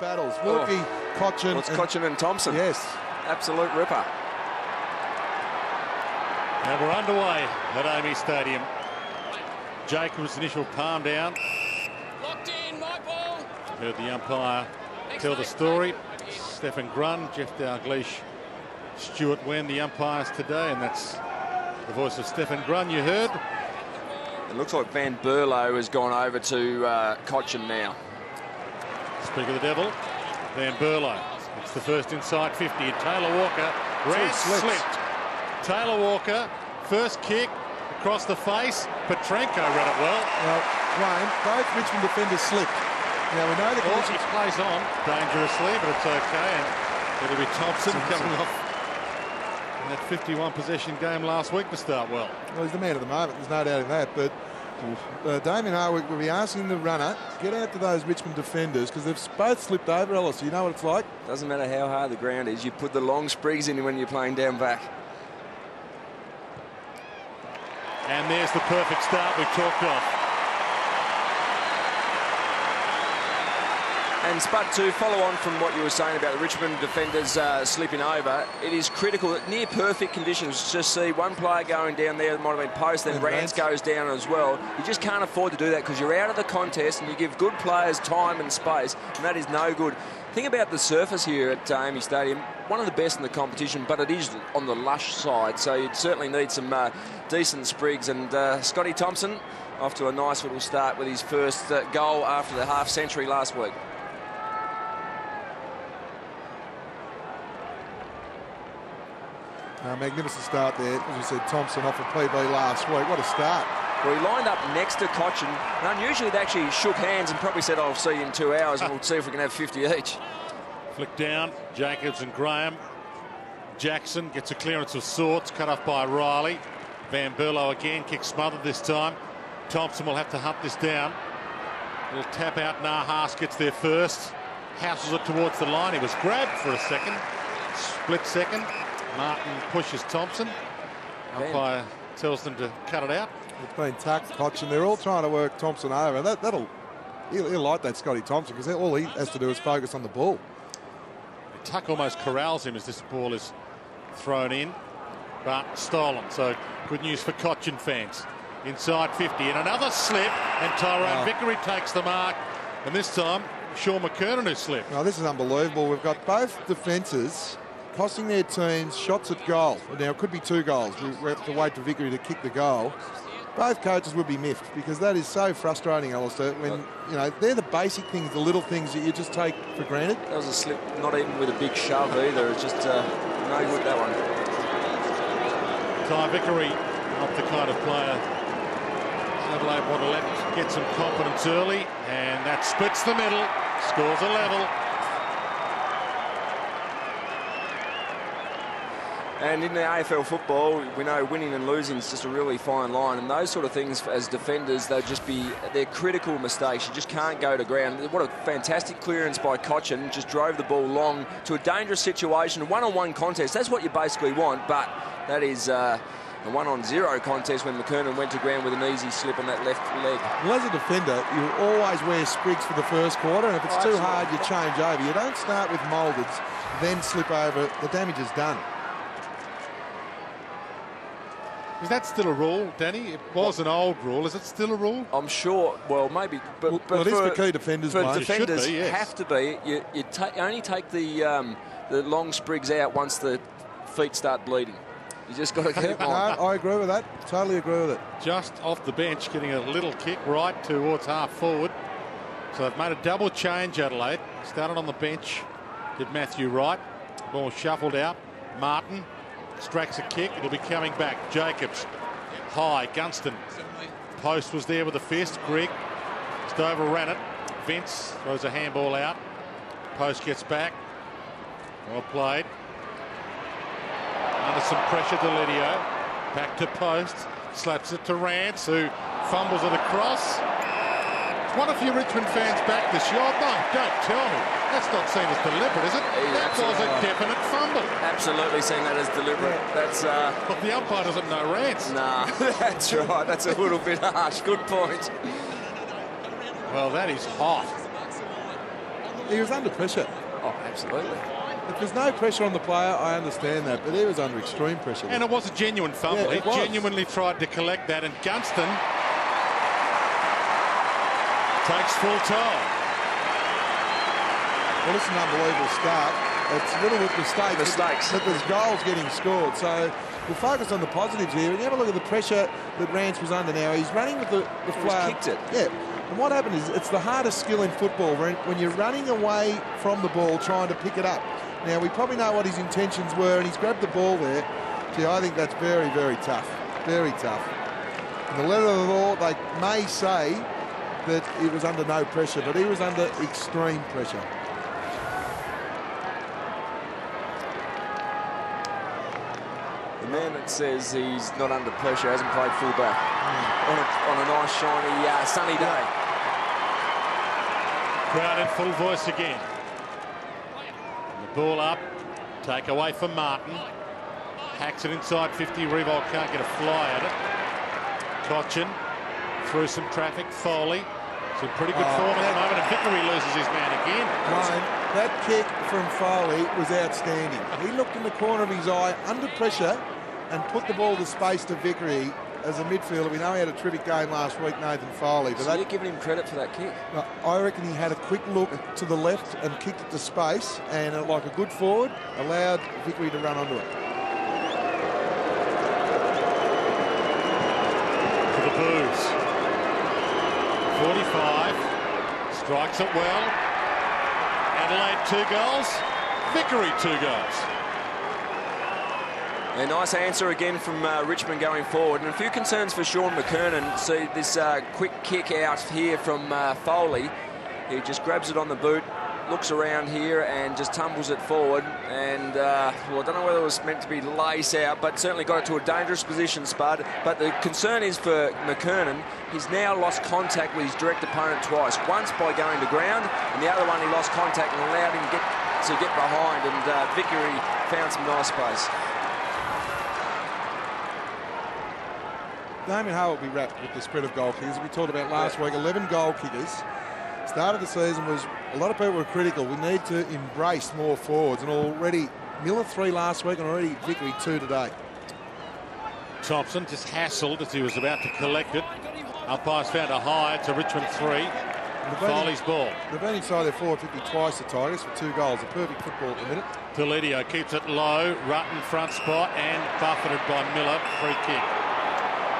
battles. Wilkie, oh. Cotchin. Well, it's and, Cotchin and Thompson. Yes. Absolute ripper. Now we're underway at AAMI Stadium. Jacobs' initial palm down. Locked in, my ball. Heard the umpire tell the story. Stefan Grun, Jeff Dalgleish, Stuart Wenn, the umpires today, and that's the voice of Stefan Grun you heard. It looks like Van Berlo has gone over to uh, Cotchin now. Speak of the devil, Van Berlo. It's the first inside 50. Taylor Walker ran slipped. Taylor Walker, first kick across the face. Petrenko read it well. Well, Wayne, both Richmond defenders slipped. Now we know the conditions. Oh, plays on dangerously, but it's okay. And it'll be Thompson coming off in that 51 possession game last week to start well. Well, he's the man of the moment. There's no doubt in that. But uh, Damien Hardwick will be asking the runner, get out to those Richmond defenders because they've both slipped over, Ellis. You know what it's like? Doesn't matter how hard the ground is. You put the long sprigs in when you're playing down back. And there's the perfect start we talked of. And Spud, to follow on from what you were saying about the Richmond defenders uh, slipping over, it is critical that near perfect conditions, just see one player going down there might have been post, then Rance goes down as well. You just can't afford to do that because you're out of the contest and you give good players time and space, and that is no good. Think about the surface here at uh, AAMI Stadium, one of the best in the competition, but it is on the lush side, so you'd certainly need some uh, decent sprigs. And uh, Scotty Thompson off to a nice little start with his first uh, goal after the half century last week. Uh, magnificent start there. As we said, Thompson off a PB last week. What a start. Well, he lined up next to Cotchin. And unusually, they actually shook hands and probably said, I'll see you in two hours and we'll see if we can have 50 each. Flick down, Jacobs and Graham. Jackson gets a clearance of sorts, cut off by Reilly. Van Berlo again, kick smothered this time. Thompson will have to hunt this down. Little tap out, Nahas gets there first. Houses it towards the line. He was grabbed for a second. Split second. Martin pushes Thompson. Umpire tells them to cut it out. It's been tucked, Koch, and they're all trying to work Thompson over. That, that'll he'll, he'll like that Scotty Thompson because all he has to do is focus on the ball. Tuck almost corrals him as this ball is thrown in, but stolen. So good news for Cotchin fans. Inside 50 and another slip, and Tyrone oh. Vickery takes the mark. And this time, Shaun McKernan has slipped. Oh, this is unbelievable. We've got both defences costing their teams shots at goal. Now, it could be two goals. We have to wait for Vickery to kick the goal. Both coaches would be miffed because that is so frustrating, Alistair, when, you know, they're the basic things, the little things that you just take for granted. That was a slip, not even with a big shove either. It's just uh, no good, that one. Ty Vickery, not the kind of player Adelaide want to let get some confidence early, and that splits the middle, scores a level. And in the AFL football, we know winning and losing is just a really fine line. And those sort of things, as defenders, they'll just be, they're critical mistakes. You just can't go to ground. What a fantastic clearance by Cotchin. Just drove the ball long to a dangerous situation, one-on-one contest. That's what you basically want, but that is... Uh, a one-on-zero contest when McKernan went to ground with an easy slip on that left leg. Well, as a defender, you always wear sprigs for the first quarter, and if it's oh, too hard, you change over. You don't start with moulded, then slip over. The damage is done. Is that still a rule, Danny? It was an old rule. Is it still a rule? I'm sure. Well, maybe. But, well, but well, it is for key defenders. For defenders, be, yes. have to be. You, you only take the um, the long sprigs out once the feet start bleeding. You just got to keep on. no, I agree with that. Totally agree with it. Just off the bench, getting a little kick right towards half forward. So they've made a double change, Adelaide. Started on the bench, did Matthew Wright. Ball shuffled out. Martin Strikes a kick. It'll be coming back. Jacobs. High. Gunston. Post was there with a fist. Grigg. Stover ran it. Vince throws a handball out. Post gets back. Well played. Under some pressure, Deledio. Back to Post. Slaps it to Rance, who fumbles it across. One of your Richmond fans back this year. Oh, no, don't tell me. That's not seen as deliberate, is it? Yeah, that was a definite fumble. Absolutely seen that as deliberate. Yeah. That's. Uh, but the umpire doesn't know rants. Nah, that's right. That's a little bit harsh. Good point. Well, that is hot. He was under pressure. Oh, absolutely. If there's no pressure on the player, I understand that, but he was under extreme pressure. And it was a genuine fumble. Yeah, he was. genuinely tried to collect that, and Gunston takes full time. Well, it's an unbelievable start. It's little with mistakes. Mistakes. But, but there's goals getting scored. So we'll focus on the positives here. And you have a look at the pressure that Rance was under now. He's running with the, the He's flag. kicked it. Yeah. And what happened is it's the hardest skill in football when, when you're running away from the ball trying to pick it up. Now, we probably know what his intentions were, and he's grabbed the ball there. Gee, I think that's very, very tough. Very tough. In the letter of the law, they may say that he was under no pressure, but he was under extreme pressure. The man that says he's not under pressure hasn't played fullback on, a, on a nice, shiny, uh, sunny day. Crowd in full voice again. And the ball up. Take away from Martin. Hacks it inside 50. Riewoldt can't get a fly at it. Cotchin through some traffic. Foley. It's in pretty good Oh, form at the moment. And Vickery loses his man again. Ryan, that kick from Foley was outstanding. He looked in the corner of his eye under pressure and put the ball to space to Vickery as a midfielder. We know he had a terrific game last week, Nathan Foley. But So that, you're giving him credit for that kick. I reckon he had a quick look to the left and kicked it to space, and uh, like a good forward, allowed Vickery to run onto it. To the Blues. 45. Strikes it well. Adelaide two goals. Vickery two goals. A nice answer again from uh, Richmond going forward. And a few concerns for Shaun McKernan. See this uh, quick kick out here from uh, Foley. He just grabs it on the boot, looks around here and just tumbles it forward. And, uh, well, I don't know whether it was meant to be lace out, but certainly got it to a dangerous position, Spud. But the concern is for McKernan. He's now lost contact with his direct opponent twice. Once by going to ground, and the other one he lost contact and allowed him get, to get behind. And uh, Vickery found some nice space. Damien Hardwick will be wrapped with the spread of goal kickers. We talked about last week, 11 goal kickers. Start of the season was, a lot of people were critical. We need to embrace more forwards. And already, Miller three last week and already Vickery two today. Thompson just hassled as he was about to collect it. Umpires found a high to Richmond three. Foley's ball. they've been inside their forward 50 twice, the Tigers, for two goals. A perfect football at the minute. Deledio keeps it low. Rutten front spot and buffeted by Miller. Free kick.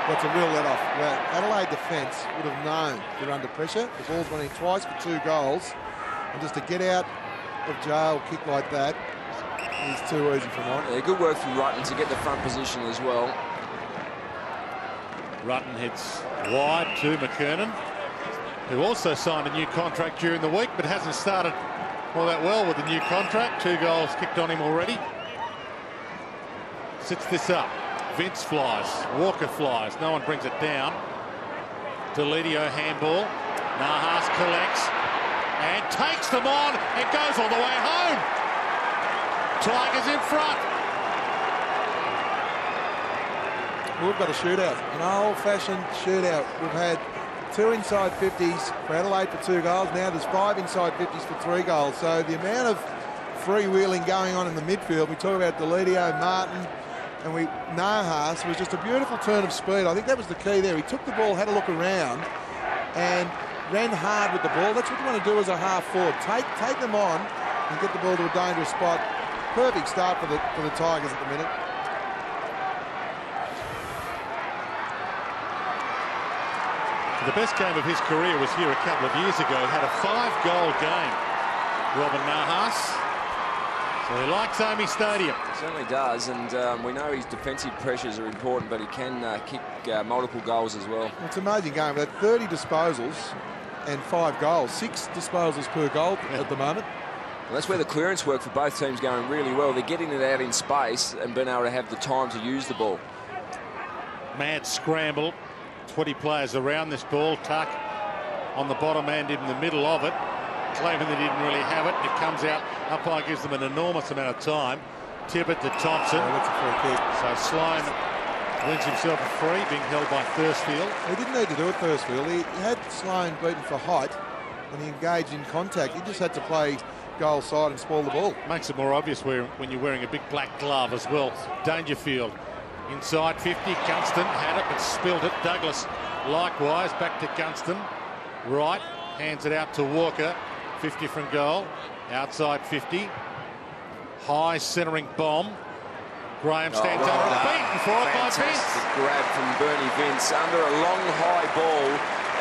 That's a real let-off. Well, Adelaide defence would have known they're under pressure. The ball's running twice for two goals. And just to get out of jail kick like that is too easy for mine. Yeah, good work from Rutten to get the front position as well. Rutten hits wide to McKernan, who also signed a new contract during the week, but hasn't started all that well with the new contract. Two goals kicked on him already. Sits this up. Vince flies. Walker flies. No one brings it down. Deledio handball. Nahas collects and takes them on and goes all the way home. Tigers in front. We've got a shootout, an old-fashioned shootout. We've had two inside 50s for Adelaide for two goals. Now there's five inside 50s for three goals. So the amount of freewheeling going on in the midfield, we talk about Deledio, Martin, and we Nahas was just a beautiful turn of speed. I think that was the key there. He took the ball, had a look around, and ran hard with the ball. That's what you want to do as a half forward. Take take them on and get the ball to a dangerous spot. Perfect start for the for the Tigers at the minute. The best game of his career was here a couple of years ago. Had a five-goal game. Robin Nahas. So he likes AAMI Stadium. Certainly does, and um, we know his defensive pressures are important, but he can uh, kick uh, multiple goals as well. It's an amazing game. We've had 30 disposals and five goals. Six disposals per goal at the moment. Well, that's where the clearance work for both teams going really well. They're getting it out in space and being able to have the time to use the ball. Mad scramble. 20 players around this ball. Tuck on the bottom and in the middle of it. Claiming they didn't really have it. It comes out. Umpire gives them an enormous amount of time. Tippett to Thompson. So that's a free kick. So Sloane wins himself a free, being held by Thursfield. He didn't need to do it Thursfield. He, he had Sloane beaten for height, and he engaged in contact. He just had to play goal side and spoil the ball. Makes it more obvious where, when you're wearing a big black glove as well. Dangerfield inside 50. Gunston had it but spilled it. Douglas likewise back to Gunston. Right, hands it out to Walker. 50 from goal. Outside 50. High centering bomb. Graham stands Oh, over well it. done. Beaten for it by Vince. grab from Bernie Vince under a long high ball.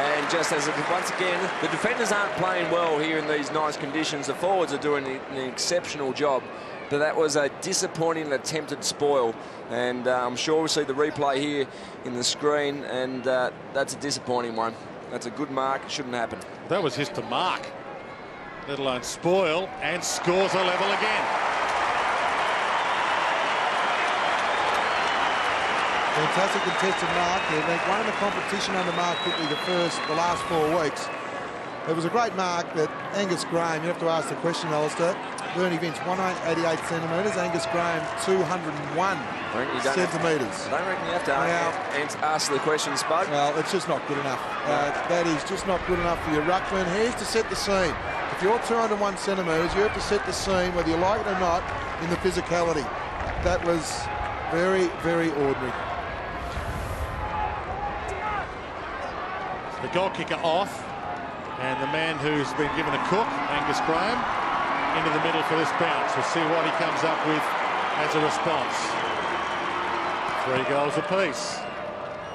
And just as it, once again, the defenders aren't playing well here in these nice conditions. The forwards are doing an exceptional job. But that was a disappointing attempted spoil. And uh, I'm sure we'll see the replay here in the screen. And uh, that's a disappointing one. That's a good mark. It shouldn't happen. That was his to mark. Let alone spoil and scores a level again. Fantastic contested mark there. They won the competition under Mark Quickly the first, the last four weeks. It was a great mark that Angus Graham, you have to ask the question, Alistair. Bernie Vince, 188 centimetres. Angus Graham, 201 reckon you don't have to- centimetres. I don't reckon you have to Now- ask, ask the question, Spud. Well, it's just not good enough. Uh, that is just not good enough for your ruckman. Here's to set the scene. You're 201 centimetres, you have to set the scene, whether you like it or not, in the physicality. That was very, very ordinary. The goal kicker off, and the man who's been given a cook, Angus Graham, into the middle for this bounce. We'll see what he comes up with as a response. Three goals apiece.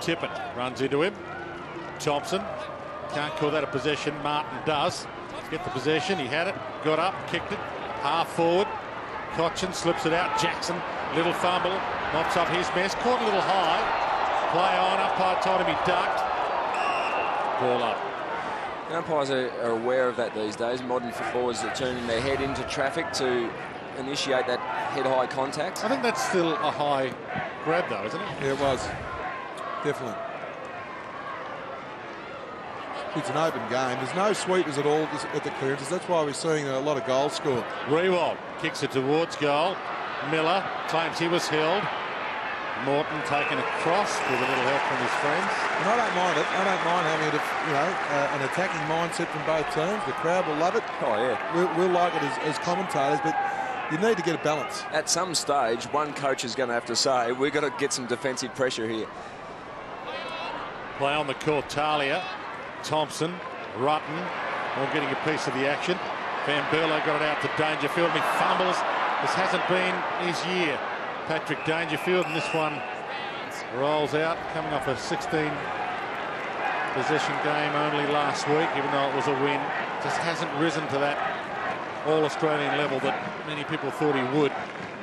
Tippett runs into him. Thompson can't call that a possession. Martin does. Get the possession. He had it, got up, kicked it, half forward. Cotchin slips it out. Jackson, little fumble, mops up his mess. Caught a little high. Play on. Umpire told him he ducked. Ball up. The umpires are, are aware of that these days. Modern footballers are turning their head into traffic to initiate that head-high contact. I think that's still a high grab, though, isn't it? Yeah, it was. Definitely. It's an open game. There's no sweepers at all at the clearances. That's why we're seeing a lot of goals scored. Riewoldt kicks it towards goal. Miller claims he was held. Morton taken across with a little help from his friends. And I don't mind it. I don't mind having it, you know, uh, an attacking mindset from both teams. The crowd will love it. Oh, yeah. We'll, we'll like it as, as commentators, but you need to get a balance. At some stage, one coach is going to have to say, we've got to get some defensive pressure here. Play on the court. Talia, Thompson, Rutten, all getting a piece of the action. Van Berlo got it out to Dangerfield. He fumbles. This hasn't been his year. Patrick Dangerfield, and this one rolls out, coming off a 16 possession game only last week, even though it was a win. Just hasn't risen to that all-Australian level that many people thought he would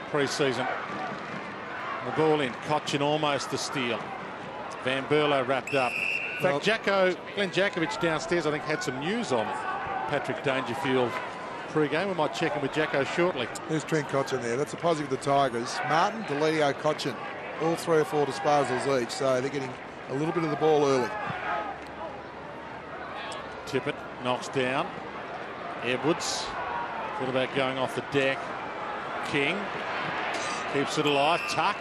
pre-season. The ball in, Cotchin almost the steal. Van Berlo wrapped up. In fact, Jacko, Glenn Jakovic downstairs, I think, had some news on Patrick Dangerfield pre-game. We might check in with Jacko shortly. There's Trent Cotchin there. That's a positive of the Tigers. Martin, Deledio, Cotchin. All three or four disposals each, so they're getting a little bit of the ball early. Tippett knocks down. Edwards thought about going off the deck. King keeps it alive. Tuck.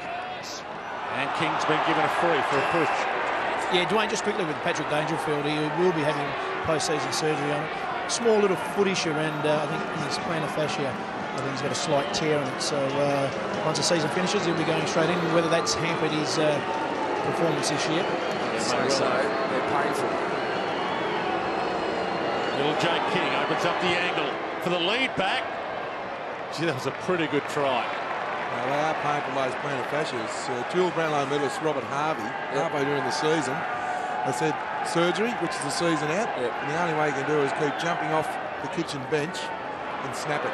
And King's been given a free for a push. Yeah, Dwayne, just quickly with Patrick Dangerfield, he will be having post-season surgery on it. Small little foot issue, and uh, I think his plantar fascia, I think he's got a slight tear in it. So uh, once the season finishes, he'll be going straight in. Whether that's hampered his uh, performance this year, So, so they're painful. Little Jake King opens up the angle for the lead back. Gee, that was a pretty good try. Now, they are painful, those plantar fascias. Uh, dual Brownlow medalist Robert Harvey, halfway during the season, they said surgery, which is the season out. Yep. And the only way you can do it is keep jumping off the kitchen bench and snap it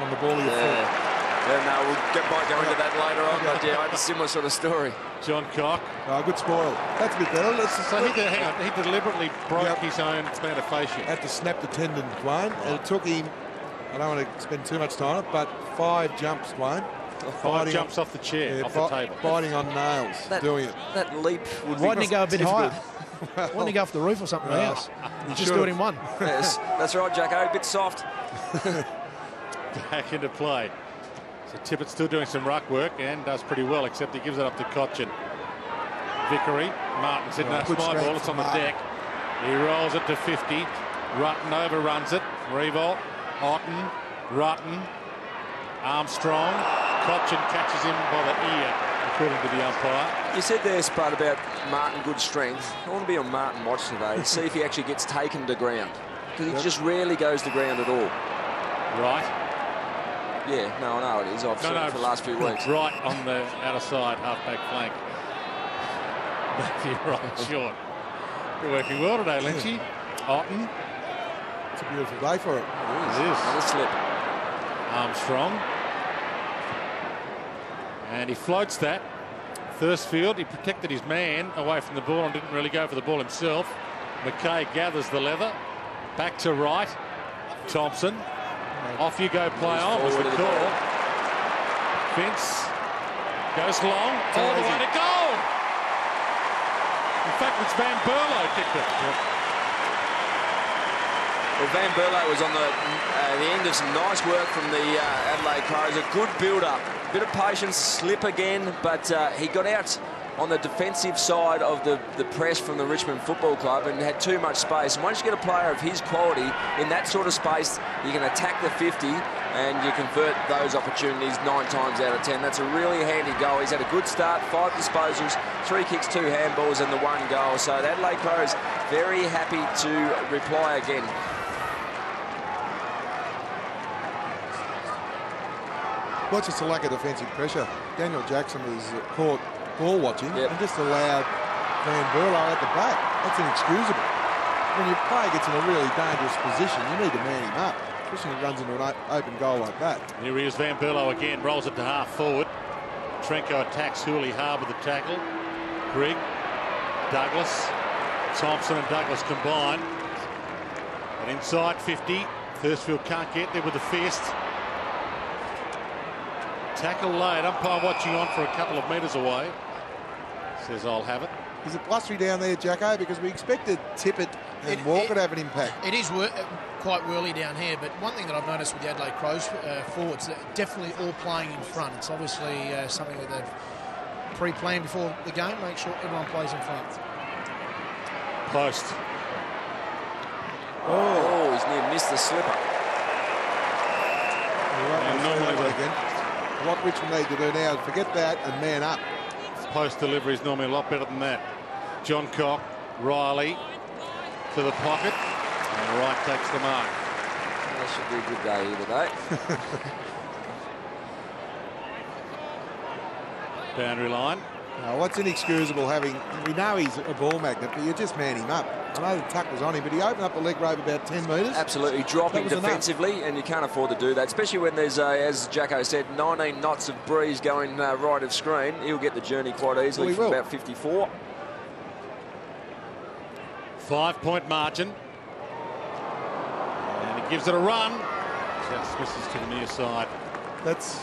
on the ball of your Yeah. foot. Yeah, no, we'll get, might go into that later on, but yeah, I had a similar sort of story. John Cock. Oh, good spoil. That's a bit better. Let's just So he, did, hang on, he deliberately broke Yep. his own plantar fascia. had to snap the tendon, Dwayne. And it took him, I don't want to spend too much time on it, but five jumps, Dwayne. Five Biting jumps off the chair, Yeah, off the table. biting on nails, That, doing it. that leap would why be... didn't he go a bit higher? Well, Why didn't he go off the roof or something Well, else? you Just should've. do it in one. Yes, that's right, Jacko, a bit soft. back into play. So Tippett still doing some ruck work and does pretty well, except he gives it up to Cotchin. Vickery, Martin said, no, Oh, it's my ball, it's on the from deck. He rolls it to 50. Rutten overruns it. Riewoldt, Otten, Rutten, Armstrong. Cotchin catches him by the ear, according to the umpire. You said there, Spud, about Martin good strength. I want to be on Martin watch today and see if he actually gets taken to ground. Because he Yep. just rarely goes to ground at all. Right. Yeah, no, I know it is. I've seen it for the last few weeks. Right on the outer side, half-back flank. Matthew Wright short. You're working well today, Lynchy. Otten, It's a beautiful day for it. it is. Another slip. Armstrong. And he floats that. Thursfield, he protected his man away from the ball and didn't really go for the ball himself. McKay gathers the leather. Back to Wright. Thompson. Off you go, play on was the forward of the call. Vince goes long, all the way to goal. In fact, it's Van Berlo kicked it. Well, Van Berlo was on the, uh, the end of some nice work from the uh, Adelaide Crows. A good build-up. Bit of patience, slip again, but uh, he got out on the defensive side of the, the press from the Richmond Football Club and had too much space. And once you get a player of his quality in that sort of space, you can attack the 50 and you convert those opportunities nine times out of ten. That's a really handy goal. He's had a good start, five disposals, three kicks, two handballs and the one goal. So the Adelaide Crows very happy to reply again. Well, it's just a lack of defensive pressure. Daniel Jackson was caught ball watching Yep. and just allowed Van Berlo at the back. That's inexcusable. When your player gets in a really dangerous position, you need to man him up, especially when he runs into an open goal like that. Here he is, Van Berlo again, rolls it to half forward. Trenko attacks Houli hard with the tackle. Grigg, Douglas, Thompson and Douglas combine. And inside 50, Thursfield can't get there with the fist. Tackle late, umpire watching on for a couple of metres away. Says I'll have it. Is it blustery down there, Jacko? Because we expected Tippett and It- Walker it- to have an impact. It is wor- quite whirly down here, but one thing that I've noticed with the Adelaide Crows uh, forwards, they're definitely all playing in front. It's obviously uh, something that they've pre-planned before the game, make sure everyone plays in front. Post. Oh, he's near missed the slipper. You're And normally that one the- again. What Richmond need to do now is forget that and man up. Post delivery is normally a lot better than that. John Cock, Reilly to the pocket. And Wright takes the mark. That should be a good day here today. Boundary line. Now, what's inexcusable having, we know he's a ball magnet, but you just man him up. I know the tuck was on him, but he opened up the leg rope about 10 metres. Absolutely dropping That was enough. defensively, and you can't afford to do that, especially when there's, uh, as Jacko said, 19 knots of breeze going uh, right of screen. He'll get the journey quite easily Well, from will. about 54. Five point margin. And he gives it a run. Just misses to the near side. That's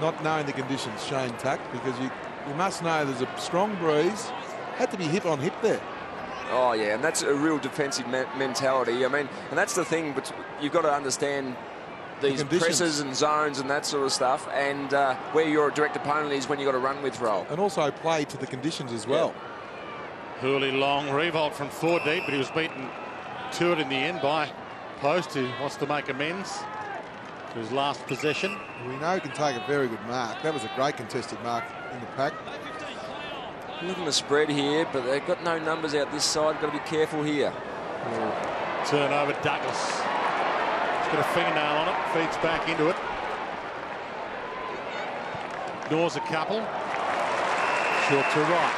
not knowing the conditions, Shane Tuck, because you, you must know there's a strong breeze. Had to be hip on hip there. Oh, yeah, and that's a real defensive me- mentality. I mean, and that's the thing, but you've got to understand these conditions. presses and zones and that sort of stuff, and uh, where your direct opponent is when you've got to run with roll. And also play to the conditions as well. Houli long Riewoldt from four deep, but he was beaten to it in the end by Post, who wants to make amends to his last possession. We know he can take a very good mark. That was a great contested mark in the pack. Looking to spread here, but they've got no numbers out this side. Got to be careful here. Turnover, Douglas. He's got a fingernail on it, feeds back into it. Ignores a couple. Short to Wright.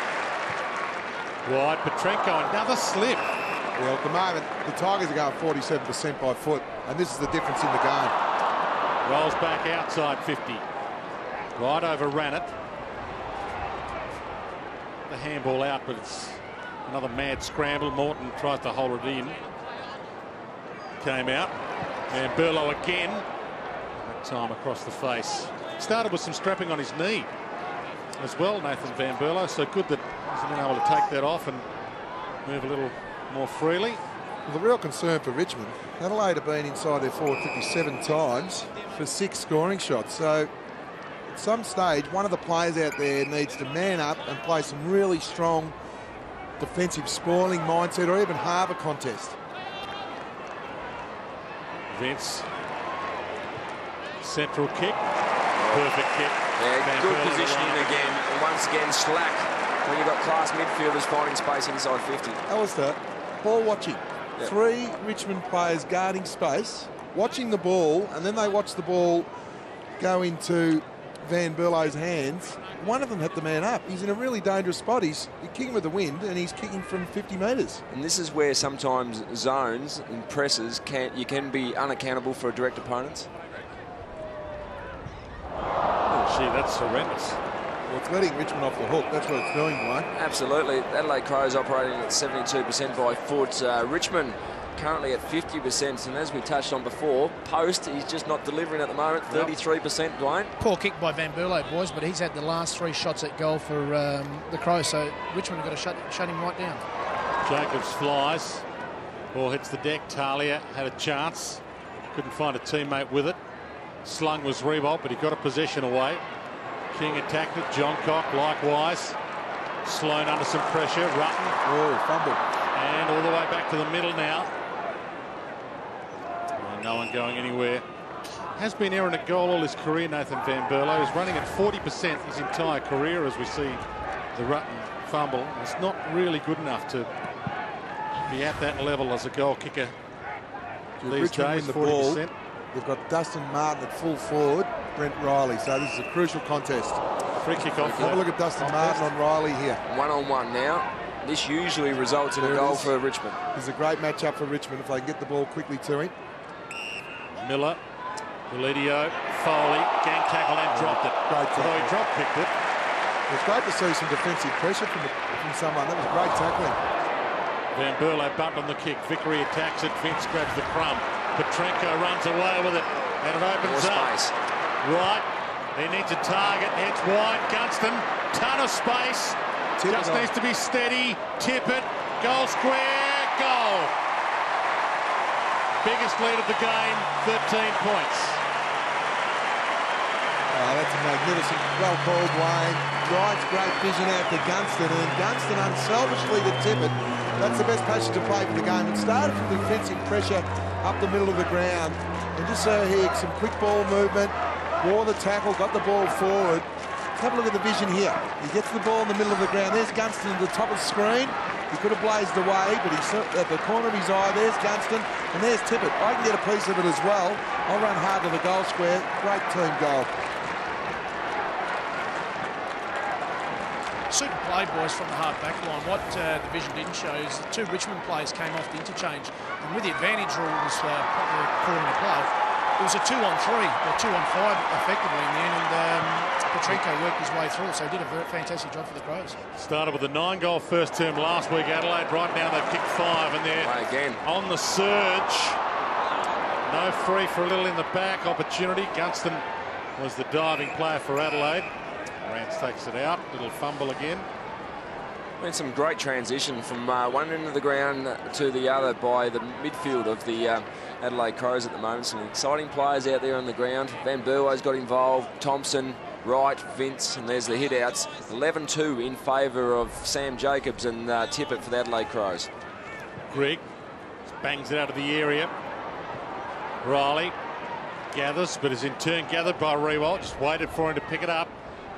Wide, Petrenko, another slip. Well, at the moment, the Tigers are going 47% by foot, and this is the difference in the game. Rolls back outside 50. Right over Ranit. The handball out, but it's another mad scramble. Morton tries to hold it in. Came out. And Berlo again. That time across the face. Started with some strapping on his knee as well, Nathan Van Berlo. So good that he's been able to take that off and move a little more freely. Well, the real concern for Richmond, Adelaide have been inside their forward 57 times for six scoring shots. So at some stage, one of the players out there needs to man up and play some really strong defensive spoiling mindset or even harbour contest. Vince. Central kick. Perfect kick. Yeah, Van good Berlo positioning alone. again. And once again, slack when you've got class midfielders finding space inside 50. Alistair, ball watching. Yep. Three Richmond players guarding space, watching the ball, and then they watch the ball go into Van Berlo's hands. One of them hit the man up. He's in a really dangerous spot. He's kicking with the wind, and he's kicking from 50 metres. And this is where sometimes zones and presses can you can be unaccountable for direct opponents. Oh, gee, that's horrendous. Well, it's letting Richmond off the hook. That's what it's doing, Blaine. Absolutely. Adelaide Crows operating at 72% by foot. Uh, Richmond currently at 50%. And as we touched on before, Post, he's just not delivering at the moment. 33%, Dwayne. Poor kick by Van Berlo, boys, but he's had the last three shots at goal for um, the Crows, so Richmond have got to shut, shut him right down. Jacobs flies. Ball hits the deck. Talia had a chance. Couldn't find a teammate with it. Slung was Riewoldt, but he got a possession away. King attacked it. Johncock likewise. Sloane under some pressure. Rutten. Oh, fumble. And all the way back to the middle now. And no one going anywhere. Has been erring at goal all his career, Nathan Van Berlo. He's running at 40% his entire career as we see the Rutten fumble. It's not really good enough to be at that level as a goal kicker these Richmond days, the 40%. They've got Dustin Martin at full forward, Brent Reilly. So this is a crucial contest. Free kick off. Have a look at Dustin Martin on Reilly here. One on one now. This usually results in There a goal is. for Richmond. This is a great matchup for Richmond if they can get the ball quickly to him. Miller, Deledio, Foley, gang tackle and dropped it. Great Although he tackle. drop kicked it. It was great to see some defensive pressure from, the, from someone. That was great tackling. Van Berlo bumped on the kick. Vickery attacks it. Vince grabs the crumb. Petrenko runs away with it. And it More opens up. space. Right. He needs a target. Heads wide. Gunston. Ton of space. Tip Just needs to be steady. Tip it. Goal square. Goal. Biggest lead of the game. 13 points. Oh, that's a magnificent, well called Wayne. Drives great vision out to Gunston, and Gunston unselfishly to Tippett. That's the best passage to play for the game. It started from defensive pressure up the middle of the ground, and just so here, some quick ball movement, wore the tackle, got the ball forward. Have a look at the vision here. He gets the ball in the middle of the ground. There's Gunston at the top of the screen. He could have blazed away, but he's at the corner of his eye. There's Gunston, and there's Tippett. I can get a piece of it as well. I'll run hard to the goal square. Great team goal. Super play, boys, from the half back line. What uh, the vision didn't show is the two Richmond players came off the interchange, and with the advantage rules uh, properly called the play, it was a two-on-three, or two-on-five effectively in the end, and um, Petrenko worked his way through, so he did a very fantastic job for the Crows. Started with a nine-goal first term last week. Adelaide right now they've kicked five and they're Play again. on the surge. No free for a little in the back opportunity. Gunston was the diving player for Adelaide. Rance takes it out. Little fumble again. Been some great transition from uh, one end of the ground to the other by the midfield of the uh, Adelaide Crows at the moment. Some exciting players out there on the ground. Van Berlo's got involved. Thompson, Wright, Vince, and there's the hit outs. 11-2 in favour of Sam Jacobs and uh, Tippett for the Adelaide Crows. Grigg bangs it out of the area. Reilly gathers, but is in turn gathered by Riewoldt. Just waited for him to pick it up.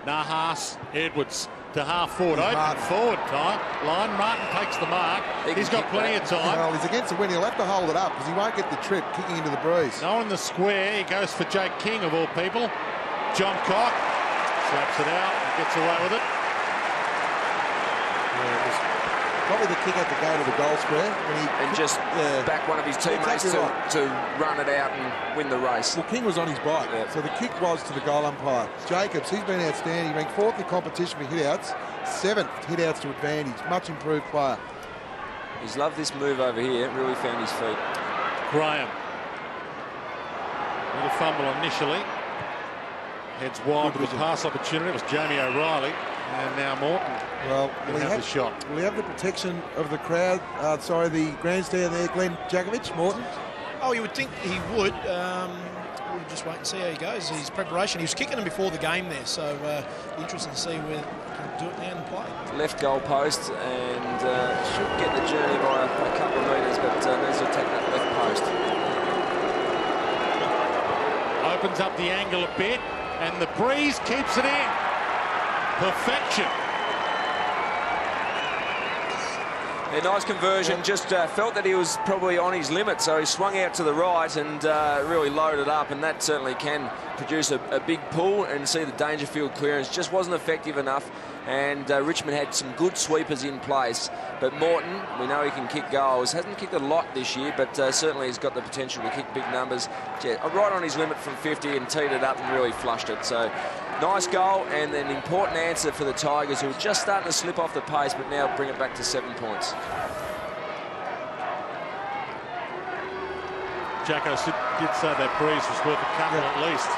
Nahas, Edwards to half forward. Open Martin. forward time. Line. Martin takes the mark. He he's got plenty of time. Well, he's against the wind. He'll have to hold it up because he won't get the trip kicking into the breeze. No in the square. He goes for Jake King, of all people. Johncock slaps it out and gets away with it. Probably the kick had to go to the goal square when he And just Yeah. back one of his teammates exactly to, right. to run it out and win the race. Well, King was on his bike, Yeah. so the kick was to the goal umpire. Jacobs, he's been outstanding. He ranked fourth in the competition for hitouts, seventh hitouts to advantage. Much improved player. He's loved this move over here. Really found his feet. Graham. Little fumble initially. Heads wide Good with the vision. pass opportunity. It was Jamie O'Reilly. And now Morton. Well, we have have, the shot. we have the protection of the crowd. Uh, sorry, the grandstand there, Glenn Jakovic, Morton. Oh, you would think he would. Um, we'll just wait and see how he goes. His preparation, he was kicking him before the game there, so uh, interesting to see where he can do it now and play. Left goal post and uh, should get the journey by a, a couple of metres, but uh, needs to attack that left post. opens up the angle a bit, and the breeze keeps it in. Perfection. A nice conversion. Just uh, felt that he was probably on his limit, so he swung out to the right and uh, really loaded up, and that certainly can produce a, a, big pull and see the Dangerfield clearance. Just wasn't effective enough, and uh, Richmond had some good sweepers in place. But Morton, we know he can kick goals. Hasn't kicked a lot this year, but uh, certainly he's got the potential to kick big numbers. Yeah, right on his limit from 50 and teed it up and really flushed it. So nice goal and an important answer for the Tigers, who are just starting to slip off the pace, but now bring it back to seven points. Jacko did say that breeze was worth a couple yeah. at least.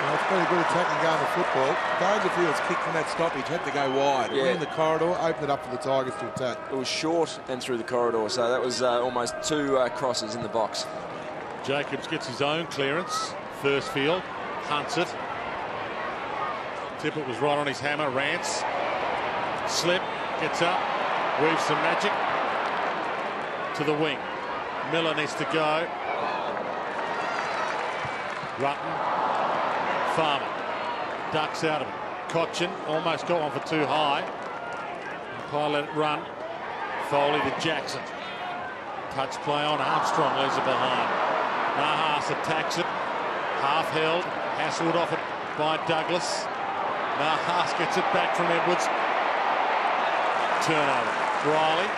Well, it's been a good attacking game of football. Dangerfield's kick from that stoppage had to go wide. Yeah. in the corridor, opened it up for the Tigers to attack. It was short and through the corridor, so that was uh, almost two uh, crosses in the box. Jacobs gets his own clearance. Thursfield, hunts it. Tippett was right on his hammer. Rance. Slip. Gets up. Weaves some magic. To the wing. Miller needs to go. Rutten. Farmer. Ducks out of it. Cotchin almost got one for too high. It run. Foley to Jackson. Touch play on Armstrong leaves it behind. Nahas attacks it. Half held. Hassled off it by Douglas. Nahas gets it back from Edwards. Turnover. Reilly.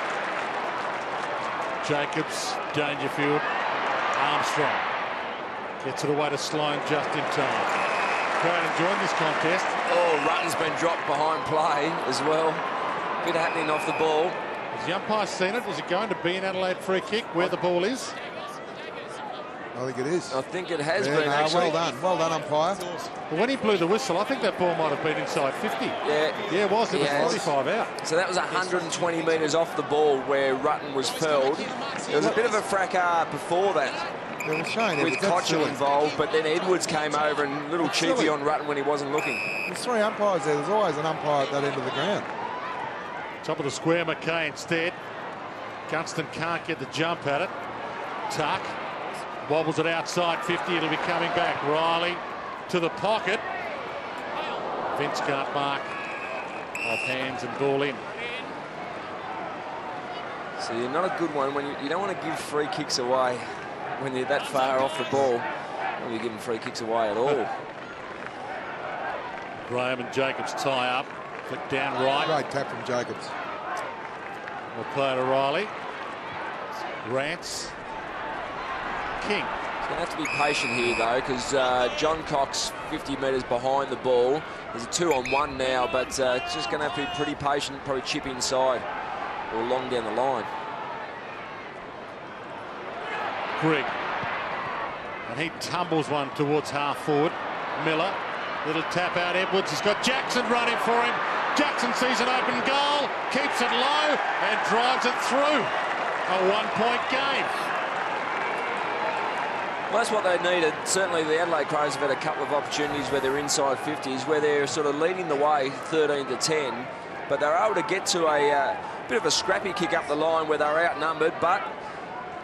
Jacobs, Dangerfield, Armstrong. Gets it away to Sloane just in time. Crowd enjoying this contest. Oh, Rutten's been dropped behind play as well. Bit happening off the ball. Has the umpire seen it? Is it going to be an Adelaide free kick where the ball is? I think it is. I think it has yeah, been, no, actually. Well done. Well done, umpire. Well, when he blew the whistle, I think that ball might have been inside 50. Yeah. Yeah, it was. It was 45 out. So that was 120 metres off the ball where Rutten was felled. There was a bit of a fracas before that. There was Shane with Cotchin involved, but then Edwards came over and a little that's cheeky silly. on Rutten when he wasn't looking. There's three umpires there. There's always an umpire at that end of the ground. Top of the square, McKay instead. Gunston can't get the jump at it. Tuck Wobbles it outside 50. It'll be coming back. Reilly to the pocket. Vince can't mark. Off hands and ball in. So you're not a good one when you, you don't want to give free kicks away when you're that far off the ball. When you're giving free kicks away at all. Graham and Jacobs tie up. Flick down Wright. Great tap from Jacobs. We'll play to Reilly. Rance King. He's going to have to be patient here, though, because uh, Johncock's 50 metres behind the ball. There's a two-on-one now, but uh, just going to have to be pretty patient, probably chip inside or long down the line. Grigg. And he tumbles one towards half forward. Miller, little tap out Edwards. He's got Jackson running for him. Jackson sees an open goal, keeps it low and drives it through. A one-point game. Well, that's what they needed. Certainly the Adelaide Crows have had a couple of opportunities where they're inside 50s, where they're sort of leading the way 13 to 10, but they're able to get to a uh, bit of a scrappy kick up the line where they're outnumbered, but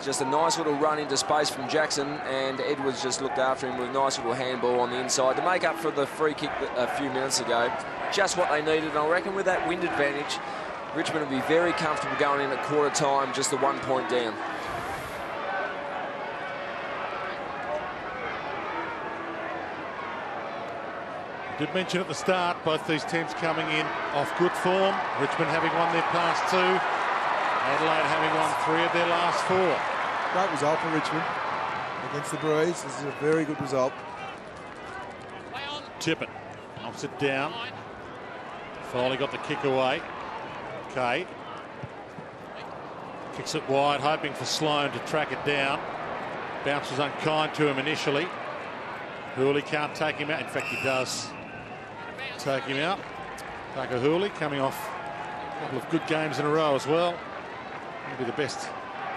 just a nice little run into space from Jackson, and Edwards just looked after him with a nice little handball on the inside to make up for the free kick a few minutes ago. Just what they needed, and I reckon with that wind advantage, Richmond will be very comfortable going in at quarter time, just the one point down. Did mention at the start, both these teams coming in off good form. Richmond having won their past two. Adelaide having won three of their last four. Great result for Richmond against the Breeze. This is a very good result. Tippett knocks it down. Foley got the kick away. Okay. Kicks it wide, hoping for Sloane to track it down. Bounce was unkind to him initially. Houli can't take him out. In fact, he does take him out. Houli coming off a couple of good games in a row as well. Maybe the best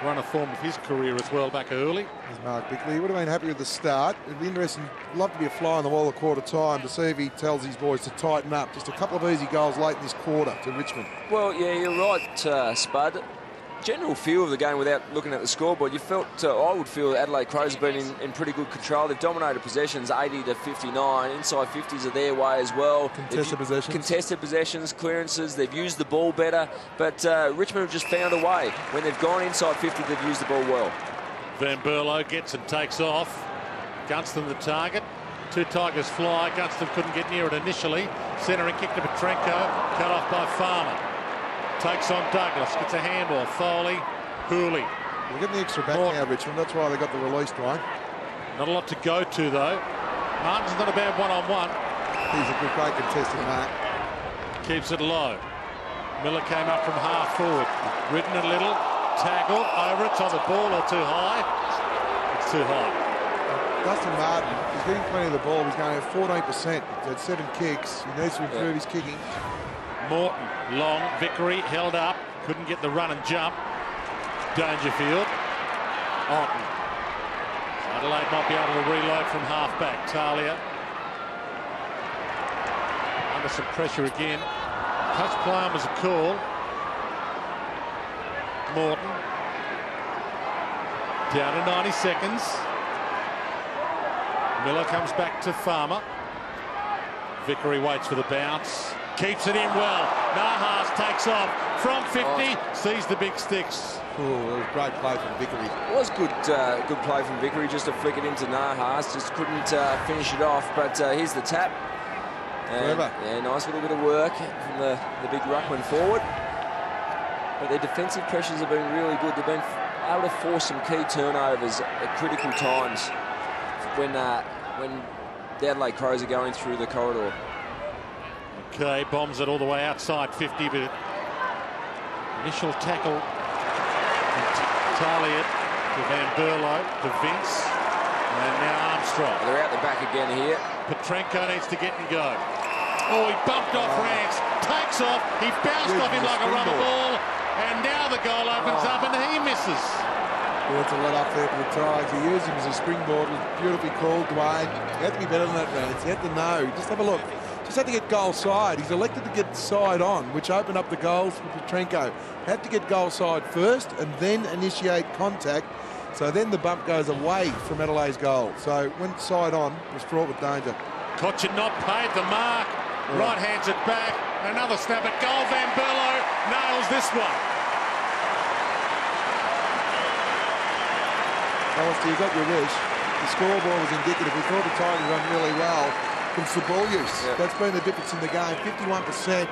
run of form of his career as well, Houli. There's Mark Bickley. He would have been happy with the start. It'd be interesting. Love to be a fly on the wall a quarter time to see if he tells his boys to tighten up. Just a couple of easy goals late in this quarter to Richmond. Well, yeah, you're right, uh, Spud. General feel of the game without looking at the scoreboard, you felt, uh, I would feel Adelaide Crows have been in, in, pretty good control. They've dominated possessions 80 to 59. Inside 50s are their way as well. Contested possessions. Contested possessions, clearances. They've used the ball better. But uh, Richmond have just found a way. When they've gone inside 50, they've used the ball well. Van Berlo gets and takes off. Gunston the target. Two Tigers fly. Gunston couldn't get near it initially. Centering kick to Petrenko. Cut off by Farmer. Takes on Douglas. Gets a handball. Foley. Houli. They're getting the extra back More. now, Richmond. That's why they got the released one. Not a lot to go to, though. Martin's not a bad one-on-one. -on -one. He's a good great contestant, mark. Keeps it low. Miller came up from half forward. Ridden a little. Tackled. Over it. On the ball or too high? It's too high. Uh, Dustin Martin, he's getting plenty of the ball. He's going at 14%. He's had seven kicks. He needs to improve yeah. his kicking. Morton, long, Vickery held up, couldn't get the run and jump. Dangerfield, Otten. Adelaide might be able to reload from half-back. Talia under some pressure again. Touch Palm was a call. Morton down to 90 seconds. Miller comes back to Farmer. Vickery waits for the bounce. Keeps it in well. Nahas takes off from 50, oh. sees the big sticks. Oh, it was great play from Vickery. It was good uh, good play from Vickery just to flick it into Nahas. Just couldn't uh, finish it off, but uh, here's the tap. And, yeah, nice little bit of work from the, the big ruckman forward. But their defensive pressures have been really good. They've been able to force some key turnovers at critical times when uh, when the Adelaide Crows are going through the corridor. Okay, bombs it all the way outside 50, but initial tackle. Talia to Van Berlo to Vince, and now Armstrong. They're out the back again here. Petrenko needs to get and go. Oh, he bumped off oh. Rance, takes off, he bounced off him like a rubber ball, and now the goal opens oh. up and he misses. Well, it's a let up there for the Tigers. He used him as a springboard. It was beautifully called, Dwayne. You have to be better than that, Rance. You have to know. Just have a look. Just had to get goal side. He's elected to get side on, which opened up the goals for Petrenko. Had to get goal side first and then initiate contact. So then the bump goes away from Adelaide's goal. So went side on, was fraught with danger. Cotchin not paid the mark. Yeah. Wright hands it back. Another snap at goal. Van Berlo nails this one. Alistair, you got your wish. The scoreboard was indicative. We thought the Tigers run really well from Sabolius. Yeah. That's been the difference in the game. 51%.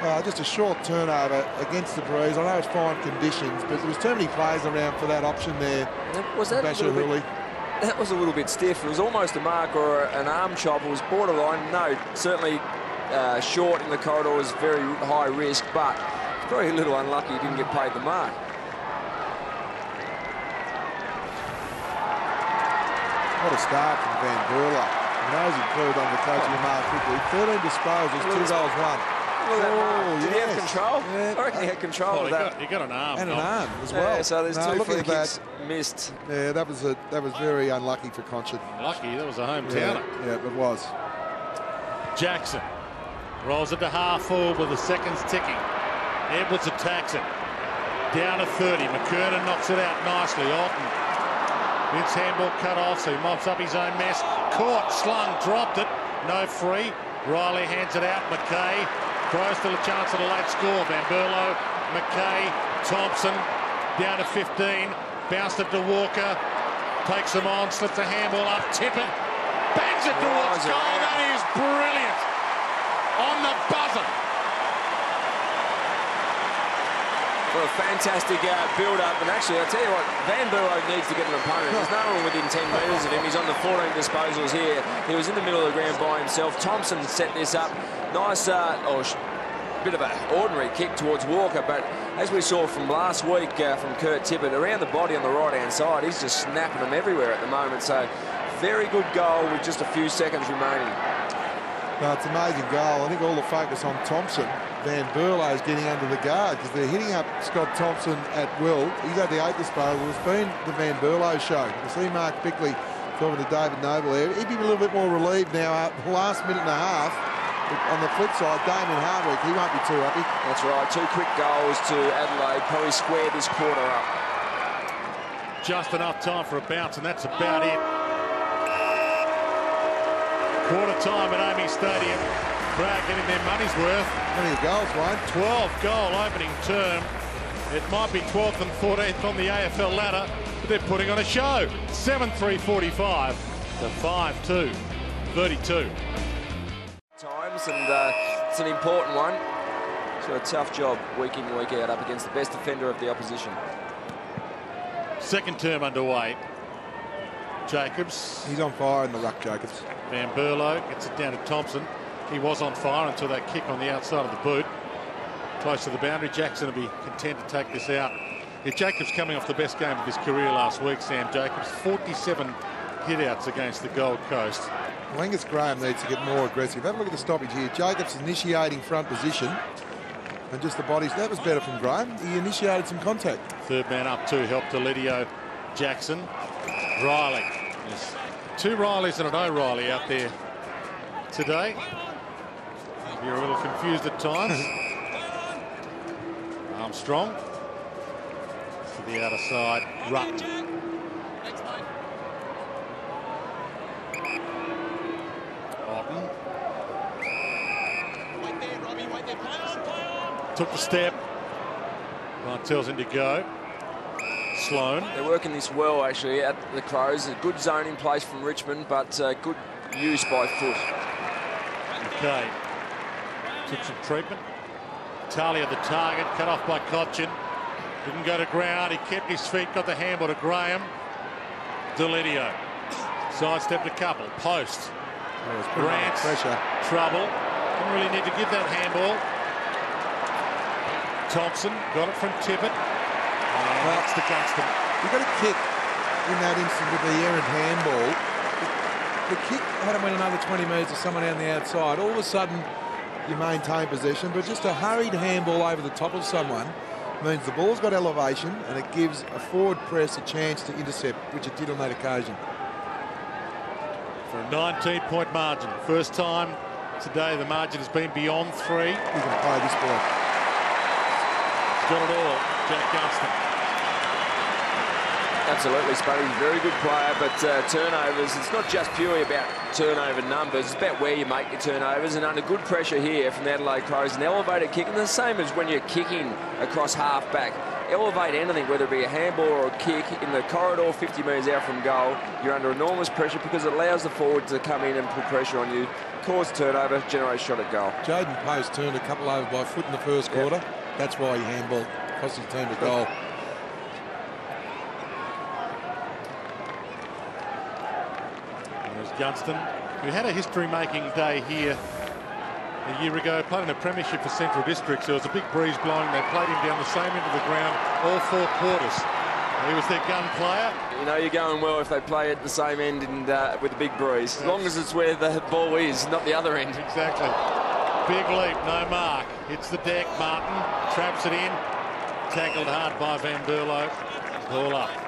Uh, just a short turnover against the Breeze. I know it's fine conditions, but there was too many players around for that option there. Was that Bachar Houli. That was a little bit stiff. It was almost a mark or an arm chop. It was borderline. No, certainly uh, short in the corridor was very high risk, but very little unlucky he didn't get paid the mark. What a start from Van Berlo. Knows he improved under coaching of Mark quickly. 13 disposals, two goals, one. Oh, Did yes. he have control? Yeah. I reckon he had control well, of that. Got, he got an arm. And an arm as well. Yeah, so there's no, two free kicks that. missed. Yeah, that was a, that was very unlucky for Cotchin. Lucky, that was a hometowner. Yeah, yeah, it was. Jackson rolls it to half forward with the seconds ticking. Edwards attacks it. Down to 30. McKernan knocks it out nicely. Otten Vince handball cut off, so he mops up his own mess. Caught, slung, dropped it. No free. Riley hands it out. McKay. Crows still a chance at a late score. Van Berlo, McKay, Thompson down to 15. Bounced it to Walker. Takes him on, slips a handball up. Tippett bangs it towards goal. That is brilliant. On the buzzer. For a fantastic uh, build-up. And actually, I'll tell you what, Van Berlo needs to get an opponent. There's no one within 10 metres of him. He's on the 14 disposals here. He was in the middle of the ground by himself. Thompson set this up. Nice, uh, or bit of an ordinary kick towards Walker, but as we saw from last week uh, from Kurt Tippett, around the body on the right-hand side, he's just snapping them everywhere at the moment. So very good goal with just a few seconds remaining. No, it's an amazing goal. I think all the focus on Thompson Van Berlo is getting under the guard because they're hitting up Scott Thompson at will. He's had the eight disposal. It's been the Van Berlo show. You see Mark Bickley talking to David Noble there. He'd be a little bit more relieved now. Uh, the last minute and a half, On the flip side, Damien Hardwick, he won't be too happy. That's right. Two quick goals to Adelaide. Probably squared this quarter up. Just enough time for a bounce, and that's about it. Quarter time at AAMI Stadium. Bragg getting their money's worth. Plenty of goals, Wayne. 12 goal opening term. It might be 12th and 14th on the AFL ladder, but they're putting on a show. 7-3-45 to 5-2. 32. Times, and uh, it's an important one. He's a tough job week in, week out up against the best defender of the opposition. Second term underway. Jacobs. He's on fire in the ruck, Jacobs. Van Berlo gets it down to Thompson. He was on fire until that kick on the outside of the boot. Close to the boundary. Jackson will be content to take this out. Yeah, Jacobs coming off the best game of his career last week, Sam Jacobs. 47 hitouts against the Gold Coast. Angus Graham needs to get more aggressive. Have a look at the stoppage here. Jacobs initiating front position. And just the bodies. That was better from Graham. He initiated some contact. Third man up too helped Deledio Jackson. Riley. There's two Rileys and an O'Reilly out there today. You're a little confused at times. Armstrong to the outer side. Rutt. Otten Wait there, Robbie, wait there. Play on, play on. took the step. Ryan tells him to go. Sloane. They're working this well, actually, at the Crows. A good zone in place from Richmond, but uh, good use by foot. Okay. Took some treatment. Talia the target, cut off by Cotchin. Didn't go to ground. He kept his feet, got the handball to Graham. Deledio. Sidestepped a couple. Post. It's putting on Grant. pressure. Trouble. Didn't really need to give that handball. Thompson got it from Tippett. And Well- that's to Gunston. You got a kick in that instant with the errant handball. The, the kick had him went another 20 metres to someone on the outside. All of a sudden, you maintain possession, but just a hurried handball over the top of someone means the ball's got elevation and it gives a forward press a chance to intercept, which it did on that occasion. For a 19 point margin. First time today the margin has been beyond three. You can play this ball. He's got it all. Jack Gunston. Absolutely, Spuddy. Very good player, but uh, turnovers, it's not just purely about turnover numbers. It's about where you make your turnovers. And under good pressure here from the Adelaide Crows, an elevated kick. And the same as when you're kicking across half back. Elevate anything, whether it be a handball or a kick, in the corridor 50 metres out from goal. You're under enormous pressure because it allows the forward to come in and put pressure on you, cause turnover, generate shot at goal. Jayden Post turned a couple over by foot in the first Yep. quarter. That's why he handballed, cost his team a goal. Gunston, who had a history-making day here a year ago, played in a premiership for Central Districts. There was a big breeze blowing. They played him down the same end of the ground all four quarters. He was their gun player. You know you're going well if they play at the same end and uh, with a big breeze, as long as it's where the ball is, not the other end. Exactly. Big leap, no mark. Hits the deck, Martin traps it in. Tackled hard by Van Berlo. Ball up.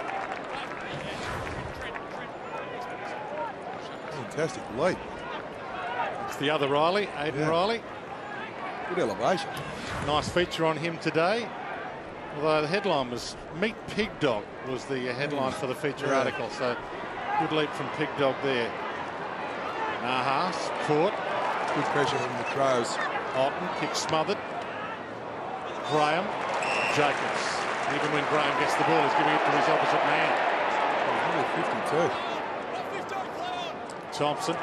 Fantastic leap. It's the other Riley, Aidan Yeah. Riley. Good elevation. Nice feature on him today. Although the headline was Meet Pig Dog was the headline mm. for the feature Yeah. article. So good leap from Pig Dog there. Nahas caught. Good pressure from the Crows. Otten kick smothered. Graham. Jacobs. Even when Graham gets the ball, he's giving it to his opposite man. Oh, number 52. Thompson.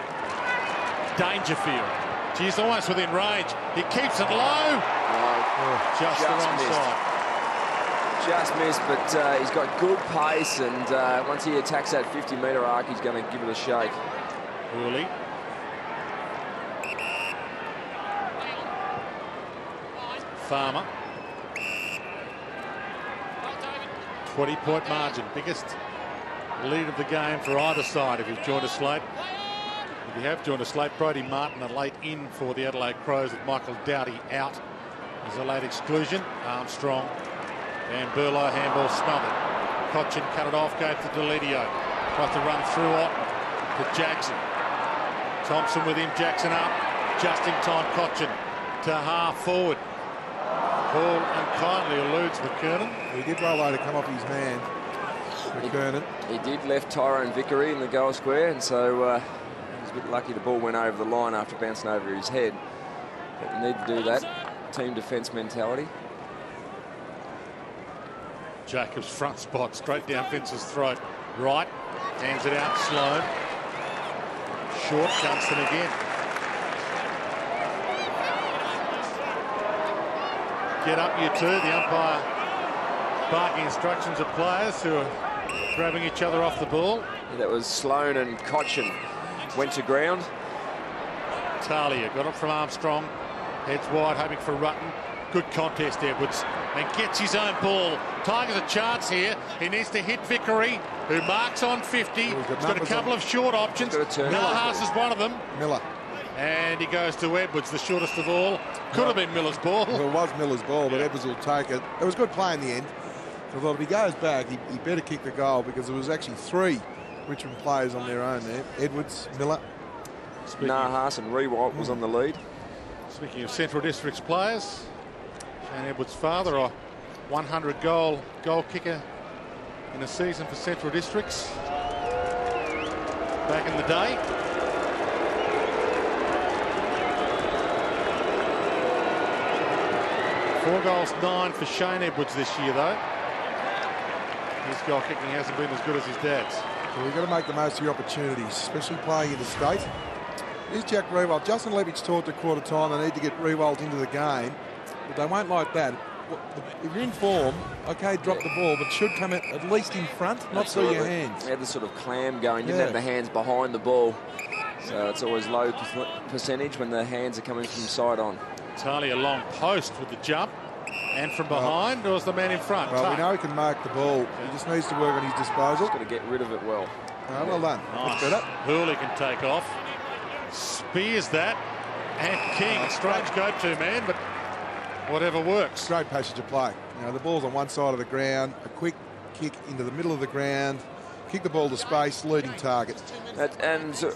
Dangerfield. He's almost within range. He keeps it low. Uh, Just, the wrong missed. side. just missed, but uh, he's got good pace, and uh, once he attacks that 50-metre arc, he's going to give it a shake. Houli. Farmer. 20 point margin. Biggest lead of the game for either side if you've joined us late. If you have joined us late, Brodie Martin a late in for the Adelaide Crows with Michael Doughty out as a late exclusion. Armstrong and Berlo handball smothered. Cotchin cut it off, gave to Deledio. Tries to run through Otten to Jackson. Thompson with him, Jackson up. just in time. Cotchin to half forward. Paul unkindly alludes McKernan. He did well though to come off his man, McKernan. He did left Tyrone Vickery in the goal square, and so uh, he was a bit lucky the ball went over the line after bouncing over his head. But you need to do that. Team defence mentality. Jacobs front spot straight down Vince's throat. Wright, hands it out, Sloane. Short, Gunston again. Get up, you two. The umpire barking instructions at players who are grabbing each other off the ball. Yeah, that was Sloane and Cotchin went to ground. Talia got it from Armstrong. Heads wide, hoping for Rutten. Good contest, Edwards. And gets his own ball. Tigers a chance here. He needs to hit Vickery, who marks on 50. He's got got a couple on- of short options. Got a. Nahas is one of them. Miller. And he goes to Edwards, the shortest of all. Could have been Miller's ball. Well, it was Miller's ball, but Edwards will take it. It was good play in the end. So I thought if he goes back, he, he better kick the goal because there was actually three Richmond players on their own there. Edwards, Miller. Speaking, Nahas and Riewoldt was on the lead. speaking of Central District's players, Shane Edwards' father, a 100 goal goal kicker in a season for Central Districts back in the day. Four goals, nine for Shane Edwards this year, though. His goal kicking hasn't been as good as his dad's. So we've got to make the most of your opportunities, especially playing in the state. Here's Jack Riewoldt. Justin Leppitsch talked at quarter time. They need to get Riewoldt into the game, but they won't like that. If you're in form, okay, drop the ball, but should come at, at least in front, not through your hands. He had the sort of clam going. Didn't Yeah. have the hands behind the ball. So it's always low percentage when the hands are coming from side on. Talia long post with the jump. And from behind, or was the man in front? Well, we know he can mark the ball. He just needs to work on his disposal. He's got to get rid of it well. Oh, well done. Nice. That's better. Houli can take off. Spears that. And King, ah, a strange go-to man, but whatever works. Great passage of play. You know, the ball's on one side of the ground, a quick kick into the middle of the ground, kick the ball to space, leading target. That, and so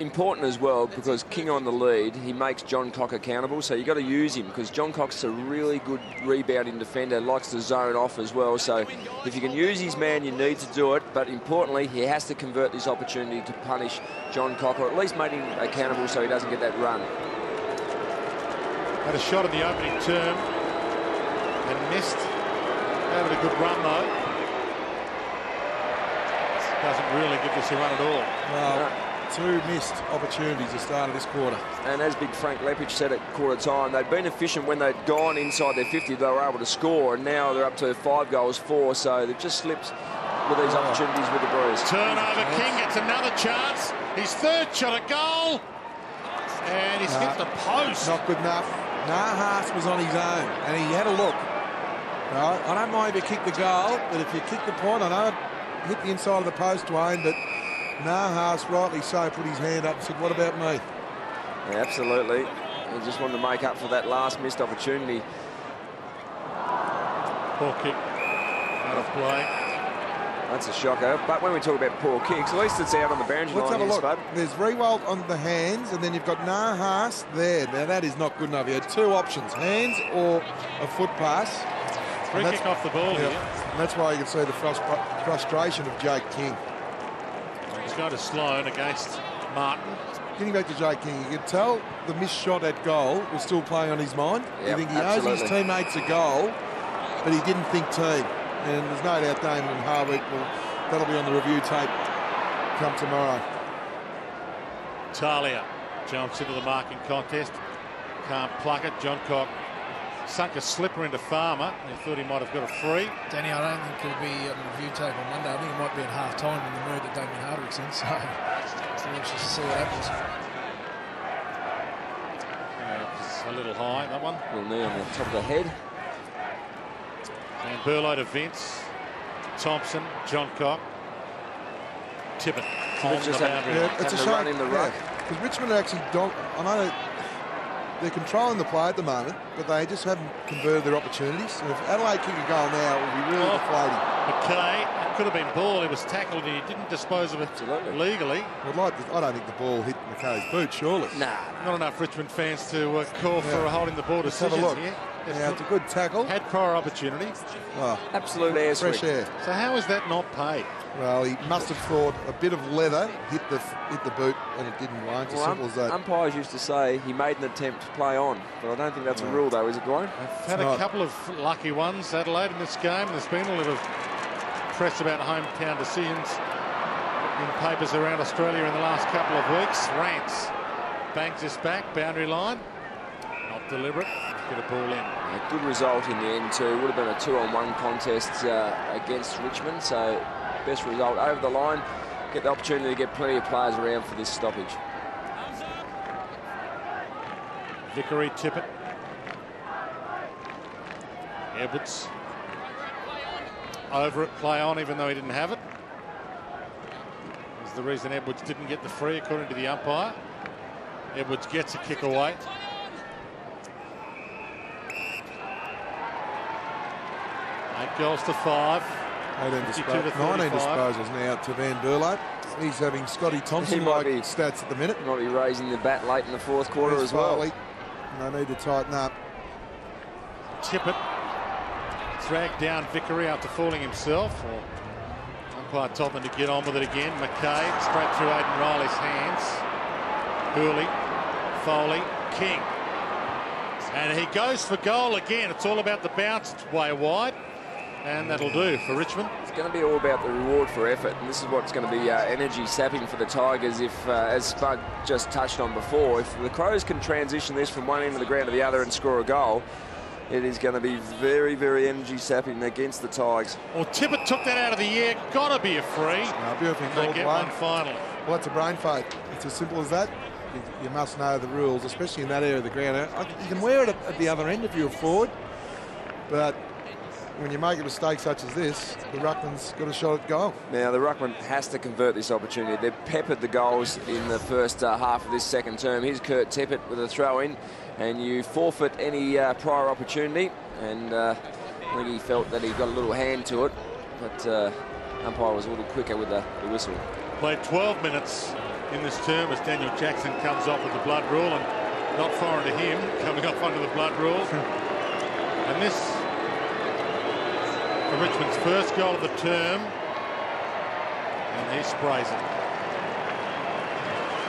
important as well because King on the lead, he makes Johncock accountable. So you've got to use him because Johncock's a really good rebounding defender, likes to zone off as well. So if you can use his man, you need to do it. But importantly, he has to convert this opportunity to punish Johncock or at least make him accountable so he doesn't get that run. Had a shot in the opening term and missed. Had a good run though. Doesn't really give us a run at all. Well, two missed opportunities at the start of this quarter. And as Big Frank Leppitsch said at quarter time, they'd been efficient when they'd gone inside their 50. They were able to score, and now they're up to five goals, four. So they've just slipped with these opportunities with the Breeze. Turnover, King gets another chance. His third shot at goal. And he's Nah. hit the post. Not good enough. Nahas was on his own, and he had a look. Right, I don't mind if you kick the goal, but if you kick the point, I know it hit the inside of the post, Dwayne, but Nahas, rightly so, put his hand up and said, what about me? Yeah, absolutely. He just wanted to make up for that last missed opportunity. Poor kick. Out of play. That's a shocker. But when we talk about poor kicks, at least it's out on the boundary Let's line have a look. Spud. There's Riewoldt on the hands, and then you've got Nahas there. Now, that is not good enough. You had two options, hands or a foot pass. Free And that's- kick off the ball Yeah, here. and that's why you can see the frustra- frustration of Jake King. He's going to Sloane against Martin. Getting back to Jake King, you could tell the missed shot at goal was still playing on his mind. Yep, you think he owes his teammates a goal, but he didn't think team. And there's no doubt Damien Hardwick will, that'll be on the review tape come tomorrow. Talia jumps into the marking contest. Can't pluck it. Johncock sunk a slipper into Farmer. He thought he might have got a free. Danny, I don't think he'll be on the review tape on Monday. I think it might be at half time in the mood that Damien Hardwick's in. So, so anxious to see what happens. A little high, that one. Little knee on the top of the head. And Berlo to Vince. Thompson, Johncock. Tippett on just the had- boundary. Yeah, it's a shame. run in the ruck. Because Richmond are actually, dom- I know they're controlling the play at the moment, but they just haven't converted their opportunities. And if Adelaide kick a goal now, it will be really Oh. deflating. McKay, it could have been ball. He was tackled and he didn't dispose of it Absolutely. legally. I'd like to, I don't think the ball hit McKay's boot, surely. Nah. Not enough Richmond fans to uh, call for Yeah. a holding the ball Let's have a look. here. Now, it's a good tackle. Had prior opportunity. Oh, Absolute air fresh swing. air. So how is that not paid? Well, he must have thought a bit of leather hit the hit the boot, and it didn't. Won't. As simple as that. umpires used to say he made an attempt to play on, but I don't think that's a rule, though, is it, Dwayne? I've had a not. couple of lucky ones, Adelaide, in this game. There's been a little press about hometown decisions in papers around Australia in the last couple of weeks. Rance bangs this back, boundary line. Not deliberate. Get a ball in. A good result in the end too. Would have been a two-on-one contest uh, against Richmond, so best result over the line. Get the opportunity to get plenty of players around for this stoppage. Vickery, Tippett. Edwards. Over at play on, even though he didn't have it. Is the reason Edwards didn't get the free, according to the umpire. Edwards gets a kick away. Eight goals to five. 18 52 to 19 disposals now to Van Berlo. He's having Scotty Thompson might like be- stats at the minute. Might be raising the bat late in the fourth quarter There's as well. Foley. And they need to tighten up. Tippett dragged down Vickery after falling himself. Or umpire told them to get on with it again. McKay straight through Aidan Riley's hands. Houli, Foley, King. And he goes for goal again. It's all about the bounce. It's way wide. And that'll do for Richmond. It's going to be all about the reward for effort, and this is what's going to be uh, energy sapping for the Tigers. If, uh, as Spud just touched on before, if the Crows can transition this from one end of the ground to the other and score a goal, it is going to be very, very energy sapping against the Tigers. Well, Tippett took that out of the air. Gotta be a free. Uh, beautiful They get Dwayne. one final. Well, it's a brain fade. It's as simple as that. You, you must know the rules, especially in that area of the ground. You can wear it at, at the other end if you're a forward, but when you make a mistake such as this, the Ruckman's got a shot at goal. Now, the Ruckman has to convert this opportunity. They've peppered the goals in the first uh, half of this second term. Here's Kurt Tippett with a throw in, and you forfeit any uh, prior opportunity. And uh, I think he felt that he got a little hand to it, but uh, umpire was a little quicker with the, the whistle. Played 12 minutes in this term as Daniel Jackson comes off with the blood rule and not foreign to him coming off under the blood rule. and this for Richmond's first goal of the term. And he sprays it.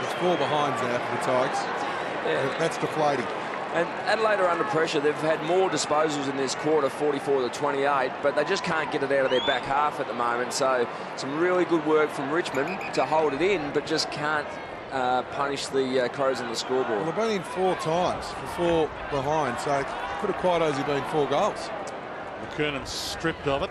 It's four behinds now for the Tigers. Yeah. That's deflating. And Adelaide are under pressure. They've had more disposals in this quarter, 44 to 28, but they just can't get it out of their back half at the moment. So some really good work from Richmond to hold it in, but just can't uh, punish the uh, Crows on the Well, scoreboard. they've been in four times for four behind, so could have quite easily been four goals, McKernan stripped of it.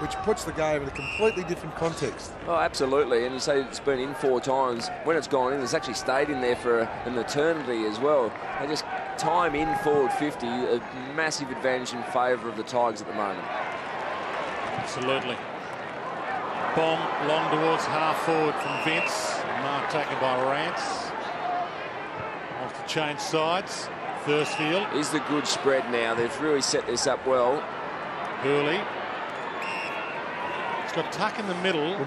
which puts the game in a completely different context. Oh, absolutely. And you say it's been in four times. When it's gone in, it's actually stayed in there for an eternity as well. They just time in forward 50, a massive advantage in favour of the Tigers at the moment. Absolutely. Bomb long towards half forward from Vince. Mark taken by Rance. Off to change sides. Thursfield. Is the good spread now. They've really set this up well. Houli. He's got Tuck in the middle.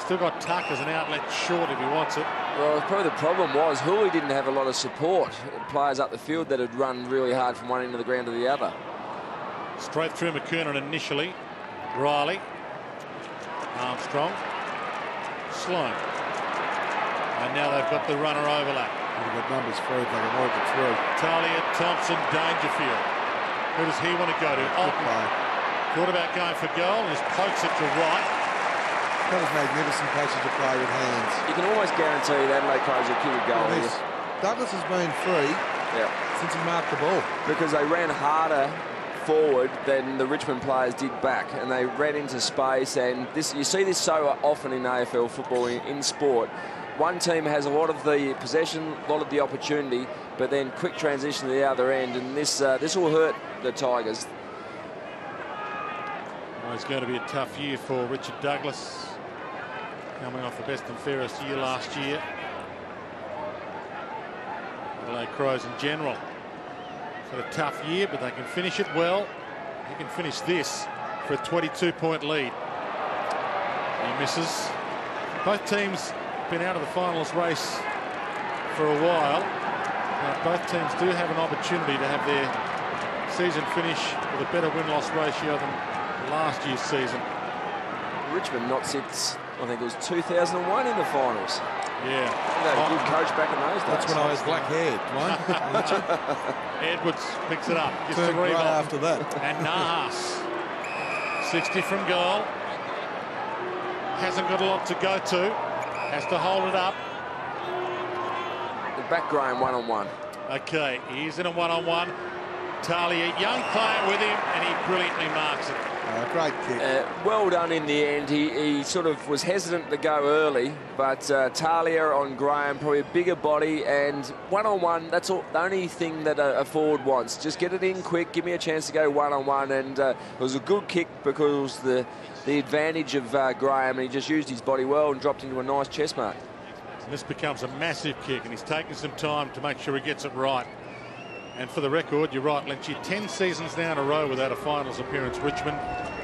Still got Tuck as an outlet short if he wants it. Well, probably the problem was Houli didn't have a lot of support. Players up the field that had run really hard from one end of the ground to the other. Straight through McKernan initially. Riley. Armstrong. Sloane. And now they've got the runner overlap. They've got numbers free if they can work it through. Talia, Thompson, Dangerfield. Who does he want to go to? Good Alton play. thought about going for goal and just pokes it to right. That was magnificent passage of play with hands. You can almost guarantee that Adelaide Crows will kick a goal here. this. Douglas has been free Yeah. since he marked the ball. because they ran harder forward than the Richmond players did back, and they ran into space. And this, you see this so often in AFL football, in, in sport. One team has a lot of the possession, a lot of the opportunity, but then quick transition to the other end, and this uh, this will hurt the Tigers. Well, it's going to be a tough year for Richard Douglas. Coming off the best and fairest year last year. Adelaide Crows in general. It's had a tough year, but they can finish it well. He can finish this for a 22-point lead. He misses. Both teams been out of the finals race for a while. Now, both teams do have an opportunity to have their season finish with a better win-loss ratio than last year's season. Richmond not since, I think it was 2001 in the finals. Yeah. They had a good oh. coach back in those days. That's when I was black-haired, Edwards picks it up. Gets Turned the grey rebound. after that. And Nahas, 60 from goal. Hasn't got a lot to go to. Has to hold it up. The back Graham one-on-one. Okay, he's in a one-on-one. Talia, young player with him, and he brilliantly marks it. Uh, great kick. Uh, well done in the end. He, he sort of was hesitant to go early, but uh, Talia on Graham, probably a bigger body, and one-on-one, that's all, the only thing that a, a forward wants. Just get it in quick, give me a chance to go one-on-one, and uh, it was a good kick because the the advantage of uh, Graham, and he just used his body well and dropped into a nice chest mark. And this becomes a massive kick, and he's taking some time to make sure he gets it right. And for the record, you're right, Lynchy, 10 seasons now in a row without a finals appearance. Richmond,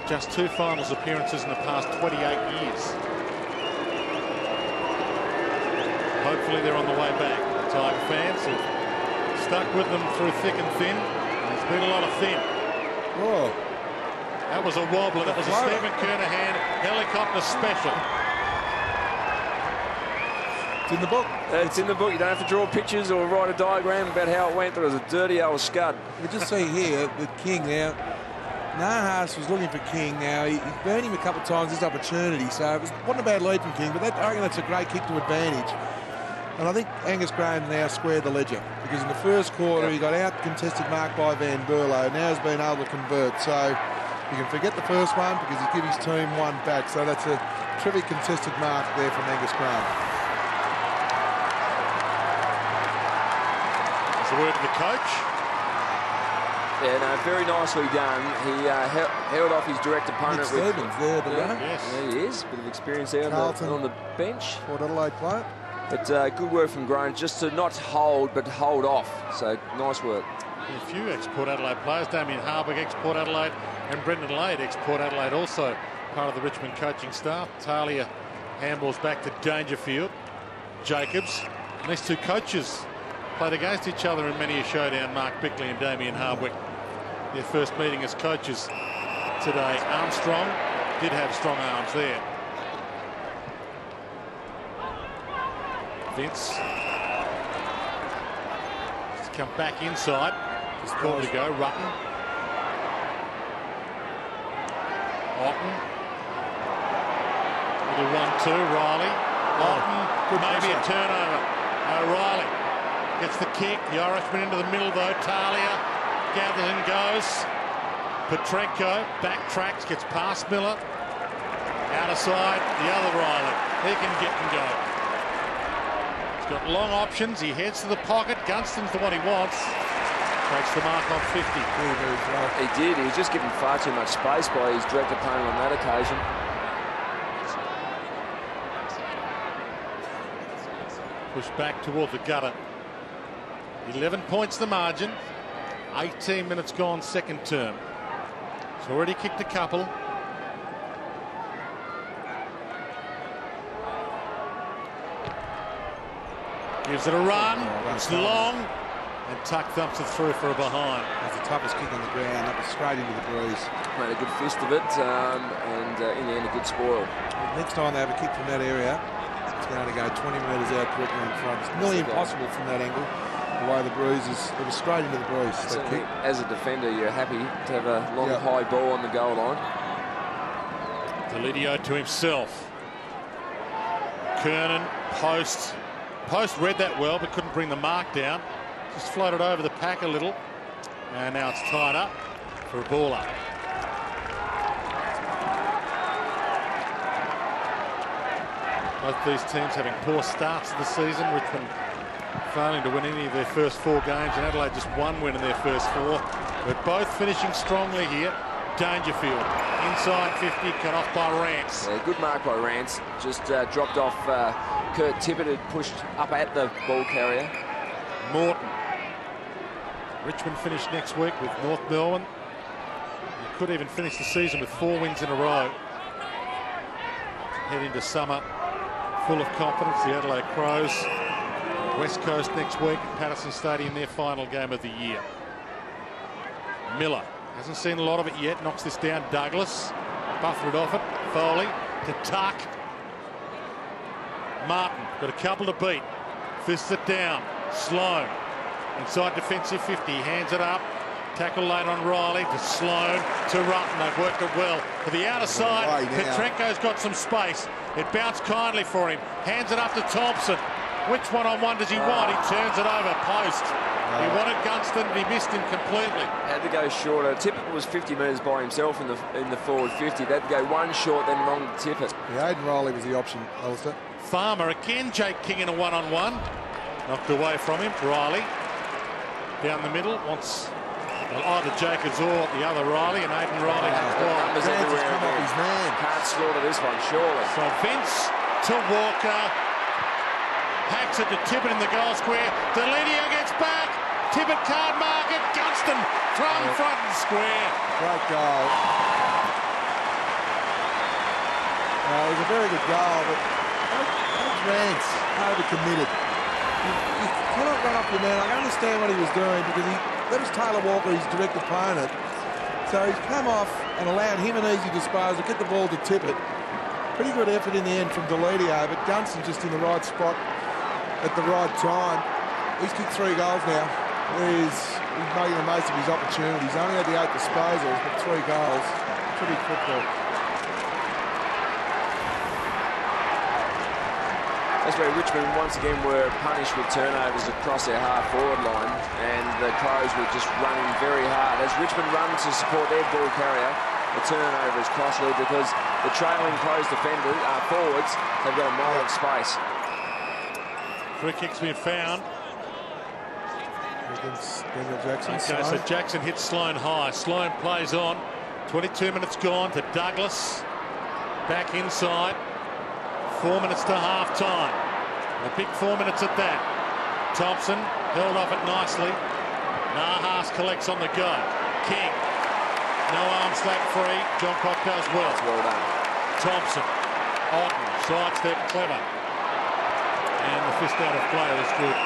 just two finals appearances in the past 28 years. Hopefully they're on the way back. The Tiger fans have stuck with them through thick and thin. There's been a lot of thin. Oh, That was a wobbler. That was a Stephen Kernahan helicopter special. It's in the book. It's in the book. You don't have to draw pictures or write a diagram about how it went, but it was a dirty old scud. We just see here with King now. Nahas was looking for King now. He, he's burned him a couple of times this opportunity, so it was, wasn't a bad lead from King, but that, I reckon that's a great kick to advantage. And I think Angus Graham now squared the ledger because in the first quarter he got out contested mark by Van Berlo. Now he's been able to convert. So you can forget the first one because he's given his team one back. So that's a terrific contested mark there from Angus Graham. There's a word to the coach. Yeah, no, very nicely done. He uh, held, held off his direct Nick opponent with. Stevens there, the Yeah. runner. Yes. There he is. Bit of experience there on the, on the bench. Port Adelaide player. But uh, good work from Graham just to not hold, but hold off. So nice work. A few ex-Port Adelaide players, Damien Hardwick, ex-Port Adelaide, and Brendan Lade, ex-Port Adelaide, also part of the Richmond coaching staff. Talia handballs back to Dangerfield. Jacobs. And these two coaches played against each other in many a showdown, Mark Bickley and Damien Hardwick. Their first meeting as coaches today. Armstrong did have strong arms there. Vince Just come back inside. Just called to go. Rutten. Otten. Little one-two. Riley. Otten. good Maybe a turnover. O'Reilly gets the kick. The Irishman into the middle though. Talia gathers and goes. Petrenko backtracks, gets past Miller. Out of side, the other Riley. He can get and go. He's got long options. He heads to the pocket. Gunston's the one he wants. Takes the mark on 50. Very, very slow. He did. He was just given far too much space by his direct opponent on that occasion. Pushed back toward the gutter. 11 points the margin. 18 minutes gone second term. He's already kicked a couple. Gives it a run. well It's done. long. And Tuck thumps it through for a behind. That's the toughest kick on the ground. That was straight into the breeze. Made a good fist of it, um, and uh, in the end, a good spoil. Next time they have a kick from that area, it's going to go 20 metres out directly in front. It's nearly impossible from that angle. The way the breeze is, it was straight into the breeze. That kick. as a defender, you're happy to have a long, Yeah. high ball on the goal line. Deledio to himself. Kernan, post. Post read that well, but couldn't bring the mark down. Just floated over the pack a little. And now it's tied up for a ball up. Both these teams having poor starts to the season. Richmond failing to win any of their first four games, and Adelaide just one win in their first four. But both finishing strongly here. Dangerfield inside 50, cut off by Rance. Yeah, good mark by Rance. Just uh, dropped off. Uh, Kurt Tippett had pushed up at the ball carrier. Morton. Richmond finish next week with North Melbourne. Could even finish the season with four wins in a row. Head into summer full of confidence. The Adelaide Crows. West Coast next week at Patterson Stadium, their final game of the year. Miller hasn't seen a lot of it yet. Knocks this down. Douglas buffered off it. Foley to Tuck. Martin got a couple to beat. Fists it down. Sloane inside defensive 50. Hands it up. Tackle late on Riley to Sloane to Rutten. They've worked it well. To the outer side, Petrenko's got some space. It bounced kindly for him. Hands it up to Thompson. Which one-on-one does he want? He turns it over, post. He wanted Gunston, but he missed him completely. Had to go shorter. Tippett was 50 metres by himself in the in the forward 50. They had to go one short, then long to Tippett. Yeah, Aidan Riley was the option, Alistair. Farmer again, Jake King in a one-on-one. Knocked away from him, Riley. Down the middle, wants well, either Jacobs or the other Riley, and Aidan Riley has The numbers everywhere come off his man. Can't slaughter this one, surely. So Vince to Walker. Hacks it to Tippett in the goal square. Deledio gets back. Tippett can't mark it. Gunston thrown front and square. Great goal. Uh, it was a very good goal, but Rance overcommitted. You, you cannot run up your man. I understand what he was doing because he that was Taylor Walker, his direct opponent. So he's come off and allowed him an easy disposal, get the ball to Tippett. Pretty good effort in the end from Deledio, but Gunston just in the right spot at the right time. He's kicked three goals now. He's, he's making the most of his opportunities. He's only had the eight disposals, but three goals. Pretty football. That's where Richmond once again were punished with turnovers across their half forward line, and the Crows were just running very hard. As Richmond run to support their ball carrier, the turnover is costly because the trailing Crows defenders, uh, forwards, have got a mile of space. Free kick's been found. Against Daniel Jackson. Okay, so Jackson hits Sloane high. Sloane plays on. 22 minutes gone to Douglas. Back inside. Four minutes to half time. A big four minutes at that. Thompson held off it nicely. Nahas collects on the go. King. No arm slap free. Johncock does well. That's well done. Thompson. Otten. Sidestep clever. And the fist out of play was good.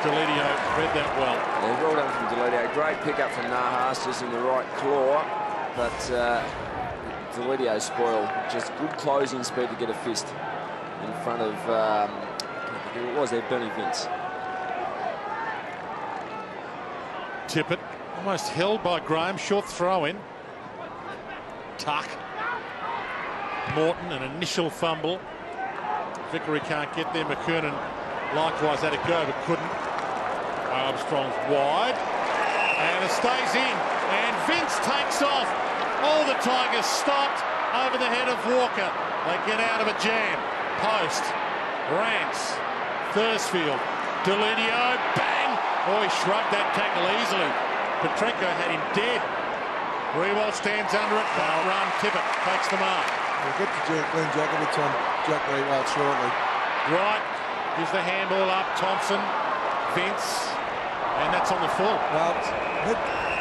Deledio read that well. Yeah, well done from Deledio. Great pickup from Nahas, just in the right claw, but uh, Deledio spoiled. Just good closing speed to get a fist in front of, um, who it was there, Bernie Vince. Tippett almost held by Graham. Short throw in. Tuck. Morton, an initial fumble. Vickery can't get there. McKernan likewise had a go but couldn't. Armstrong's wide. And it stays in. And Vince takes off. All the Tigers stopped over the head of Walker. They get out of a jam. Post. Rance. Thursfield. Deledio. Bang! Oh, he shrugged that tackle easily. Petrenko had him dead. Riewoldt stands under it. Can't run. Tippett takes the mark. We'll get to Jack, Glenn Jakovich on Jack Riewoldt shortly. Right. Gives the handball up. Thompson. Vince. And that's on the full. Well, head,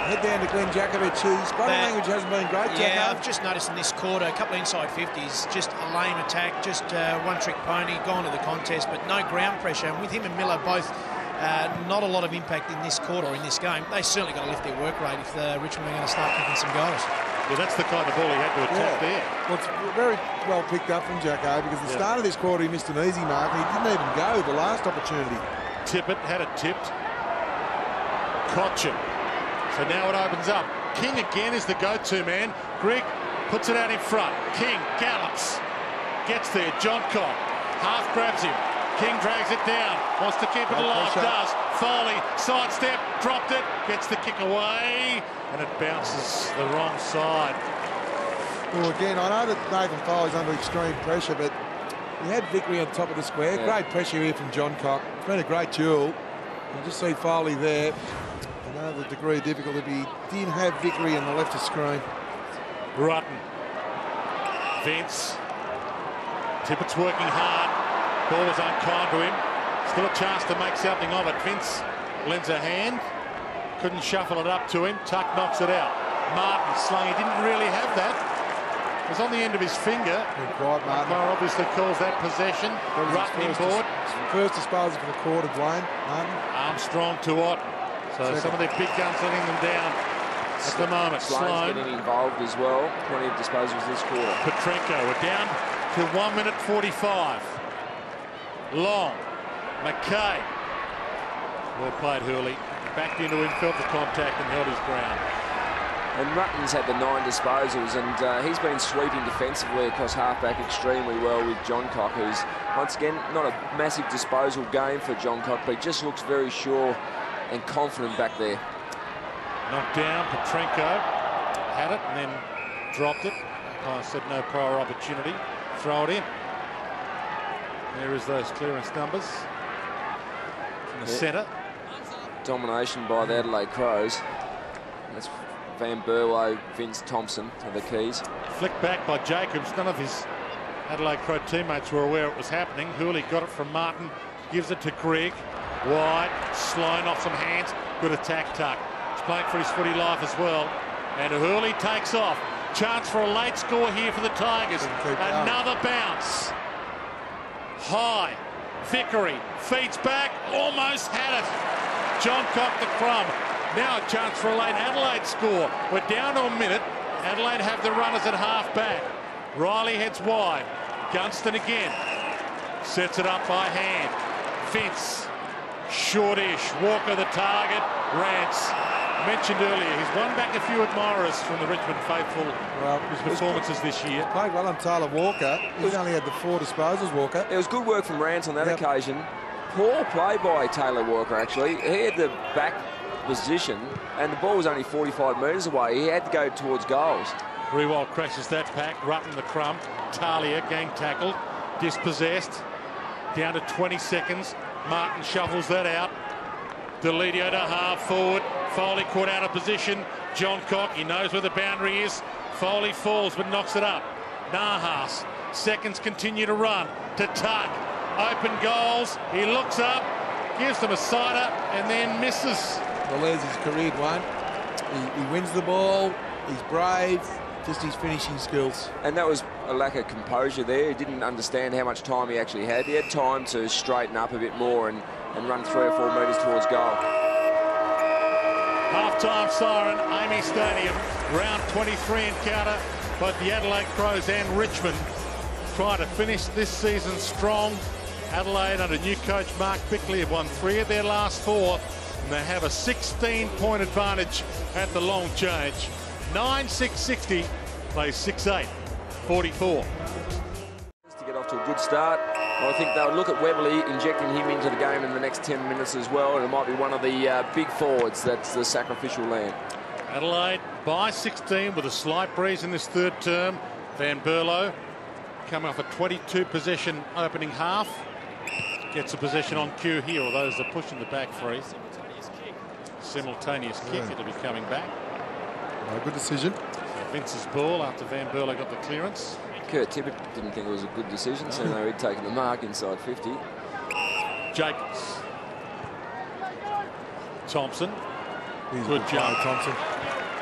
head down to Glenn Jakovich. His body That- language hasn't been great, Yeah, Jacko. I've just noticed in this quarter, a couple of inside 50s, just a lame attack, just uh, one trick pony, gone to the contest, but no ground pressure. And with him and Miller both uh, not a lot of impact in this quarter or in this game, they certainly got to lift their work rate if uh, Richmond are going to start kicking some goals. Yeah, that's the kind of ball he had to attack there. Well, it's very well picked up from Jacko because the Yeah. start of this quarter he missed an easy mark and he didn't even go the last opportunity. Tippett had it tipped. Cotchin. So now it opens up. King again is the go-to man. Grigg puts it out in front. King gallops. Gets there. Johncock. Half grabs him. King drags it down. Wants to keep it No alive. pressure. Does. Foley. Sidestep. Dropped it. Gets the kick away. And it bounces the wrong side. Well, again, I know that Nathan Foley's under extreme pressure, but he had Vickery on top of the square. Yeah. Great pressure here from Johncock. It's been a great duel. You just see Foley there. I know the degree of difficulty, but he didn't have Vickery on the left of screen. Rutten. Vince. Tippett's working hard. Ball was unkind to him. Still a chance to make something of it. Vince lends a hand. Couldn't shuffle it up to him. Tuck knocks it out. Martin slung. He didn't really have that. It was on the end of his finger. Good quiet, Martin. Umpire obviously calls that possession. The was his Rutten first, inboard. first disposal for the quarter, Dwayne. Martin. Armstrong to Watt. So Second. some of their big guns letting them down at the moment. Sloane's Sloane, getting involved as well. Plenty of disposals this quarter. Petrenko. We're down to 1 minute 45. Long. McKay. Well played, Hurley. Backed into him, felt the contact and held his ground. And Rutten's had the nine disposals, and uh, he's been sweeping defensively across halfback extremely well with Johncock, who's once again not a massive disposal game for Johncock, but he just looks very sure and confident back there. Knocked down, Petrenko had it and then dropped it. I said no prior opportunity. Throw it in. There is those clearance numbers. From the Yeah. centre. Domination by the Adelaide Crows. That's Van Berlo, Vince Thompson are the keys. Flicked back by Jacobs. None of his Adelaide Crow teammates were aware it was happening. Hurley got it from Martin. Gives it to Grigg. Wide. Sloane off some hands. Good attack tuck. He's playing for his footy life as well. And Hurley takes off. Chance for a late score here for the Tigers. Doesn't keep going. Another bounce. High. Vickery feeds back. Almost had it. Johncock the crumb. Now a chance for a late Adelaide score. We're down to a minute. Adelaide have the runners at half back. Reilly heads wide. Gunston again. Sets it up by hand. Vince. Shortish. Walker the target. Rance. Mentioned earlier, he's won back a few admirers from the Richmond faithful. Well, His performances this year. Played well on Taylor Walker. He's only had the four disposals, Walker. It was good work from Rance on that Yep. occasion. Poor play by Taylor Walker, actually. He had the back position, and the ball was only 45 metres away. He had to go towards goals. Riewoldt crashes that pack. Rutten the crumb. Talia gang tackled. Dispossessed. Down to 20 seconds. Martin shovels that out. Deledio to half forward. Foley caught out of position. Johncock, he knows where the boundary is. Foley falls but knocks it up. Nahas. Seconds continue to run. To Tuck. Open goals. He looks up. Gives them a cider and then misses. Well, there's his career, Dwayne. He, he wins the ball. He's brave. Just his finishing skills. And that was a lack of composure there. He didn't understand how much time he actually had. He had time to straighten up a bit more and, and run three or four metres towards goal. Half-time siren, AAMI Stadium, round 23 encounter. Both the Adelaide Crows and Richmond try to finish this season strong. Adelaide under new coach Mark Bickley have won three of their last four and they have a 16-point advantage at the long change. 9-6-60, plays 6-8, 44. to get off to a good start. I think they'll look at Webley injecting him into the game in the next 10 minutes as well, and it might be one of the uh, big forwards that's the sacrificial lamb. Adelaide by 16 with a slight breeze in this third term. Van Berlo coming off a 22 possession opening half. Gets a possession on cue here, although there's a push in the back free. Simultaneous kick, Yeah. it'll be coming back. Good decision. Vince's ball after Van Berlo got the clearance. Kurt Tippett didn't think it was a good decision, so now he'd taken the mark inside 50. Jacobs. Thompson He's Good job. Thompson.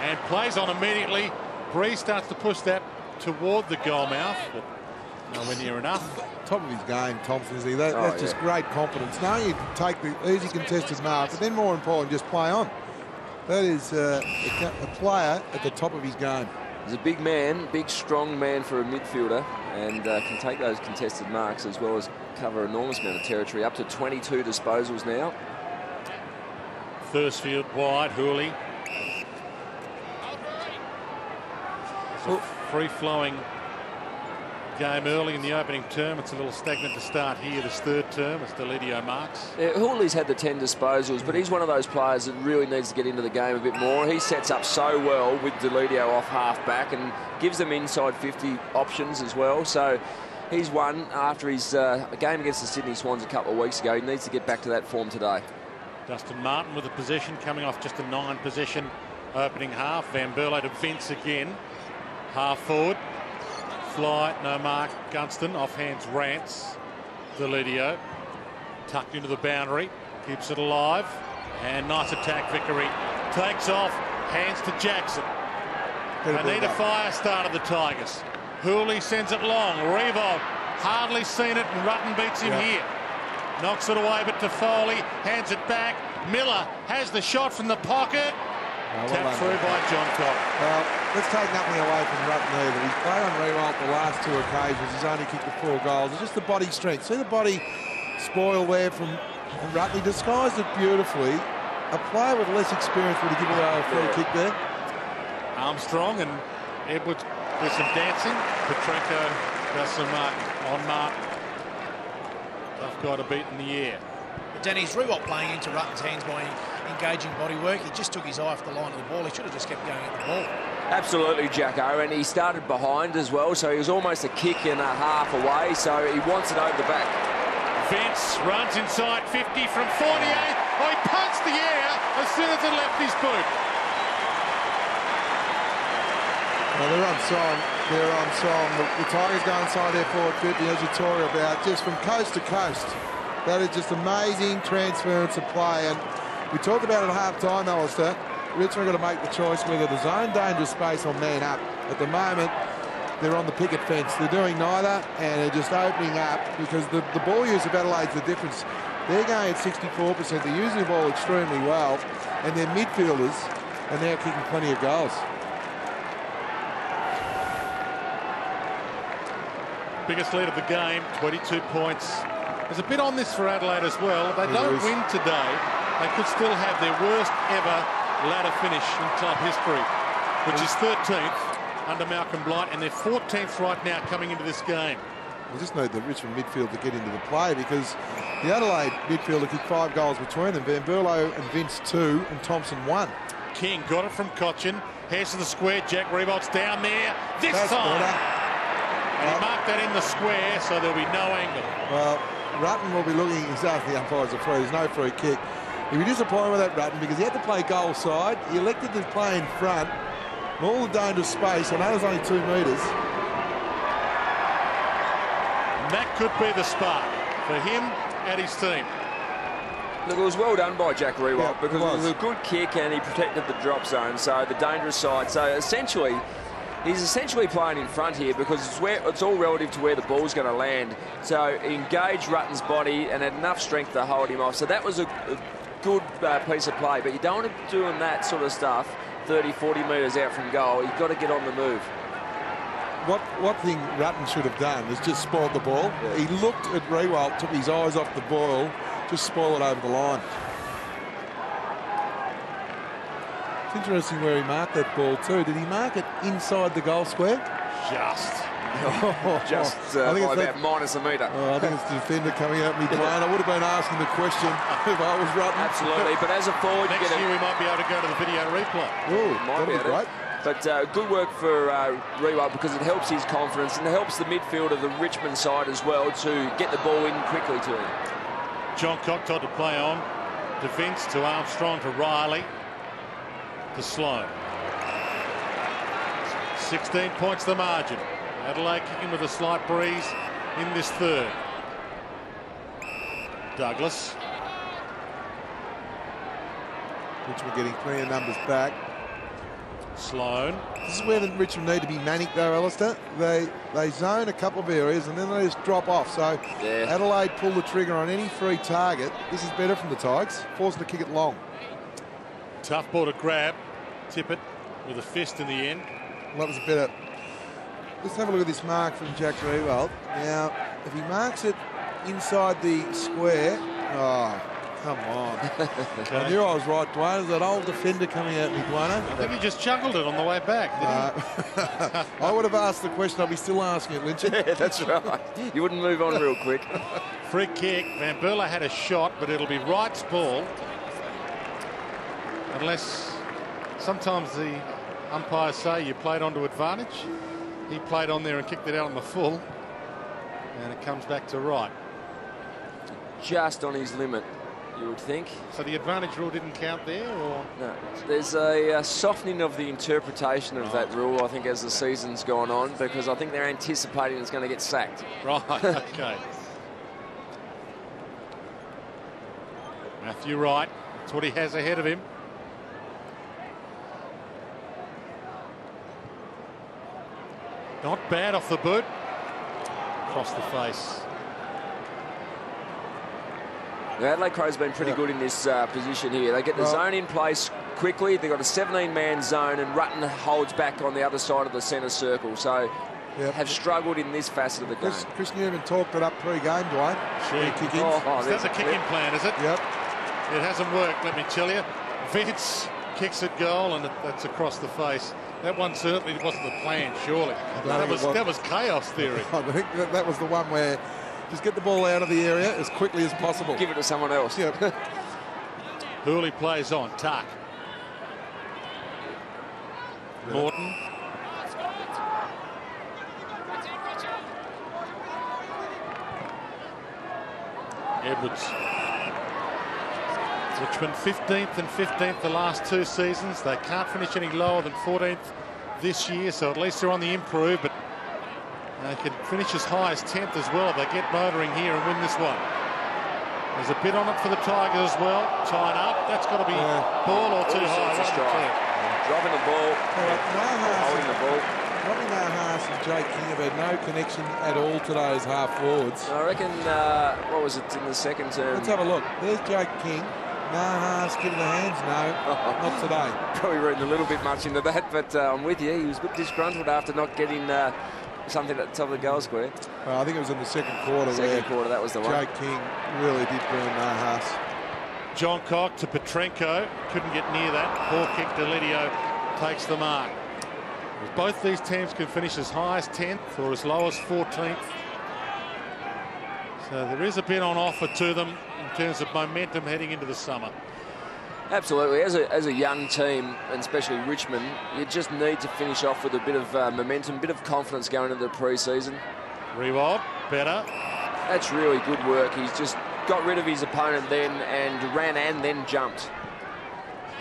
and plays on immediately. Bree starts to push that toward the goal mouth, but nowhere near enough. Top of his game, Thompson, is he? That, Oh, that's just great confidence. Knowing you can take the easy contested mark, but then more important, just play on. That is uh, a, a player at the top of his game. He's a big man, big strong man for a midfielder, and uh, can take those contested marks as well as cover an enormous amount of territory. Up to 22 disposals now. Thursfield wide, Hurley. It's a free-flowing game early in the opening term. It's a little stagnant to start here this third term as Deledio marks. Yeah, Houli's had the 10 disposals, but he's one of those players that really needs to get into the game a bit more. He sets up so well with Deledio off half back and gives them inside 50 options as well. So he's won after his uh, game against the Sydney Swans a couple of weeks ago. He needs to get back to that form today. Dustin Martin with a possession coming off just a nine possession opening half. Van Berlo to Vince again. Half forward. Fly, no mark. Gunston off hands Rance. Deledio. Tucked into the boundary. Keeps it alive. And nice attack, Vickery. Takes off. Hands to Jackson. Better They need a fire start of the Tigers. Houli sends it long. Riewoldt hardly seen it, and Rutten beats him Yeah. here. Knocks it away, but to Foley hands it back. Miller has the shot from the pocket. Oh, well Tapped done, through by Johncock. Well, let's take nothing away from Rutten either. He's played on Riewoldt the last two occasions. He's only kicked the four goals. It's just the body strength. See the body spoil there from, from Rutten. He disguised it beautifully. A player with less experience would have given away a free kick there. Armstrong and Edwards with some dancing. Petrenko does some marking on Martin. Tough guy to beat in the air. But Danny's Riewoldt playing into Rutten's hands by engaging body work. He just took his eye off the line of the ball. He should have just kept going at the ball. Absolutely, Jacko, and he started behind as well, so he was almost a kick and a half away, so he wants it over the back. Vince runs inside 50 from 48. Oh, he punched the air as soon as it left his boot. Well, they're on song. They're on song. The, the Tigers go inside their forward 50, as you talk about, just from coast to coast. That is just amazing transference of play. And we talked about it at half time, Alistair. Richmond got to make the choice whether to zone dangerous space or man up. At the moment, they're on the picket fence. They're doing neither, and they're just opening up because the, the ball use of Adelaide's the difference. They're going at 64%. They're using the ball extremely well, and their midfielders are now kicking plenty of goals. Biggest lead of the game, 22 points. There's a bit on this for Adelaide as well. They don't is. win today, they could still have their worst ever ladder finish in club history, which is 13th under Malcolm Blight, and they're 14th right now coming into this game. We just need the Richmond midfield to get into the play because the Adelaide midfielder kicked five goals between them. Van Berlo and Vince two and Thompson one. King got it from Cotchin. Here's to the square. Jack Riewoldt's down there. This That's time. better. And he marked that in the square, so there'll be no angle. Well, Rutten will be looking, exactly umpires a free. There's no free kick. He'll be disappointed with that Rutten because he had to play goal side. He elected to play in front. And all the dangerous space. I know there's only two metres. And that could be the spark for him and his team. Look, it was well done by Jack Riewoldt Yeah, because it was. was. a good kick and he protected the drop zone, so the dangerous side. So essentially, he's essentially playing in front here because it's where it's all relative to where the ball's going to land. So he engaged Rutten's body and had enough strength to hold him off. So that was a, a good uh, piece of play. But you don't want to be doing that sort of stuff 30, 40 metres out from goal. You've got to get on the move. What what thing Rutten should have done is just spoiled the ball. He looked at Riewoldt, took his eyes off the ball, just spoil it over the line. It's interesting where he marked that ball too. Did he mark it inside the goal square? Just. Just I uh, think by it's about that- minus a metre. Oh, I think it's the defender coming out me Dwayne. I would have been asking the question if I was Rutten. Absolutely. But as a forward, you Next get a year we might be able to go to the video replay. Ooh, Might that'd be able to. great. But uh, good work for uh, Riewoldt because it helps his confidence and it helps the midfield of the Richmond side as well to get the ball in quickly to him. Johncock told to play on. To Vince, to Armstrong, to Reilly, to Sloane. 16 points the margin. Adelaide kicking with a slight breeze in this third. Douglas. Richmond getting plenty of numbers back. Sloane. This is where the Richmond need to be manic though, Alistair. They they zone a couple of areas and then they just drop off. So Yeah. Adelaide pull the trigger on any free target. This is better from the Tigers. Force them to kick it long. Tough ball to grab. Tippett with a fist in the end. Well, that was a better. Let's have a look at this mark from Jack Riewoldt. Now, if he marks it inside the square, oh, come on. I knew I was right, Dwayne. There's that old defender coming at me, Dwayne. I think he just juggled it on the way back. didn't he? Uh, I would have asked the question. I'll be still asking it, Lynch. Yeah, that's right. You wouldn't move on real quick. Free kick. Van Berlo had a shot, but it'll be Wright's ball. Unless sometimes the umpires say you played onto advantage. He played on there and kicked it out on the full. And it comes back to Wright. Just on his limit, you would think. So the advantage rule didn't count there, or No, there's a, uh softening of the interpretation of that rule, I think, as the season's gone on, because I think they're anticipating it's going to get sacked. right? Okay. Matthew Wright. That's what he has ahead of him. Not bad off the boot. Across the face. The Adelaide Crows have been pretty good in this uh, position here. They get the Well- zone in place quickly. They've got a 17-man zone, and Rutten holds back on the other side of the centre circle. So Yep. have struggled in this facet of the game. Chris, Chris Newman talked it up pre-game, Dwayne. Gee. Kick ins. Oh, oh, Is that there's the a kicking clip. plan, is it? Yep. It hasn't worked, let me tell you. Vince kicks at goal and it, that's across the face. That one certainly wasn't the plan, surely. That was, was. that was chaos theory. I think that, that was the one where just get the ball out of the area as quickly as possible. Give it to someone else. Yep. Houli plays on. Tuck. Morton. Edwards. Richmond 15th and 15th the last two seasons. They can't finish any lower than 14th this year, so at least they're on the improve, but they can finish as high as 10th as well if they get motoring here and win this one. There's a bit on it for the Tigers as well. Tying up. That's got to be Yeah. ball or too All high. sorts of wasn't strike. it? Dropping the ball, All right, Nahas, holding the ball. Robbie Nahas and Jake King have had no connection at all today as half forwards. I reckon, uh, what was it in the second term? Let's have a look. There's Jake King. Nahas giving the hands. No, not today. Probably reading a little bit much into that, but uh, I'm with you. He was a bit disgruntled after not getting uh, something at the top of the goal square. Well, I think it was in the second quarter Second where quarter, that was the one. Jake King really did burn Nahas. Johncock to Petrenko. Couldn't get near that. Poor kick. to Deledio takes the mark. Both these teams can finish as high as 10th or as low as 14th. So there is a bit on offer to them in terms of momentum heading into the summer. Absolutely. As a, as a young team, and especially Richmond, you just need to finish off with a bit of uh, momentum, a bit of confidence going into the pre-season. Riewoldt, better. That's really good work. He's just got rid of his opponent then and ran and then jumped.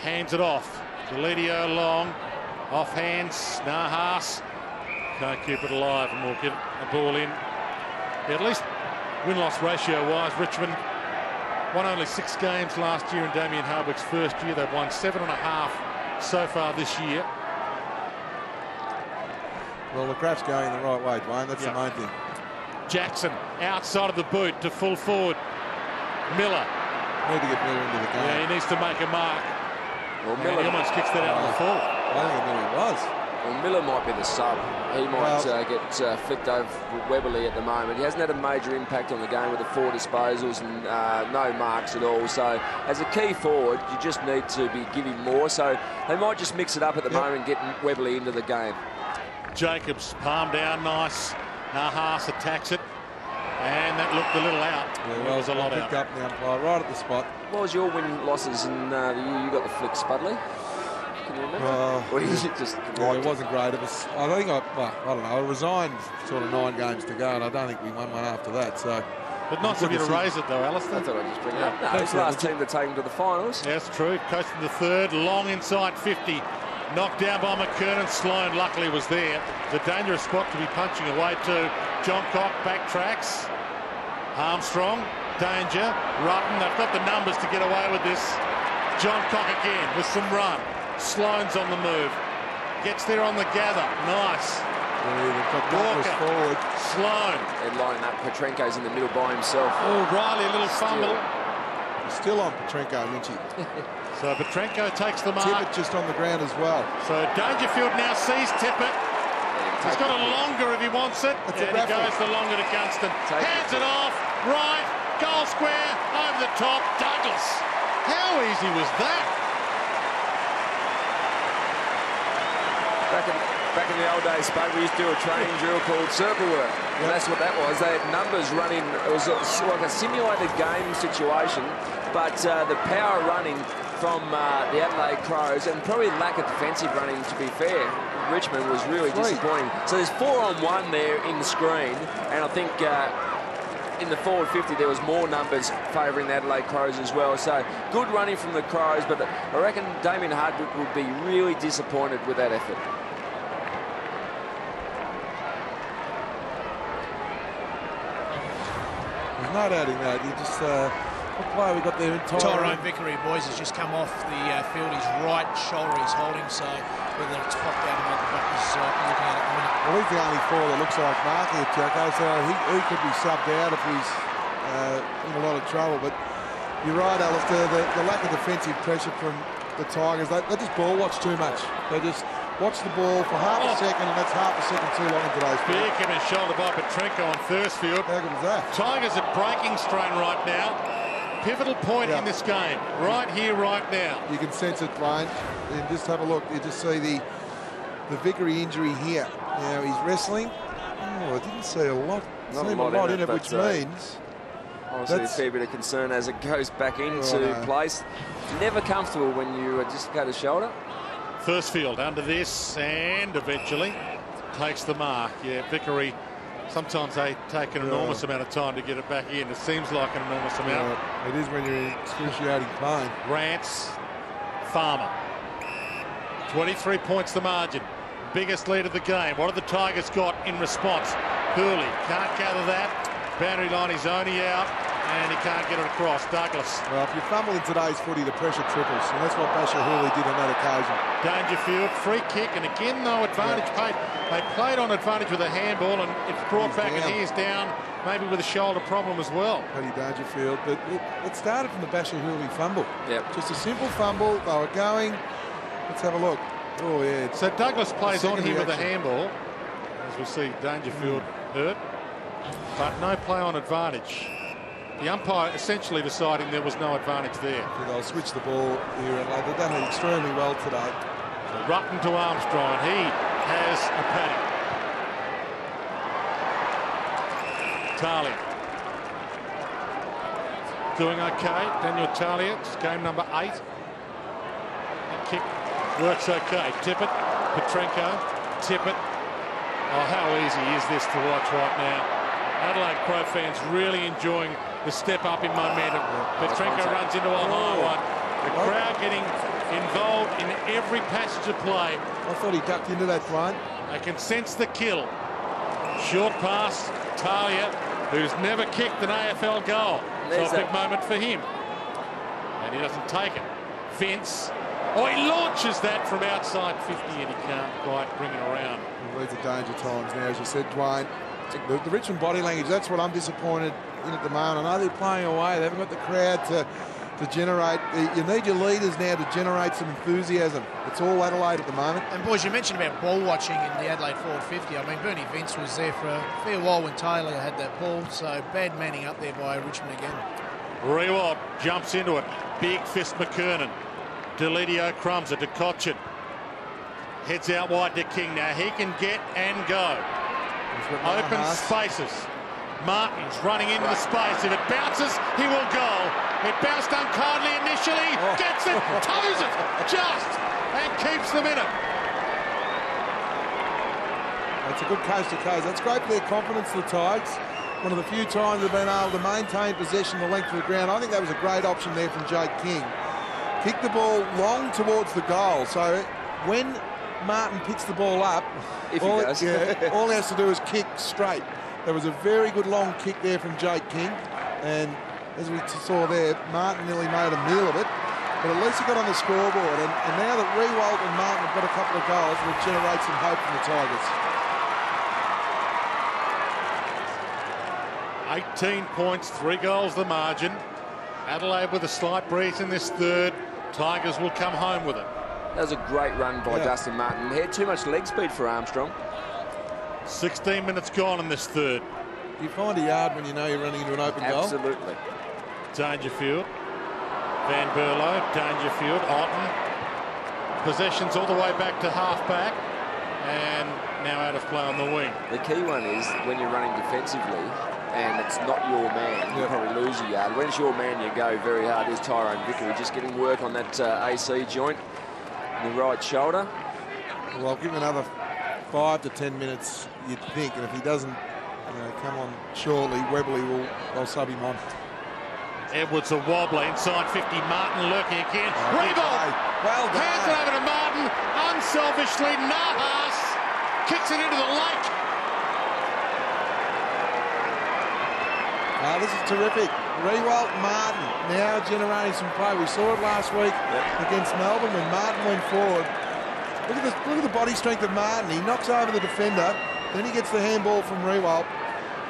Hands it off. Deledio long. Off hands. Nahas. Can't keep it alive and we'll get the ball in. Yeah, at least win-loss ratio-wise, Richmond won only six games last year in Damien Hardwick's first year. They've won seven and a half so far this year. Well, the graph's going the right way, Dwayne. That's Yeah. the main thing. Jackson outside of the boot to full forward. Miller. Need to get Miller into the game. Yeah, he needs to make a mark. Well, And he Miller, almost kicks that out on the oh. full. I think I knew he was. Well, Miller might be the sub. He might Well- uh, get uh, flicked over with Weberly at the moment. He hasn't had a major impact on the game with the four disposals and uh, no marks at all. So, as a key forward, you just need to be giving more. So, they might just mix it up at the Yep. moment, get Weberly into the game. Jacobs, palm down, nice. Nahas attacks it. And that looked a little out. Yeah, It was a lot picked out. up the umpire right at the spot. What was your win losses in uh, the you got the flick, Spudley? Can you remember? Oh, or did you just Yeah, like it wasn't great. It was. I think I. Well, I don't know. I resigned sort of nine games to go, and I don't think we won one after that. So But nice of Good you to decision. raise it though, I Alistair. thought I'd just bring Yeah. up. No, Thanks, it's the last team to take them to the finals. Yeah, that's true. Coasting the third, long inside 50. Knocked down by McKernan. Sloane luckily was there. It's a dangerous spot to be punching away to. Johncock backtracks. Armstrong, danger. Rutten, they've got the numbers to get away with this. Johncock again with some run. Sloane's on the move. Gets there on the gather. Nice. yeah, they've got Douglas Walker. forward. Sloane. They're lining up. Petrenko's in the middle by himself. Oh, Reilly, a little fumble. He's still on Petrenko, Lynchy. So Petrenko takes the mark. Tippett just on the ground as well. So Dangerfield now sees Tippett. He's got a longer if he wants it. It's and he goes the longer to Gunston. Take it. Hands it off. Right. Goal square. Over the top. Douglas. How easy was that? Back in, back in the old days, Spud, we used to do a training drill called circle work. And that's what that was. They had numbers running. It was a- like a simulated game situation, but uh, the power running from uh, the Adelaide Crows and probably lack of defensive running, to be fair, Richmond was really Three. disappointing. So there's four on one there in the screen, and I think uh, in the forward 50 there was more numbers favouring the Adelaide Crows as well. So good running from the Crows, but I reckon Damien Hardwick would be really disappointed with that effort. There's no doubting that. You just uh, What player we got there? Tyrone Vickery, boys, has just come off the uh, field. His right shoulder is holding, so whether it's popped out or not, the doctor's uh, looking at it in a. Well, he's the only four that looks like Mark here, Jacko, so he, he could be subbed out if he's uh, in a lot of trouble. But you're right, Alistair, the, the lack of defensive pressure from the Tigers, they, they just ball watch too much. They just watch the ball for half a second, and that's half a second too long in today's game. Big him and shoulder by Petrenko on Thursfield. How good was that? Tigers at breaking strain right now. Pivotal point Yeah. in this game. Right here, right now. You can sense it, Wayne. And just have a look. You just see the the Vickery injury here. Now he's wrestling. Oh, I didn't see a lot. Not a seen lot in it, in it, which uh, means Obviously, a fair bit of concern as it goes back into Oh, no. place. Never comfortable when you dislocate a shoulder. Thursfield under this and eventually takes the mark. Yeah, Vickery. Sometimes they take an enormous amount of time to get it back in. It seems like an enormous amount. uh, it is when you're in excruciating pain. Rance, Farmer. 23 points the margin. Biggest lead of the game. What have the Tigers got in response? Hurley can't gather that. Boundary line is only out and he can't get it across. Douglas. Well, if you fumble in today's footy, the pressure triples, and that's what Basher Hurley did on that occasion. Dangerfield, free kick, and again, though, advantage paid. They played on advantage with a handball, and it's brought He's back, down. and he's down, maybe with a shoulder problem as well. Paddy Dangerfield, but it, it started from the Basher Hurley fumble. Yep. Just a simple fumble. They were going. Let's have a look. Oh yeah, So Douglas plays on second here with a handball, as we see Dangerfield hmm. hurt, but no play on advantage. The umpire essentially deciding there was no advantage there. they'll switch the ball here, and they've done it extremely well today. So Rutten to Armstrong, he has a paddock. Talia. Doing okay, Daniel Talia, it's game number eight. That kick works okay. Tippett, Petrenko, Tippett. Oh, how easy is this to watch right now? Adelaide Crow fans really enjoying the step up in momentum. Petrenko runs into a high oh. one. The oh. crowd getting involved in every passage of play. I thought he ducked into that one. They can sense the kill. Short pass, Talia, who's never kicked an AFL goal. There's so a big moment for him. And he doesn't take it. Vince. Oh, he launches that from outside 50 and he can't quite bring it around. These are danger times now, as you said, Dwayne. The, the Richmond body language, that's what I'm disappointed in at the moment. I know they're playing away. They haven't got the crowd to, to generate. You need your leaders now to generate some enthusiasm. It's all Adelaide at the moment. And boys, you mentioned about ball watching in the Adelaide forward 50. I mean, Bernie Vince was there for a fair while when Taylor had that ball, so bad manning up there by Richmond again. Riewoldt jumps into it. Big fist McKernan. Deledio crumbs it to Cotchin. Heads out wide to King. Now he can get and go. He's got no Open spaces. Martin's running into the space. If it bounces, he will go. It bounced unkindly initially. Oh. Gets it, toes it, just, and keeps them in it. It's a good coast to coast. That's great for their confidence, the Tigers. One of the few times they've been able to maintain possession the length of the ground. I think that was a great option there from Jake King. Kick the ball long towards the goal. So when Martin picks the ball up, If he all, does. yeah, all he has to do is kick straight. There was a very good long kick there from Jake King. And as we saw there, Martin nearly made a meal of it. But at least he got on the scoreboard. And, and now that Riewoldt and Martin have got a couple of goals, it will generate some hope from the Tigers. 18 points, three goals the margin. Adelaide with a slight breeze in this third. Tigers will come home with it. That was a great run by Yeah. Dustin Martin. He had too much leg speed for Armstrong. 16 minutes gone in this third. You find a yard when you know you're running into an open goal. Absolutely. Dangerfield. Van Berlo, Dangerfield, Otten. Possessions all the way back to half back. And now out of play on the wing. The key one is when you're running defensively and it's not your man, you Yep. probably lose a yard. When it's your man, you go very hard. There's Tyrone Vickery just getting work on that uh, AC joint in the right shoulder. Well, I'll give him another five to ten minutes, you'd think. And if he doesn't you know, come on shortly, Webley will they'll sub him on. Edwards a wobbler inside 50. Martin lurking again. Oh, Rebound. Well Hands it over to Martin. Unselfishly, Nahas kicks it into the lake. Ah, this is terrific. Riewoldt Martin now generating some play. We saw it last week against Melbourne when Martin went forward. Look at, the, look at the body strength of Martin. He knocks over the defender, then he gets the handball from Riewoldt.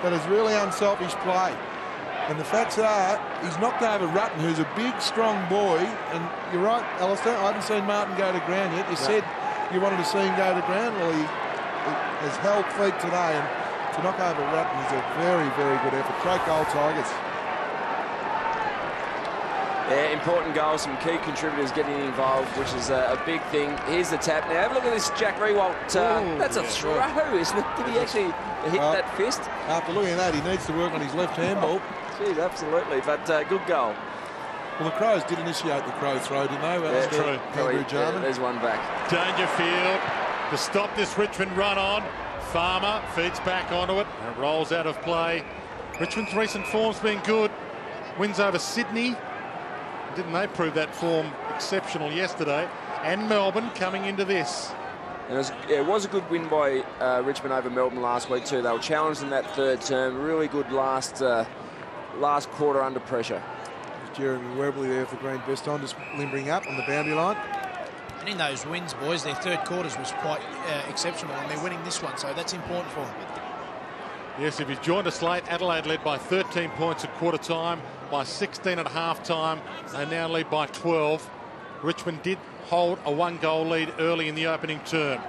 That is really unselfish play. And the facts are, he's knocked over Rutten, who's a big, strong boy. And you're right, Alistair, I haven't seen Martin go to ground yet. You said you wanted to see him go to ground. Well, he, he has held feet today. And to knock over Rutten is a very, very good effort. Great goal, Tigers. Yeah, important goals, some key contributors getting involved, which is a, a big thing. Here's the tap now. Have a look at this Jack Riewoldt. Uh, Ooh, that's a yeah, throw, isn't it? Did he actually hit Well, that fist? After looking at that, he needs to work on his left handball. Jeez, absolutely. But uh, good goal. Well, the Crows did initiate the Crow throw, didn't they? Yeah, Under true. Andrew Yeah, Jarman. there's one back. Dangerfield to stop this Richmond run on. Farmer feeds back onto it and rolls out of play. Richmond's recent form's been good. Wins over Sydney. Didn't they prove that form exceptional yesterday? And Melbourne coming into this. And it was, yeah, it was a good win by uh, Richmond over Melbourne last week too. They were challenged in that third term. Really good last uh, last quarter under pressure. Jeremy Webley there for Green Beston, just limbering up on the boundary line. And in those wins, boys, their third quarters was quite uh, exceptional, and they're winning this one, so that's important for them. Yes, if you've joined us late, Adelaide led by 13 points at quarter time, by 16 at half time. They now lead by 12. Richmond did hold a one goal lead early in the opening term.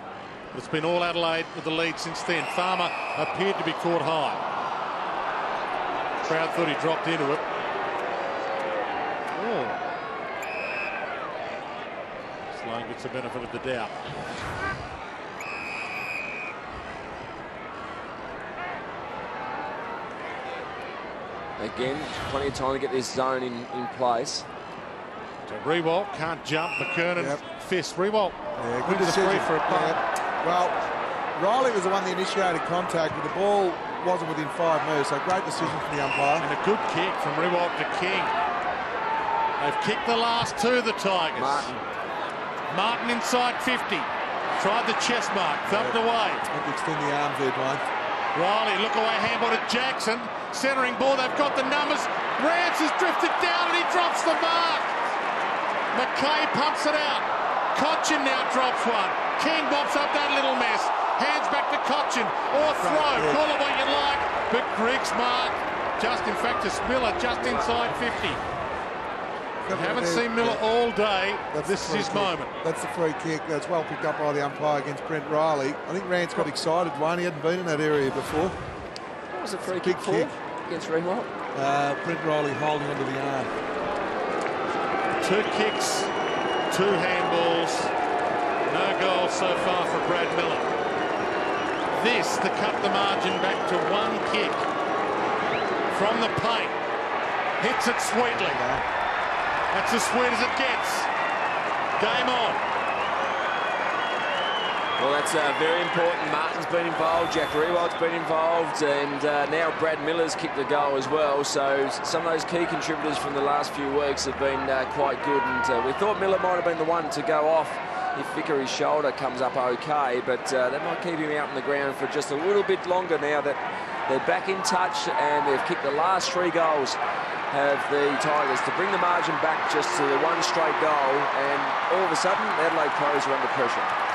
It's been all Adelaide with the lead since then. Farmer appeared to be caught high. Crowd thought he dropped into it. Oh. Sloane gets the benefit of the doubt. Again, plenty of time to get this zone in, in place. So Riewoldt can't jump. McKernan Yep. fist. Riewoldt Yeah, good wins the decision. free for a punt. Yeah. Well, Reilly was the one that initiated contact, but the ball wasn't within five moves, so great decision from the umpire. And a good kick from Riewoldt to King. They've kicked the last two, the Tigers. Martin. Martin inside 50. Tried the chest mark, thumped away. Had to extend the arms there, Dwayne. Reilly, look away, handball to Jackson. Centering ball, they've got the numbers. Rance has drifted down and he drops the mark. McKay pumps it out. Cotchin now drops one. King bops up that little mess. Hands back to Cotchin. Or throw, yeah. call it what you like. But Grigg's mark, just in fact to Miller, just inside 50. Haven't seen Miller all day. That's this is his kick. moment. That's the free kick. That's well picked up by the umpire against Brent Reilly. I think Rance got excited, Dwayne. He hadn't been in that area before. Was the free Big kick for kick. against Riewoldt? Uh, Brent Reilly holding onto the arm. Two kicks, two handballs, no goals so far for Brad Miller. This to cut the margin back to one kick from the paint. Hits it sweetly. That's as sweet as it gets. Game on. Well, that's uh, very important. Martin's been involved, Jack Riewoldt's been involved, and uh, now Brad Miller's kicked the goal as well. So some of those key contributors from the last few weeks have been uh, quite good, and uh, we thought Miller might have been the one to go off if Vickery's shoulder comes up okay, but uh, that might keep him out on the ground for just a little bit longer now that they're back in touch and they've kicked the last three goals have the Tigers to bring the margin back just to the one straight goal, and all of a sudden Adelaide Crows are under pressure.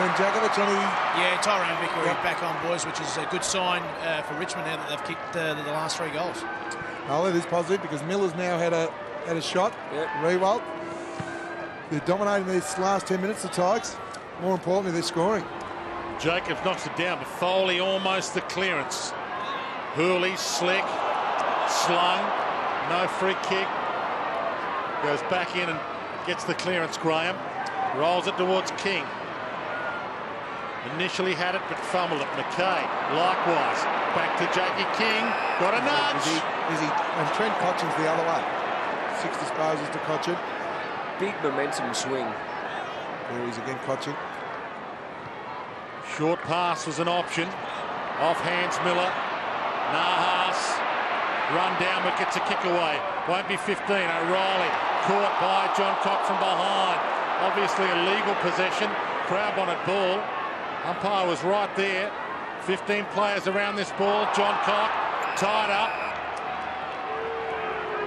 Glenn Jakovic, any Yeah, Tyrone Vickery Yep. back on, boys, which is a good sign uh, for Richmond now that they've kicked uh, the last three goals. Oh, it is positive because Miller's now had a had a shot. Yep. Riewoldt. They're dominating these last 10 minutes, the Tigers. More importantly, they're scoring. Jacobs knocks it down, but Foley almost the clearance. Houli, slick, slung, no free kick. Goes back in and gets the clearance, Graham. Rolls it towards King. Initially had it, but fumbled it. McKay, likewise. Back to Jackie King. Got a Is nudge. he, is he, and Trent Cotchin's the other way. Six disposals to Cotchin. Big momentum swing. There he is again, Cotchin. Short pass was an option. Off hands Miller. Nahas. Run down but gets a kick away. Won't be 15. O'Reilly caught by Johncock from behind. Obviously a legal possession. Crowd wanted ball. Umpire was right there. 15 players around this ball. Johncock tied up.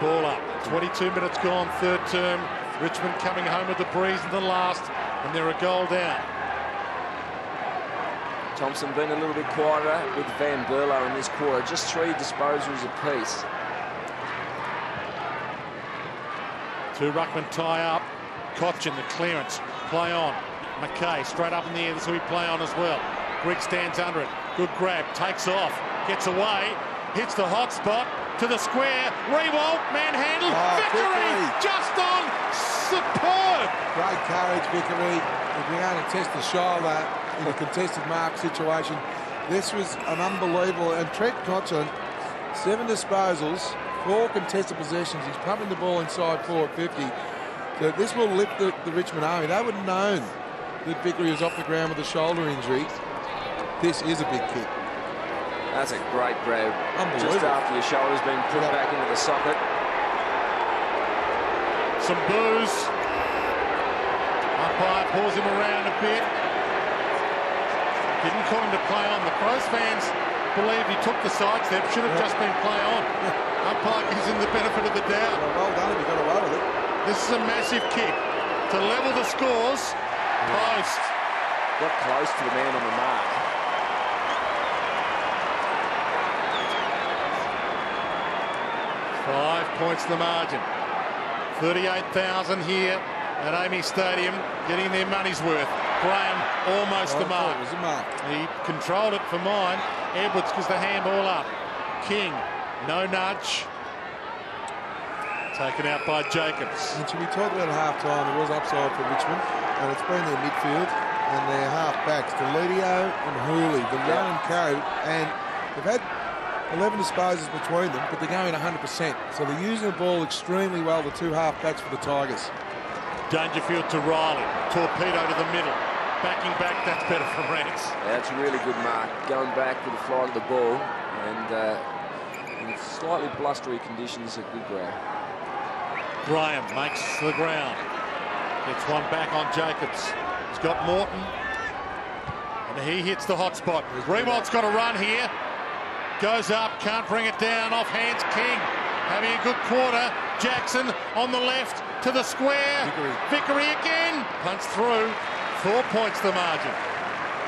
Ball up. 22 minutes gone, third term. Richmond coming home with the breeze in the last, and they're a goal down. Thompson been a little bit quieter with Van Berlo in this quarter. Just three disposals apiece. Two ruckman tie up. Cotchin the clearance. Play on. McKay straight up in the air. This will be play on as well. Grigg stands under it. Good grab. Takes off. Gets away. Hits the hot spot. To the square. Riewoldt. Manhandle. Oh, ah, Vickery. Vickery. Just on. Superb. Great courage, Vickery. If you're going to test the shoulder in a contested mark situation, this was an unbelievable. And Trent Cotchin, seven disposals, four contested possessions. He's pumping the ball inside four at 50. So this will lift the, the Richmond Army. They would have known that Vickery was off the ground with a shoulder injury. This is a big kick. That's a great grab. Just after your shoulder's been put Yeah. back into the socket. Some booze. Umpire pulls him around a bit. Didn't call him to play on. The Crows fans believe he took the sidestep. Should have Yeah. just been play on. Umpire gives him the benefit of the doubt. Well, well done if you got away with it. This is a massive kick to level the scores. Post. Got close to the man on the mark. Five points the margin. 38,000 here at AAMI Stadium, getting their money's worth. Graham almost oh, the mark. It was a mark. He controlled it for mine. Edwards gives the handball up. King, no nudge. Taken out by Jacobs. And should we talk about at half time? There was upside for Richmond, and it's been their midfield and their half backs, Deledio and Houli, the run and carry, and they've had 11 disposals between them, but they're going 100%. So they're using the ball extremely well, the two half backs for the Tigers. Dangerfield to Reilly. Torpedo to the middle. Backing back, that's better for Rance. Yeah, that's a really good mark. Going back with the flight of the ball and uh, in slightly blustery conditions, a good grab. Graham makes the ground. Gets one back on Jacobs. He's got Morton. And he hits the hot spot. Riewoldt's got a run here. Goes up, can't bring it down. Off hands King. Having a good quarter. Jackson on the left to the square. Vickery. Vickery again. Punts through. Four points the margin.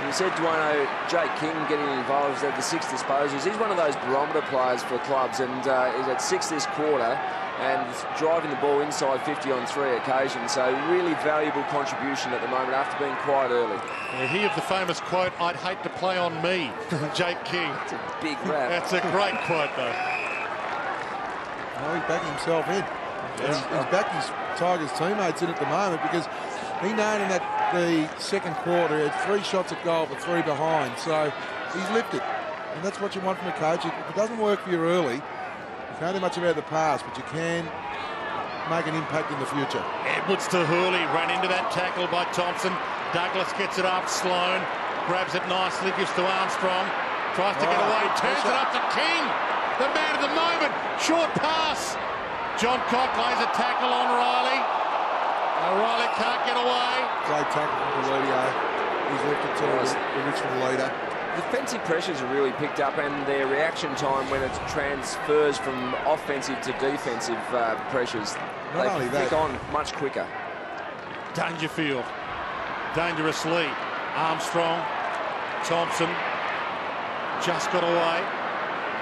You said Duano, Jake King getting involved at the six disposals. He's one of those barometer players for clubs and uh, he's at six this quarter and driving the ball inside 50 on three occasions. So really valuable contribution at the moment after being quite early. Yeah, he of the famous quote, I'd hate to play on me, Jake King. It's a big grab. That's a great quote, though. Now he's backing himself in. He's, he's backed his Tigers teammates in at the moment because he known in that the second quarter he had three shots at goal for three behind. So he's lifted. And that's what you want from a coach. If it doesn't work for you early, you can't do much about the past, but you can make an impact in the future. Edwards to Hurley, ran into that tackle by Thompson. Douglas gets it up, Sloane grabs it nicely, gives to Armstrong, tries to get Oh, away, turns it up to King, the man of the moment, short pass. Johncock lays a tackle on Reilly. Uh, O'Reilly can't get away. Great tackle from Deledio. He's lifted to the, the Richmond leader. Defensive pressures are really picked up and their reaction time when it transfers from offensive to defensive uh, pressures, Not they only flick that- on much quicker. Dangerfield, dangerous lead. Armstrong, Thompson, just got away.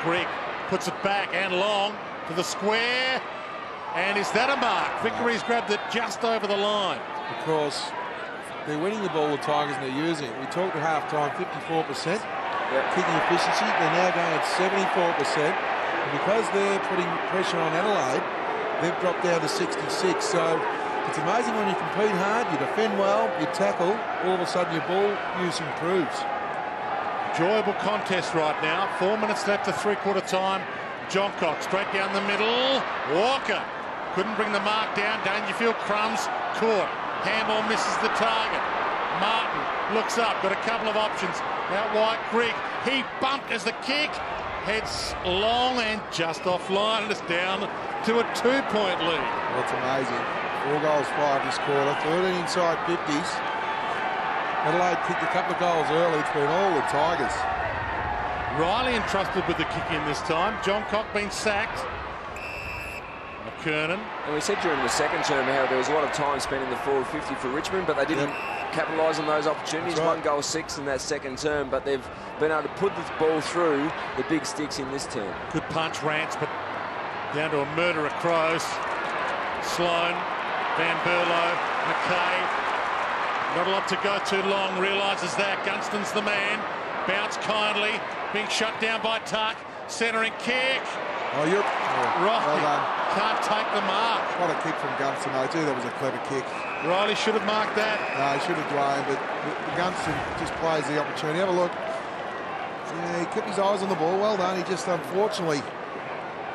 Grigg puts it back and long to the square. And is that a mark? Vickery's grabbed it just over the line. because they're winning the ball, the Tigers, and they're using it. We talked at half time, 54% kicking efficiency. They're now going at 74%. And because they're putting pressure on Adelaide, they've dropped down to 66. So it's amazing when you compete hard, you defend well, you tackle, all of a sudden your ball use improves. Enjoyable contest right now. Four minutes left to three-quarter time. Johncock's straight down the middle. Walker couldn't bring the mark down. Dangerfield crumbs caught. Handball misses the target. Martin looks up, got a couple of options. Out wide, Grigg. He bumped as the kick heads long and just offline. And it's down to a two-point lead. That's amazing. Four goals, five this quarter, 13 inside 50s. Adelaide kicked a couple of goals early. It's been all the Tigers. Reilly entrusted with the kick in this time. Johncock being sacked. McKernan. And we said during the second term how there was a lot of time spent in the forward 50 for Richmond, but they didn't capitalise on those opportunities. right. One goal six in that second term, but they've been able to put the ball through the big sticks in this term. Good punch, Rance, but down to a murder of Crows. Sloane, Van Berlo, McKay. Not a lot to go too long, realises that. Gunston's the man. Bounce kindly, being shut down by Tuck. Centering kick. Oh, you're oh, Right. well done. Can't take the mark. What a kick from Gunston, though, too. That was a clever kick. Riley should have marked that. No, he should have Dwayne, but the- Gunston just plays the opportunity. Have a look. Yeah, he kept his eyes on the ball. Well done. He just unfortunately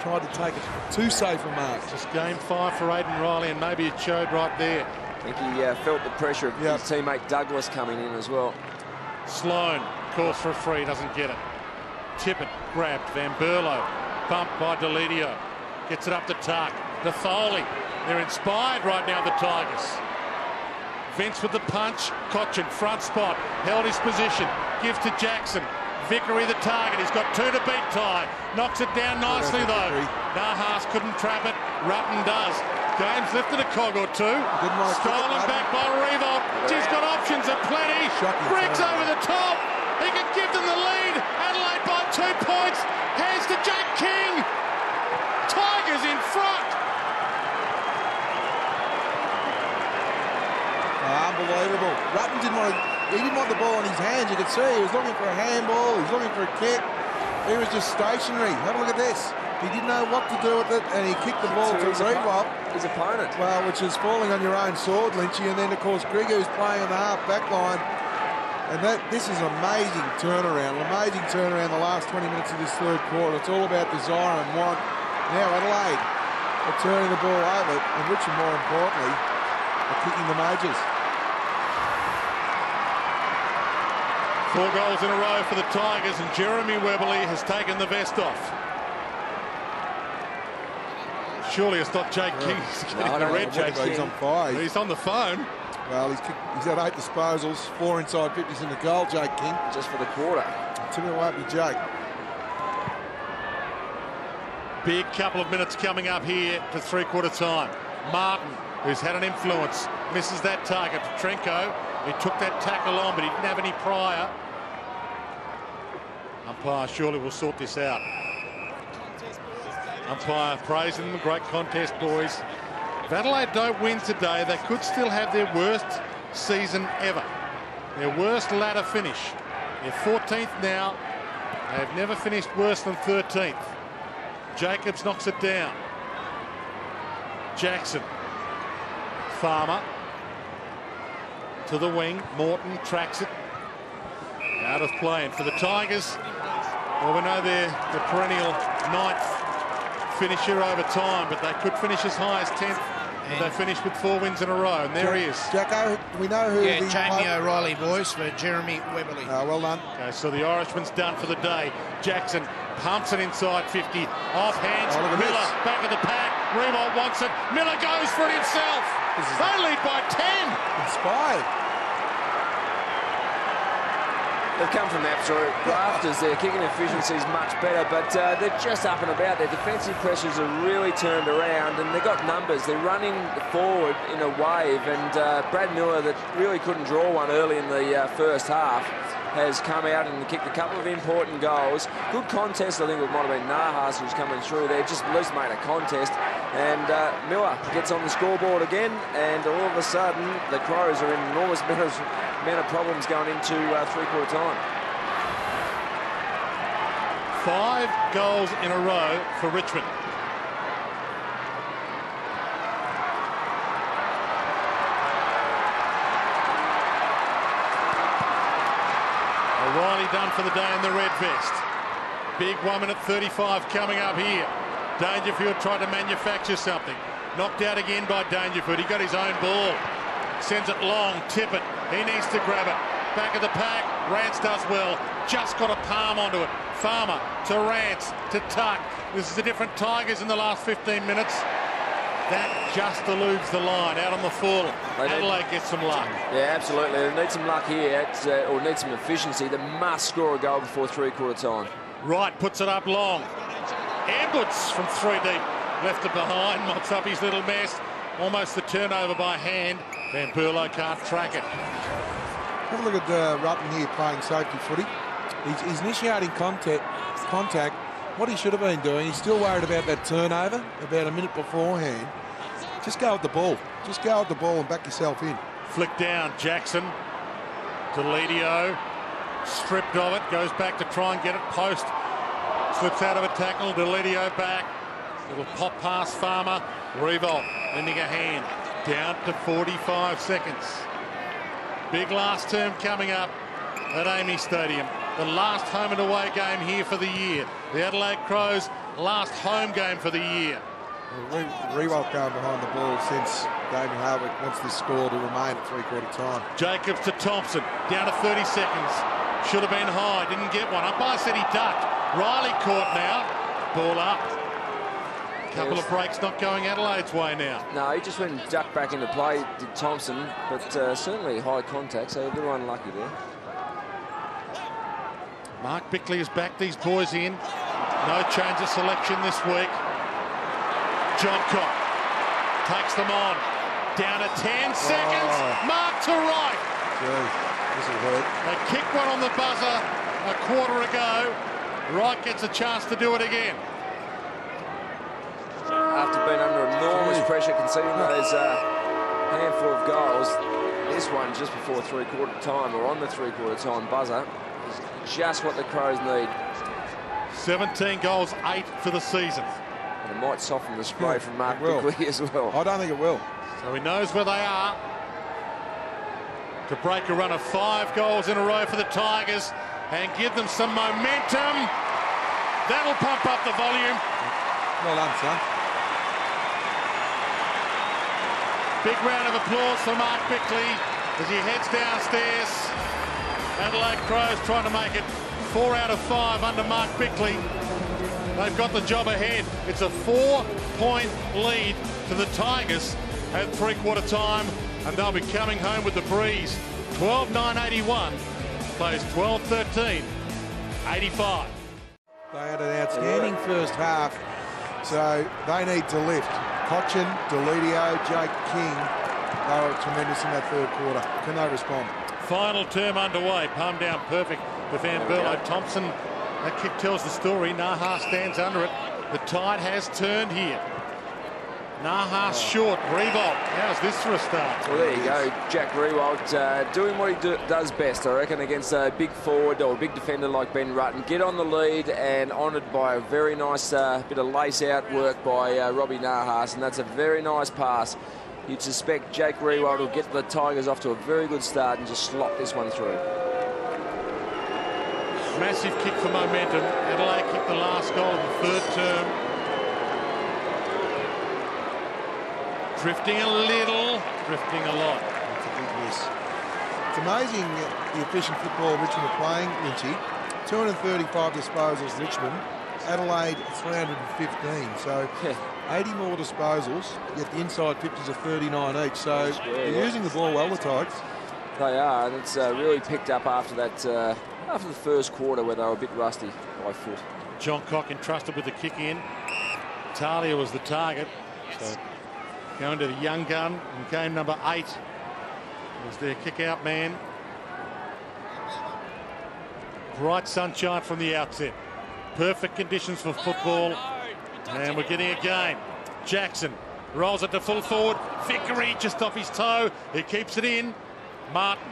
tried to take it too safe a mark. Just game five for Aidan Riley, and maybe it showed right there. I think he uh, felt the pressure of Yep. his teammate Douglas coming in as well. Sloane calls for a free, doesn't get it. Tippett grabbed. Van Berlo bumped by Deledio. Gets it up to Tark. To Foley. They're inspired right now, the Tigers. Vince with the punch. Cotchin, front spot. Held his position. Gives to Jackson. Vickery the target. He's got two to beat Ty. Knocks it down nicely though. Nahas couldn't trap it. Rutten does. James lifted a cog or two. Didn't want to kick it, Stolen back by Riewoldt. He's got options aplenty. Briggs over the top. He can give them the lead. Adelaide by two points. Hands to Jake King. Tigers in front. Oh, Rutten didn't want to, he didn't want the ball in his hands. You could see he was looking for a handball. He was looking for a kick. He was just stationary. Have a look at this. He didn't know what to do with it, and he kicked the ball to his, oppo- Reebok. his opponent. Well, which is falling on your own sword, Lynchy, and then of course Grigor's playing on the half back line. And that this is an amazing turnaround, an amazing turnaround the last 20 minutes of this third quarter. It's all about desire and want. Now Adelaide are turning the ball over, and Richmond, more importantly, are kicking the majors. Four goals in a row for the Tigers, and Jeromey Webberley has taken the vest off. Surely it's not Jake King. He's No, getting I the red know Jake He's on fire. He's, He's on the phone. well, he's, kicked, he's had eight disposals, four inside 50s in the goal, Jake King. just for the quarter. Tell me it won't be Jake. Big couple of minutes coming up here to three-quarter time. Martin, who's had an influence, misses that target. Trenko, he took that tackle on, but he didn't have any prior. Umpire surely will sort this out. Umpire praising them, great contest, boys. If Adelaide don't win today, they could still have their worst season ever. Their worst ladder finish. They're 14th now. They've never finished worse than 13th. Jacobs knocks it down. Jackson. Farmer. To the wing. Morton tracks it. Out of play. And for the Tigers, well, we know they're the perennial ninth finisher over time, but they could finish as high as 10th. if They finished with four wins in a row, and there he is. Jacko, do we know who Yeah, the Jamie player- O'Reilly, boys, for Jeromey Webberley. Oh, well done. Okay, so the Irishman's done for the day. Jackson pumps it inside 50. Off hands. Oh, Miller this. back of the pack. Remote wants it. Miller goes for it himself. They lead by 10. Inspired. They've come from absolute grafters. Their kicking efficiency is much better, but uh, they're just up and about. Their defensive pressures are really turned around, and they've got numbers. They're running forward in a wave, and uh, Brad Miller, that really couldn't draw one early in the uh, first half, has come out and kicked a couple of important goals. Good contest, I think it might have been Nahas who's coming through there, just least made a contest. And uh, Miller gets on the scoreboard again, and all of a sudden, the Crows are in enormous amount of, amount of problems going into uh, three-quarter time. Five goals in a row for Richmond. O'Reilly done for the day in the red vest. Big one minute 35 coming up here. Dangerfield tried to manufacture something. Knocked out again by Dangerfield. He got his own ball. Sends it long. Tippett. He needs to grab it. Back of the pack. Rance does well. Just got a palm onto it. Farmer to Rance to Tuck. This is the different Tigers in the last 15 minutes. That just eludes the line out on the full. They did. Adelaide gets some luck. Yeah, absolutely. They need some luck here, it's, uh, or need some efficiency. They must score a goal before three-quarter time. Wright puts it up long. Edwards from three deep. Left it behind, mops up his little mess. Almost the turnover by hand. Van Berlo can't track it. Have a look at uh, Rutten here playing safety footy. He's, he's initiating contact, contact. What he should have been doing, he's still worried about that turnover about a minute beforehand. Just go with the ball. Just go with the ball and back yourself in. Flick down, Jackson. Deledio stripped of it, goes back to try and get it post. Slips out of a tackle, Deledio back. Little pop pass, Farmer. Riewoldt lending a hand. Down to 45 seconds. Big last term coming up at AAMI Stadium. The last home and away game here for the year. The Adelaide Crows last home game for the year. Re Riewoldt going behind the ball since Damien Hardwick wants this score to remain at three-quarter time. Jacobs to Thompson, down to 30 seconds. Should have been high, didn't get one. Umpire said he ducked. Riley caught now. Ball up. Couple Yes. of breaks not going Adelaide's way now. No, he just went and ducked back into play, did Thompson, but uh, certainly high contact, so a little unlucky there. Mark Bickley has backed these boys in. No change of selection this week. Johncock takes them on. Down to 10 seconds. Oh. Mark to Wright. Gee, this hurt. They kicked one on the buzzer a quarter ago. Wright gets a chance to do it again. After being under enormous pressure, conceding those uh, handful of goals, this one just before three-quarter time, or on the three-quarter time buzzer, is just what the Crows need. 17 goals, 8 for the season. And it might soften the spray hmm. from Mark. Bickley as well. I don't think it will. So he knows where they are. To break a run of five goals in a row for the Tigers and give them some momentum. That'll pump up the volume. Well done, son. Big round of applause for Mark Bickley as he heads downstairs. Adelaide Crows trying to make it four out of five under Mark Bickley. They've got the job ahead. It's a four-point lead to the Tigers at three-quarter time, and they'll be coming home with the breeze. 12-9-81 plays 12-13, 85. They had an outstanding first half, so they need to lift. Cotchin, Deledio, Jake King, they were tremendous in that third quarter. Can they respond? Final term underway. Palm down perfect for Van Berlo. Thompson, that kick tells the story. Naha stands under it. The tide has turned here. Naha short. Riewoldt. How's this for a start? Well, there you go. Jack Riewoldt uh, doing what he do, does best, I reckon, against a big forward or a big defender like Ben Rutten. Get on the lead and honoured by a very nice uh, bit of lace-out work by uh, Robbie Nahas, and that's a very nice pass. You'd suspect Jake Riewoldt will get the Tigers off to a very good start and just slot this one through. Massive kick for momentum. Adelaide kicked the last goal of the third term. Drifting a little, drifting a lot. It's a big miss. It's amazing the efficient football Richmond are playing, Lynchy. 235 disposals, Richmond. Adelaide, 315. So Yeah. 80 more disposals, yet the inside 50s are 39 each. So That's they're very well. using the ball well, the Tigers. They are, and it's uh, really picked up after that, uh, after the first quarter where they were a bit rusty by foot. Johncock entrusted with the kick in. Talia was the target. So going to the young gun in game number eight was their kick out man. Bright sunshine from the outset. Perfect conditions for football. And we're getting a game. Jackson rolls it to full forward. Vickery just off his toe. He keeps it in. Martin,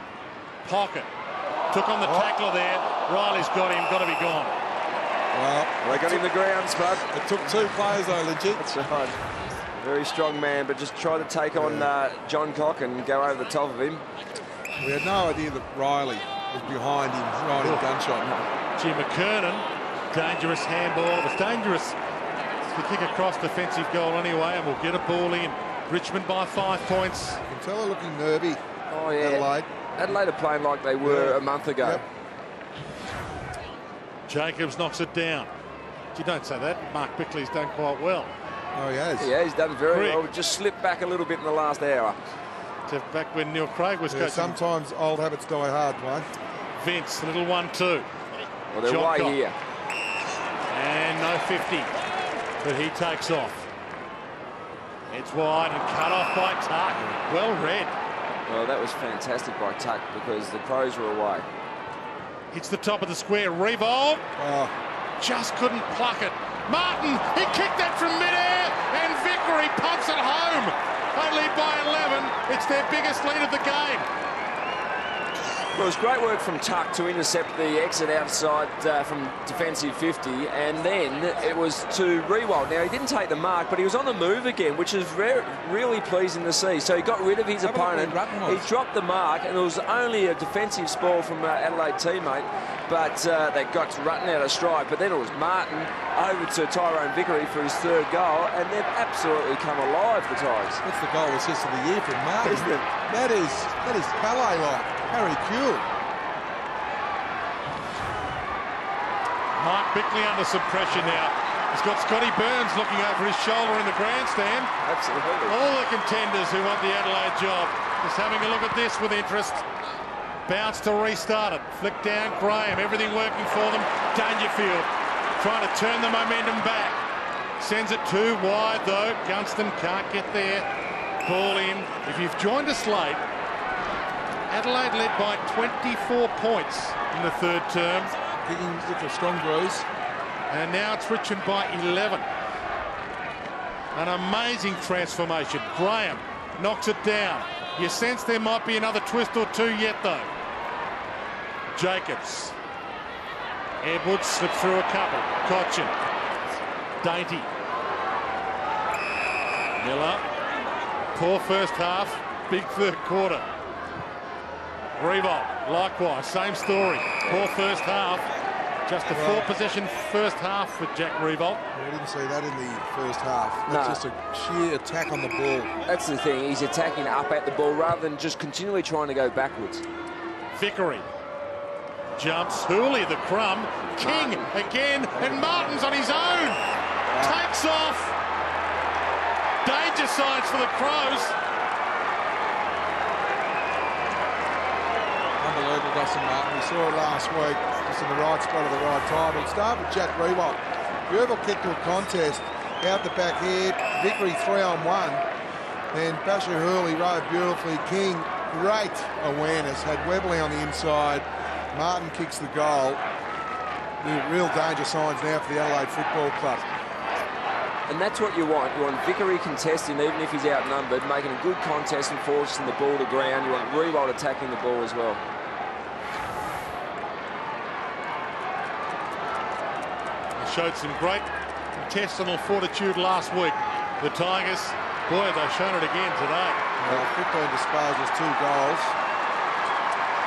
pocket. Took on the tackler there. Riley's got him. Got to be gone. Well, They got him the ground, Spud. it took two players though, Lynchy. That's right. Very strong man, but just try to take on uh, Johncock and go over the top of him. We had no idea that Riley was behind him, riding gunshot. Jim McKernan, dangerous handball. It was dangerous to kick across defensive goal anyway, and we'll get a ball in. Richmond by five points. You can tell they're looking nervy, Oh, yeah. Adelaide. Adelaide are playing like they were Yeah. a month ago. Yep. Jacobs knocks it down. You don't say that. Mark Bickley's done quite well. Oh, he has. Yeah, he's done very Crick. well. Just slipped back a little bit in the last hour. To back when Neil Craig was Yeah, coaching. sometimes old habits die hard, Wayne. Vince, little one-two. Well, they're John way Cock. here. And no 50. But he takes off. It's wide and cut off by Tuck. Well read. Well, that was fantastic by Tuck because the Crows were away. Hits the top of the square. Riewoldt. Oh, Just couldn't pluck it. Martin, he kicked that from midair, and Vickery pumps it home. Only by 11. It's their biggest lead of the game. Well, it was great work from Tuck to intercept the exit outside uh, from defensive 50, and then it was to Riewoldt. Now, he didn't take the mark, but he was on the move again, which is re- really pleasing to see. So he got rid of his look opponent. where Rutten was. He dropped the mark, and it was only a defensive spoil from uh, Adelaide teammate, but uh, they got Rutten out of stride. But then it was Martin over to Tyrone Vickery for his third goal, and they've absolutely come alive, the Tigers. that's the goal assist of the year from Martin. Isn't it? That is that is Pele-like. Harry Kuehl. Mark Bickley under some pressure now. He's got Scotty Burns looking over his shoulder in the grandstand. Absolutely. All the contenders who want the Adelaide job just having a look at this with interest. Bounce to restart it. Flick down Graham. Everything working for them. Dangerfield trying to turn the momentum back. Sends it too wide though. Gunston can't get there. Ball in. If you've joined us late, Adelaide led by 24 points in the third term. Kicking for a strong bruise. And now it's Richmond by 11. An amazing transformation. Graham knocks it down. You sense there might be another twist or two yet, though. Jacobs. Edwards slipped through a couple. Cotchin. Dainty. Miller. Poor first half. Big third quarter. Riewoldt, likewise, same story. Poor first half. Just a Well- four possession first half for Jack Riewoldt. We didn't see that in the first half. That's No. just a sheer attack on the ball. That's the thing. He's attacking up at the ball rather than just continually trying to go backwards. Vickery jumps. Houli, the crumb. King again, and Martin's on his own. Takes off. Danger signs for the Crows. Unbelievable, Dustin Martin. We saw it last week, just in the right spot at the right time. It started with Jack Riewoldt. Beautiful kick to a contest, out the back here. Vickery three on one. Then Bachar Houli rode beautifully. King, great awareness, had Webberley on the inside. Martin kicks the goal. Real danger signs now for the Adelaide Football Club. And that's what you want. You want Vickery contesting, even if he's outnumbered, making a good contest and forcing the ball to ground. You want Riewoldt attacking the ball as well. Showed some great intestinal fortitude last week. The Tigers, boy, they've shown it again today. Uh, 15 disposals, two goals.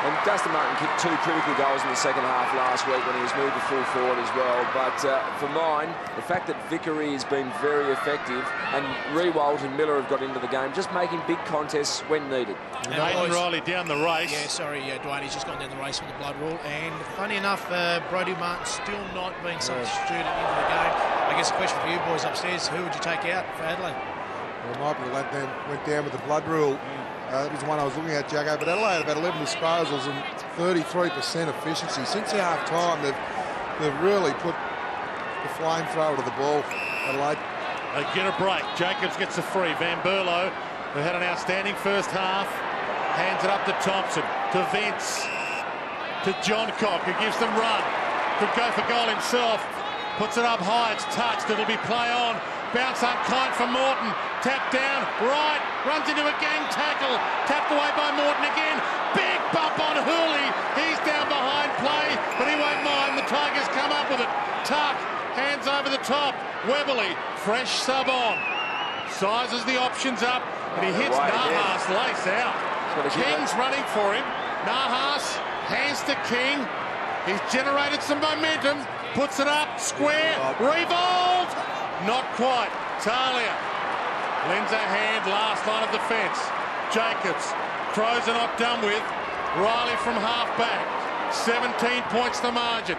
And Dustin Martin kicked two critical goals in the second half last week when he was moved to full forward as well. But uh, for mine, the fact that Vickery has been very effective and Riewoldt and Miller have got into the game, just making big contests when needed. And Nathan Riley down the race. Yeah, sorry, uh, Dwayne, he's just gone down the race with the blood rule. And funny enough, uh, Brodie Martin still not being substituted into the game. I guess a question for you boys upstairs, who would you take out for Adelaide? Well, Michael went down, went down with the blood rule. Uh, that was one I was looking at, Jago. But Adelaide about 11 disposals and 33% efficiency. Since half time, they've, they've really put the flamethrower to the ball. Adelaide. They get a break. Jacobs gets a free. Van Berlo, who had an outstanding first half, hands it up to Thompson, to Vince, to John Cock, who gives them run. Could go for goal himself. Puts it up high. It's touched. It'll be play on. Bounce unkind for Morton. Tap down. Right. Runs into a gang tackle. Tapped away by Morton again. Big bump on Houli. He's down behind play, but he won't mind. The Tigers come up with it. Tuck. Hands over the top. Webberley. Fresh sub on. Sizes the options up, and he hits. Nahas lace out. King's running for him. Nahas hands to King. He's generated some momentum. Puts it up. Square. Riewoldt. Not quite. Talia. Lends a hand. Last line of defence. Jacobs. Crows are not done with. Riley from half back. 17 points the margin.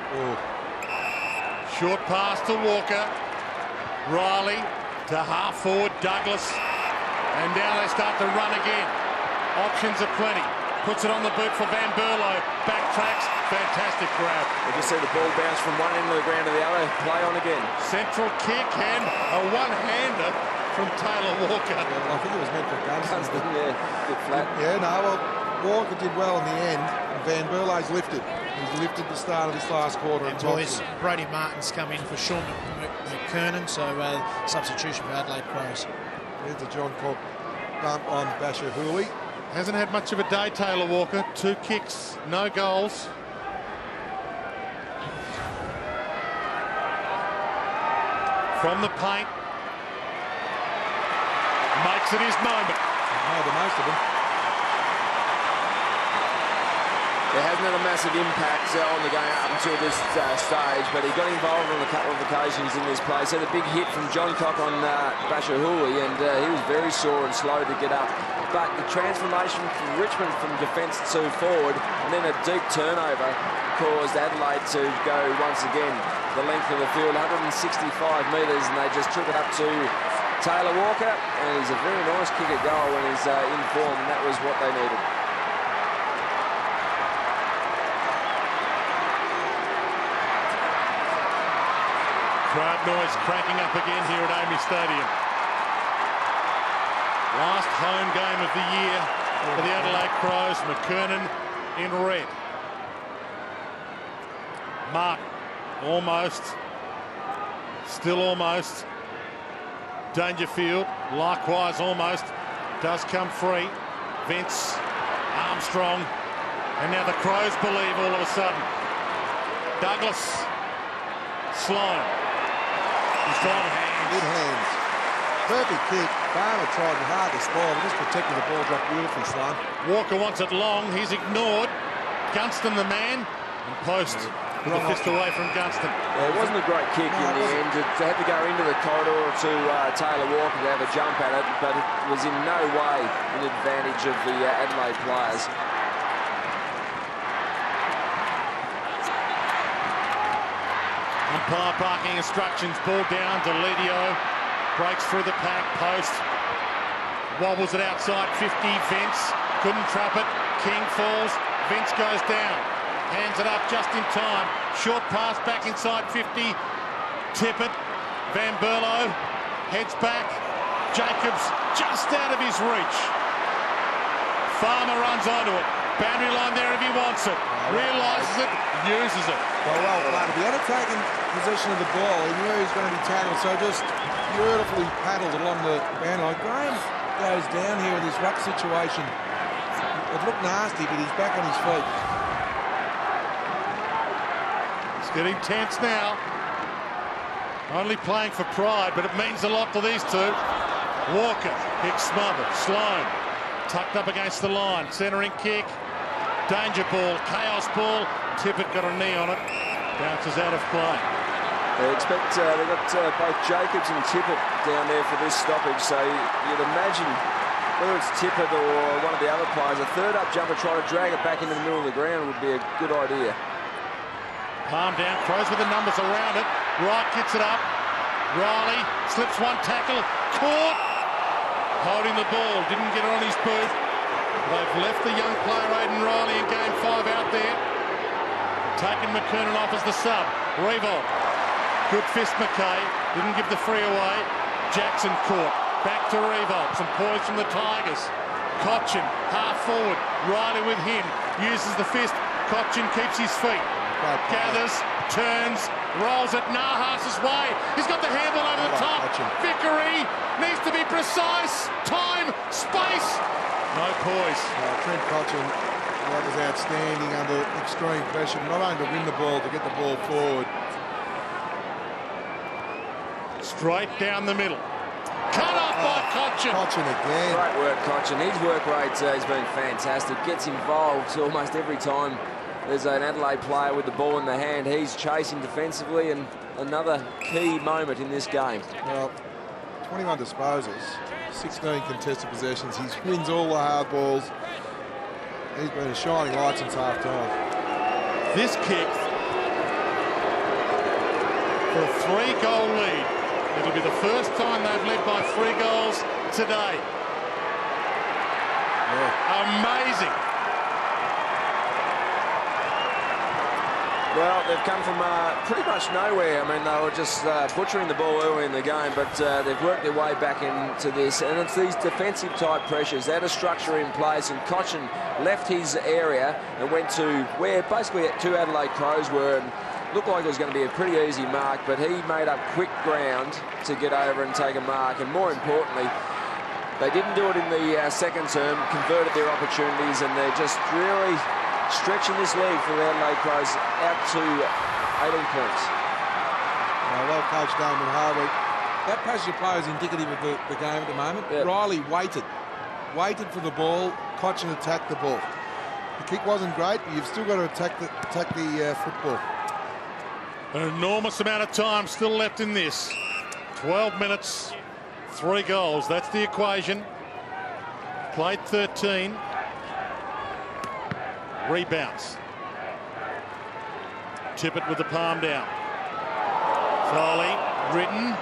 Short pass to Walker. Riley to half forward Douglas. And now they start to run again. Options are plenty. Puts it on the boot for Van Berlo. Backtracks. Fantastic grab. We just see the ball bounce from one end of the ground to the other. Play on again. Central kick and a one-hander from Taylor Walker. I think it was meant for Gunston. Dunstan, yeah, bit flat. Yeah, no, well, Walker did well in the end. And Van Berlo's lifted. He's lifted the start of this last quarter. And boys, Brodie Martin's come in for Shaun McKernan, so uh, substitution for Adelaide Crows. There's a Johncock bump on Bachar Houli. Hasn't had much of a day, Taylor Walker. Two kicks, no goals. From the paint. Makes it his moment. Made the most of them. It hasn't had a massive impact uh, on the game up until this uh, stage, but he got involved on a couple of occasions in this play. He had a big hit from Johncock on uh, Bachar and uh, he was very sore and slow to get up. But the transformation from Richmond from defence to forward, and then a deep turnover caused Adelaide to go once again the length of the field, 165 metres, and they just took it up to Taylor Walker, and he's a very nice kicker goal when he's uh, in form, and that was what they needed. Crowd noise cranking up again here at AAMI Stadium. Last home game of the year for the Adelaide Crows. McKernan in red. Mark almost. Still almost. Dangerfield, likewise almost. Does come free. Vince, Armstrong. And now the Crows believe all of a sudden. Douglas, Sloane. He's trying to hands. Good hands. Perfect kick. Farmer tried hard to spoil, but just protecting the ball drop beautifully, Sloane. Walker wants it long. He's ignored. Gunston the man. And post with a fist away from Gunston. Yeah, it wasn't a great kick No, in the wasn't. end. It had to go into the corridor to uh, Taylor Walker to have a jump at it, but it was in no way an advantage of the uh, Adelaide players. Umpire parking instructions. Ball down. Deledio breaks through the pack. Post. Wobbles it outside 50. Vince couldn't trap it. King falls. Vince goes down. Hands it up just in time. Short pass back inside 50. Tippett. Van Berlo heads back. Jacobs just out of his reach. Farmer runs onto it. Boundary line there if he wants it. Realises it, uses it. Well, well. If he had taken possession of the ball, he knew he was going to be tackled, so just beautifully paddled along the boundary line. Graham goes down here with his ruck situation. It looked nasty, but he's back on his feet. It's getting tense now. Only playing for pride, but it means a lot to these two. Walker, kick smothered. Sloane, tucked up against the line. Centering kick. Danger ball, chaos ball. Tippett got a knee on it. Bounces out of play. They expect uh, they've got uh, both Jacobs and Tippett down there for this stoppage, so you'd imagine whether it's Tippett or one of the other players, a third up jumper trying to drag it back into the middle of the ground would be a good idea. Palm down, Crows with the numbers around it. Wright gets it up. Riley slips one tackle. Caught. Holding the ball. Didn't get it on his boot. They've left the young player Aidan Riley in game five out there. Taken McKernan off as the sub. Riewoldt. Good fist McKay. Didn't give the free away. Jackson caught. Back to Riewoldt. Some poise from the Tigers. Cotchin half forward. Riley with him. Uses the fist. Cotchin keeps his feet. Great. Gathers, turns, rolls it Nahas's way. He's got the handle over the like top. Cotchin. Vickery needs to be precise. Time, space. No poise. Uh, Trent Cotchin, that was outstanding under extreme pressure, not only to win the ball, to get the ball forward. Straight down the middle. Cut off by Cotchin. Cotchin again. Great work, Cotchin. His work rate uh, has been fantastic. Gets involved almost every time there's an Adelaide player with the ball in the hand. He's chasing defensively and another key moment in this game. Well, 21 disposals, 16 contested possessions. He wins all the hard balls. He's been a shining light since half time. This kick for a three-goal lead. It'll be the first time they've led by three goals today. Amazing. Well, they've come from uh, pretty much nowhere. I mean, they were just uh, butchering the ball early in the game, but uh, they've worked their way back into this. And it's these defensive type pressures. They had a structure in place, and Cotchin left his area and went to where basically two Adelaide Crows were. And looked like it was going to be a pretty easy mark, but he made up quick ground to get over and take a mark. And more importantly, they didn't do it in the uh, second term, converted their opportunities, and they're just really stretching this lead for the Adelaide Crows out to 18 points. Uh, well coached Damon Harvey. That passage of play is indicative of the, the game at the moment. Yep. Riley waited. Waited for the ball. Cotchin attacked the ball. The kick wasn't great, but you've still got to attack the, attack the uh, football. An enormous amount of time still left in this. 12 minutes, three goals. That's the equation. Played 13. Rebounds. Tippett with the palm down. Foley, written.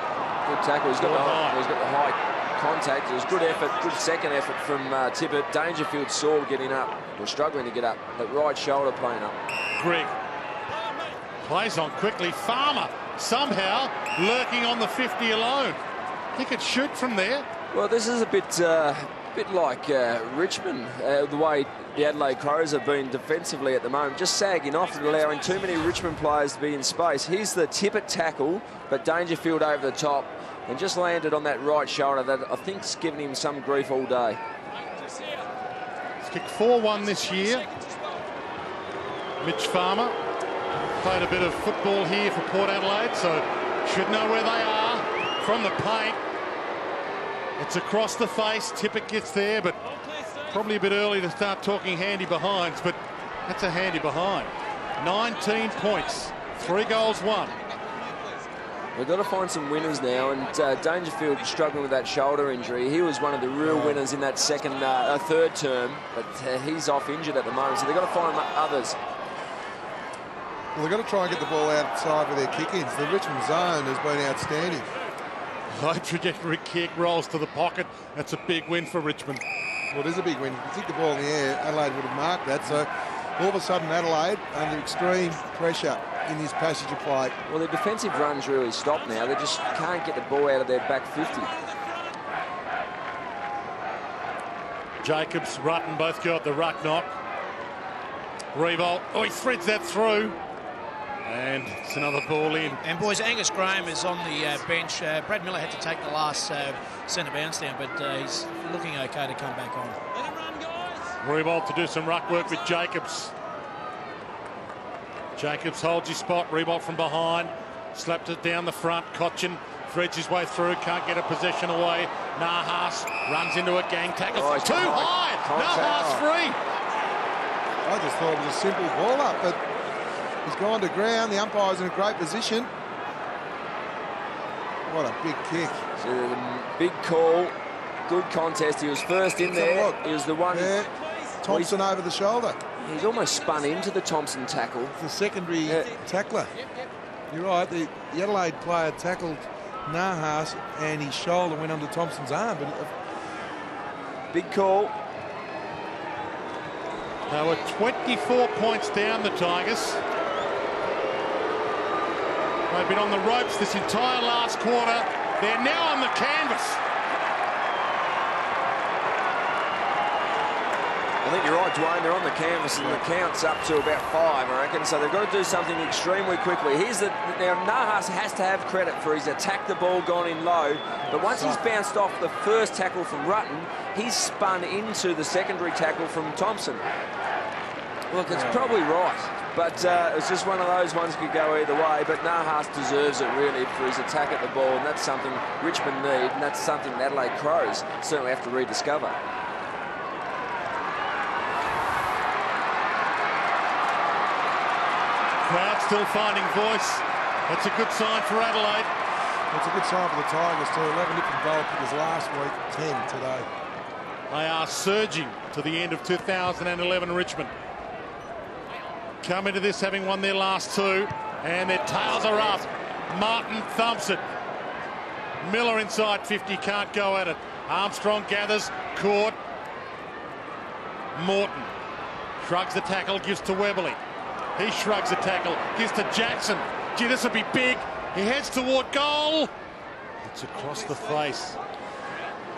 Good tackle. He's got, the, high. he's got the high contact. It was good effort, good second effort from uh, Tippett. Dangerfield saw getting up, or struggling to get up. That right shoulder playing up. Grigg plays on quickly. Farmer somehow lurking on the 50 alone. He could shoot from there. Well, this is a bit, uh, bit like uh, Richmond, uh, the way the Adelaide Crows have been defensively at the moment, just sagging off and allowing too many Richmond players to be in space. Here's the Tippett tackle, but Dangerfield over the top, and just landed on that right shoulder that I think's given him some grief all day. He's kicked 4-1 this year. Mitch Farmer played a bit of football here for Port Adelaide, so should know where they are from the paint. It's across the face. Tippett gets there, but probably a bit early to start talking handy behinds, but that's a handy behind. 19 points, three goals, one. We've got to find some winners now, and uh, Dangerfield struggling with that shoulder injury. He was one of the real winners in that second, uh, uh, third term, but uh, he's off injured at the moment, so they've got to find others. Well, they've got to try and get the ball outside with their kick-ins. The Richmond zone has been outstanding. High trajectory kick rolls to the pocket. That's a big win for Richmond. Well, it is a big win. If you kick the ball in the air, Adelaide would have marked that. So all of a sudden, Adelaide under extreme pressure in this passage of play. Well, their defensive run's really stopped now. They just can't get the ball out of their back 50. Jacobs, Rutten both go at the ruck knock. Riewoldt. Oh, he threads that through. And it's another ball in. And boys, Angus Graham is on the uh, bench. Uh, Brad Miller had to take the last uh, centre bounce down, but uh, he's looking okay to come back on. Let him run, guys. Riewoldt to do some ruck work with Jacobs. Jacobs holds his spot. Riewoldt from behind. Slapped it down the front. Cotchin threads his way through. Can't get a possession away. Nahas runs into a gang tackle. Oh, Too high. Nahas free. I just thought it was a simple ball up, but he's gone to ground. The umpire's in a great position. What a big kick. So the big call, good contest. He was first in Let's have a there. look. He was the one. There, Thompson over the shoulder. He's almost spun into the Thompson tackle. The secondary Yeah. tackler. You're right. The, the Adelaide player tackled Nahas and his shoulder went under Thompson's arm. But uh, Big call. They were 24 points down, the Tigers. They've been on the ropes this entire last quarter. They're now on the canvas. I think you're right, Dwayne. They're on the canvas and the count's up to about five, I reckon. So they've got to do something extremely quickly. Here's the now Nahas has to have credit for his attack the ball, gone in low. But once he's bounced off the first tackle from Rutten, he's spun into the secondary tackle from Thompson. Look, it's probably right. But uh, it's just one of those ones could go either way. But Nahas deserves it really for his attack at the ball, and that's something Richmond need, and that's something Adelaide Crows certainly have to rediscover. Crowd still finding voice. That's a good sign for Adelaide. it's a good sign for the Tigers too. 11 different goal kickers last week, 10 today. They are surging to the end of 2011 Richmond. Come into this having won their last two, and their tails are up. Martin thumps it. Miller inside 50, can't go at it. Armstrong gathers, caught. Morton shrugs the tackle, gives to Webberley. He shrugs the tackle, gives to Jackson. Gee, this will be big. He heads toward goal. It's across the face.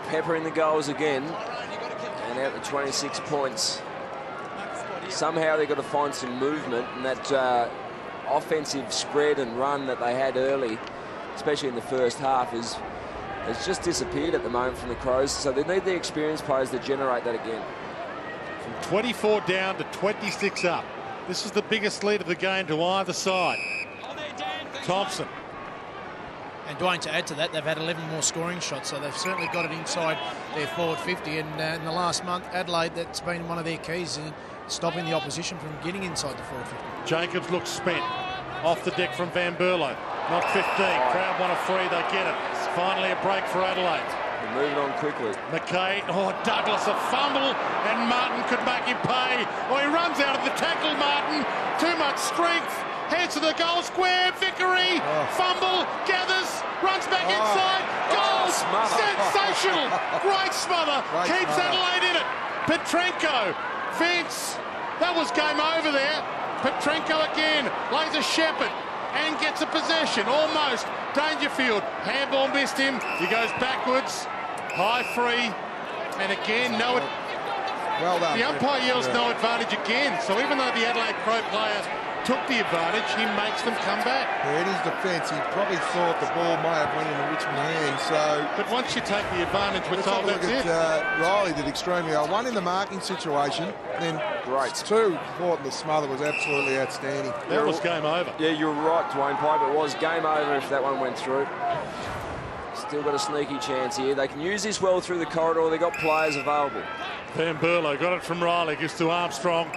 Pepper in the goals again. And out to 26 points. Somehow they've got to find some movement and that uh, offensive spread and run that they had early, especially in the first half, is has just disappeared at the moment from the Crows. So they need the experienced players to generate that again. From 24 down to 26 up. This is the biggest lead of the game to either side. Thompson. And Dwayne, to add to that, they've had 11 more scoring shots, so they've certainly got it inside their forward 50. And uh, in the last month, Adelaide, that's been one of their keys in stopping the opposition from getting inside the forward 50. Jacobs looks spent. Off the deck from Van Berlo. Not 15. Crowd want a free. They get it. Finally a break for Adelaide. They're moving on quickly. McKay. Oh, Douglas a fumble. And Martin could make him pay. Oh, he runs out of the tackle, Martin. Too much strength. Heads to the goal square. Vickery. Oh. Fumble. Gathers. Runs back Oh. inside. Goal. smother. Sensational. Great smother. Great Keeps smother. Adelaide in it. Petrenko. Vince. That was game over there. Petrenko again. Lays a shepherd. And gets a possession. Almost. Dangerfield. Handball missed him. He goes backwards. High free. And again, no. Well done. The umpire yells Yeah. no advantage again. So even though the Adelaide Crow player took the advantage, he makes them come back. Yeah, in his defence, he probably thought the ball may have went into Richmond hands. So But once you take the advantage, we're let's have told that's at it. uh, Riley did extremely well. One in the marking situation, then Great. two important. The smother was absolutely outstanding. That was game over. Yeah, you're right, Dwayne Pipe. It was game over if that one went through. Still got a sneaky chance here. They can use this well through the corridor. They've got players available. Van Berlo got it from Riley, gives to Armstrong.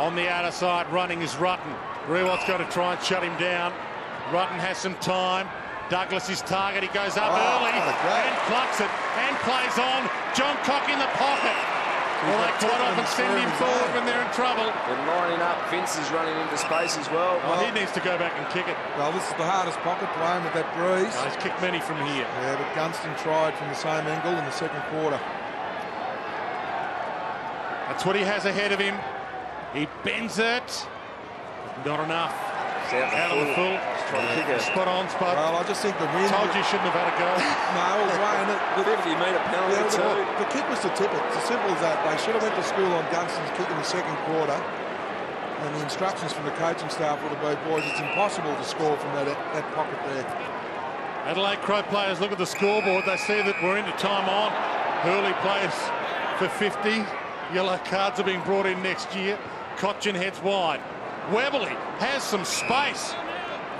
On the outer side, running is Rutten. Riewoldt's got to try and shut him down. Rutten has some time. Douglas is target. He goes up Oh, early what a grab. and plucks it and plays on. Johncock in the pocket. Well, they got quite Tottenham often send him forward when they're in trouble. They're lining up. Vince is running into space as well. Oh, he needs to go back and kick it. Well, this is the hardest pocket to aim with that breeze. Oh, he's kicked many from here. Yeah, but Gunston tried from the same angle in the second quarter. That's what he has ahead of him. He bends it. Not enough. It's out, Out of the full. Trying to kick it. Spot on, spot. Well, I just think the wind. Told you shouldn't have had a go. No, it was Wayne. The, 50 metre penalty Yeah, too. the, the kick was to tip it. It's as simple as that. They should have went to school on Gunston's kick in the second quarter. And the instructions from the coaching staff would have been, boys, it's impossible to score from that, that pocket there. Adelaide Crow players look at the scoreboard. They see that we're into time on. Houli plays for 50. Yellow cards are being brought in next year. Cotchin heads wide. Webberley has some space.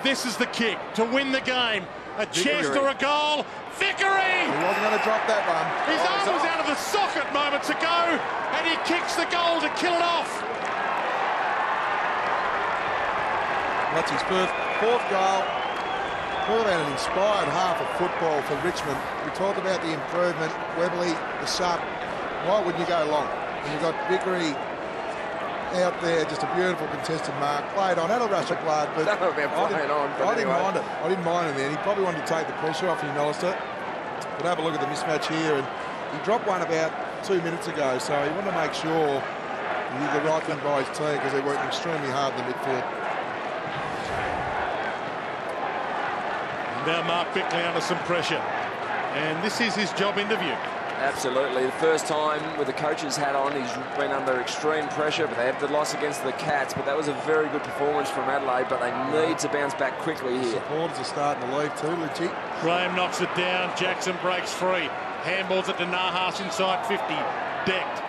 This is the kick to win the game. A chance Vickery. or a goal. Vickery! He wasn't going to drop that one. His Oh, arm was out of the socket moments ago, and he kicks the goal to kill it off. That's his first, fourth goal. Talk about an inspired half of football for Richmond. We talked about the improvement. Webberley, the sub. Why wouldn't you go long? And you've got Vickery out there, just a beautiful contested mark. Played on, had a rush of blood, but Don't know about I didn't, on, but I didn't anyway. mind it. I didn't mind it then. He probably wanted to take the pressure off him, it. But have a look at the mismatch here. And he dropped one about two minutes ago, so he wanted to make sure he did the right thing by his team because they're working extremely hard in the midfield. Now Mark Bickley under some pressure. And this is his job interview. Absolutely. The first time with the coach's hat on, he's been under extreme pressure, but they have the loss against the Cats. But that was a very good performance from Adelaide, but they need to bounce back quickly here. Supporters are starting to leave too, legit. Graham knocks it down. Jackson breaks free. Handballs it to Nahas inside 50. Decked.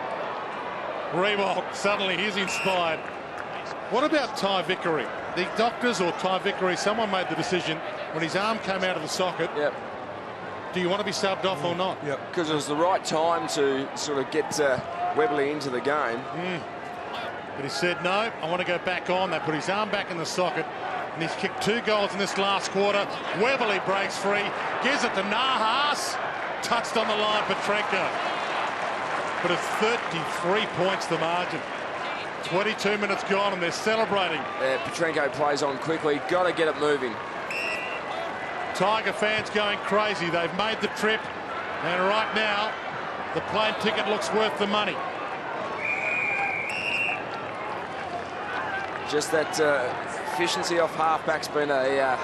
Riewoldt suddenly he's inspired. What about Ty Vickery? The doctors or Ty Vickery, someone made the decision when his arm came out of the socket. Yep. Do you want to be subbed off or not? Yep. Because it was the right time to sort of get uh, Webberley into the game. But he said, no, I want to go back on. They put his arm back in the socket. And he's kicked two goals in this last quarter. Webberley breaks free, gives it to Nahas. Touched on the line, for Petrenko. But it's 33 points the margin. 22 minutes gone and they're celebrating. Uh, Petrenko plays on quickly. Got to get it moving. Tiger fans going crazy. They've made the trip. And right now, the plane ticket looks worth the money. Just that uh, efficiency off halfback's been a uh,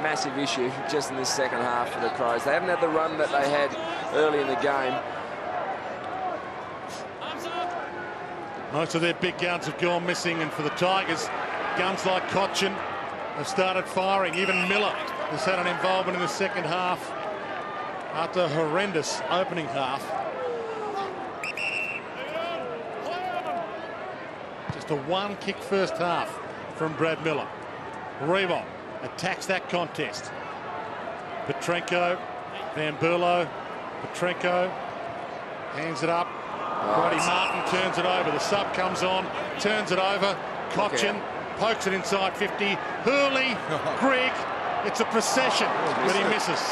massive issue just in this second half for the Crows. They haven't had the run that they had early in the game. Most of their big guns have gone missing, and for the Tigers, guns like Cotchin have started firing. Even Miller has had an involvement in the second half after a horrendous opening half. Just a one kick first half from Brad Miller. Riewoldt attacks that contest. Petrenko, Van Berlo, Petrenko hands it up. Roddy Martin turns it over. The sub comes on, turns it over. Cotchin pokes it inside 50. Houli, Grigg. It's a procession, but he misses.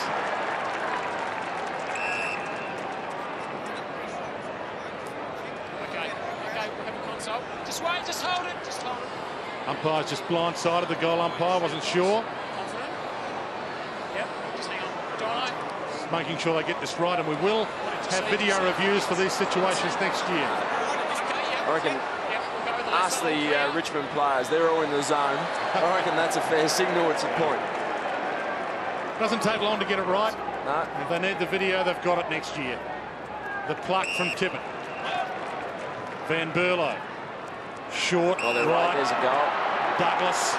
Okay, okay, we'll have a consult. Just wait, just hold it, just hold it. Umpire's just blindsided the goal umpire, wasn't sure. Confident? Yep, just hang on. Jono, Just making sure they get this right, and we will have video reviews for these situations next year. I reckon Yep, we'll go with the ask the uh, Richmond players. They're all in the zone. I reckon that's a fair signal. It's a point. Doesn't take long to get it right. No, If they need the video, they've got it next year. The pluck from Tippett. Van Berlo. Short, oh, right. right. There's a goal. Douglas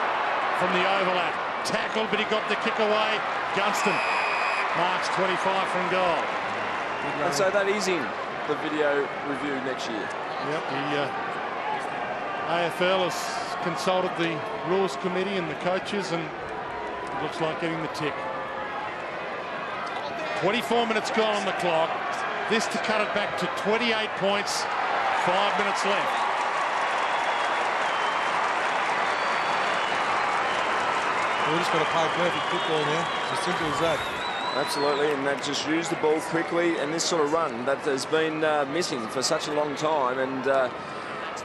from the overlap. Tackled, but he got the kick away. Gunston marks 25 from goal. And so that is in the video review next year. Yep, the uh, AFL has consulted the rules committee and the coaches, and it looks like getting the tick. 24 minutes gone on the clock. This to cut it back to 28 points. Five minutes left. We've just got to play perfect football now. It's as simple as that. Absolutely, and that just use the ball quickly and this sort of run that has been uh, missing for such a long time. And uh,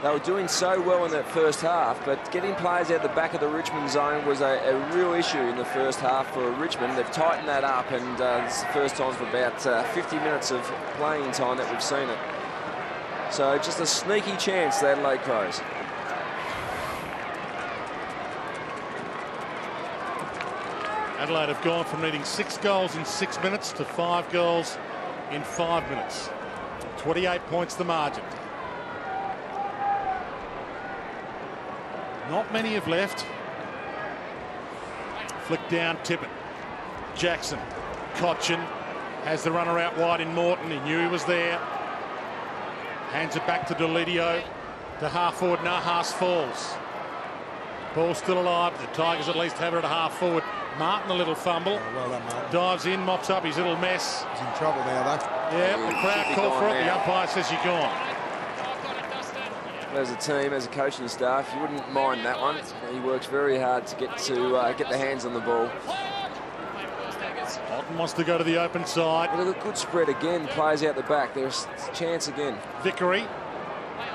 they were doing so well in that first half, but getting players out the back of the Richmond zone was a, a real issue in the first half for Richmond. They've tightened that up, and uh, the first time for about uh, 50 minutes of playing time that we've seen it. So just a sneaky chance, the Adelaide Crows. Adelaide have gone from needing six goals in six minutes to five goals in five minutes. 28 points the margin. Not many have left. Flick down Tippett. Jackson. Cotchin has the runner out wide in Morton. He knew he was there. Hands it back to Deledio. To half forward. Nahas falls. Ball still alive. The Tigers at least have it at half forward. Martin a little fumble. Oh, well done, Martin. Dives in, mops up his little mess. He's in trouble now, though. Yeah, Yeah, the crowd call for gone it. The umpire says you're gone. I've got it, Dustin. As a team, as a coaching staff, you wouldn't mind that one. He works very hard to get to uh, get the hands on the ball. Play on. Play first, Daggers. Alton wants to go to the open side. Look at good spread again. plays out the back. There's a chance again. Vickery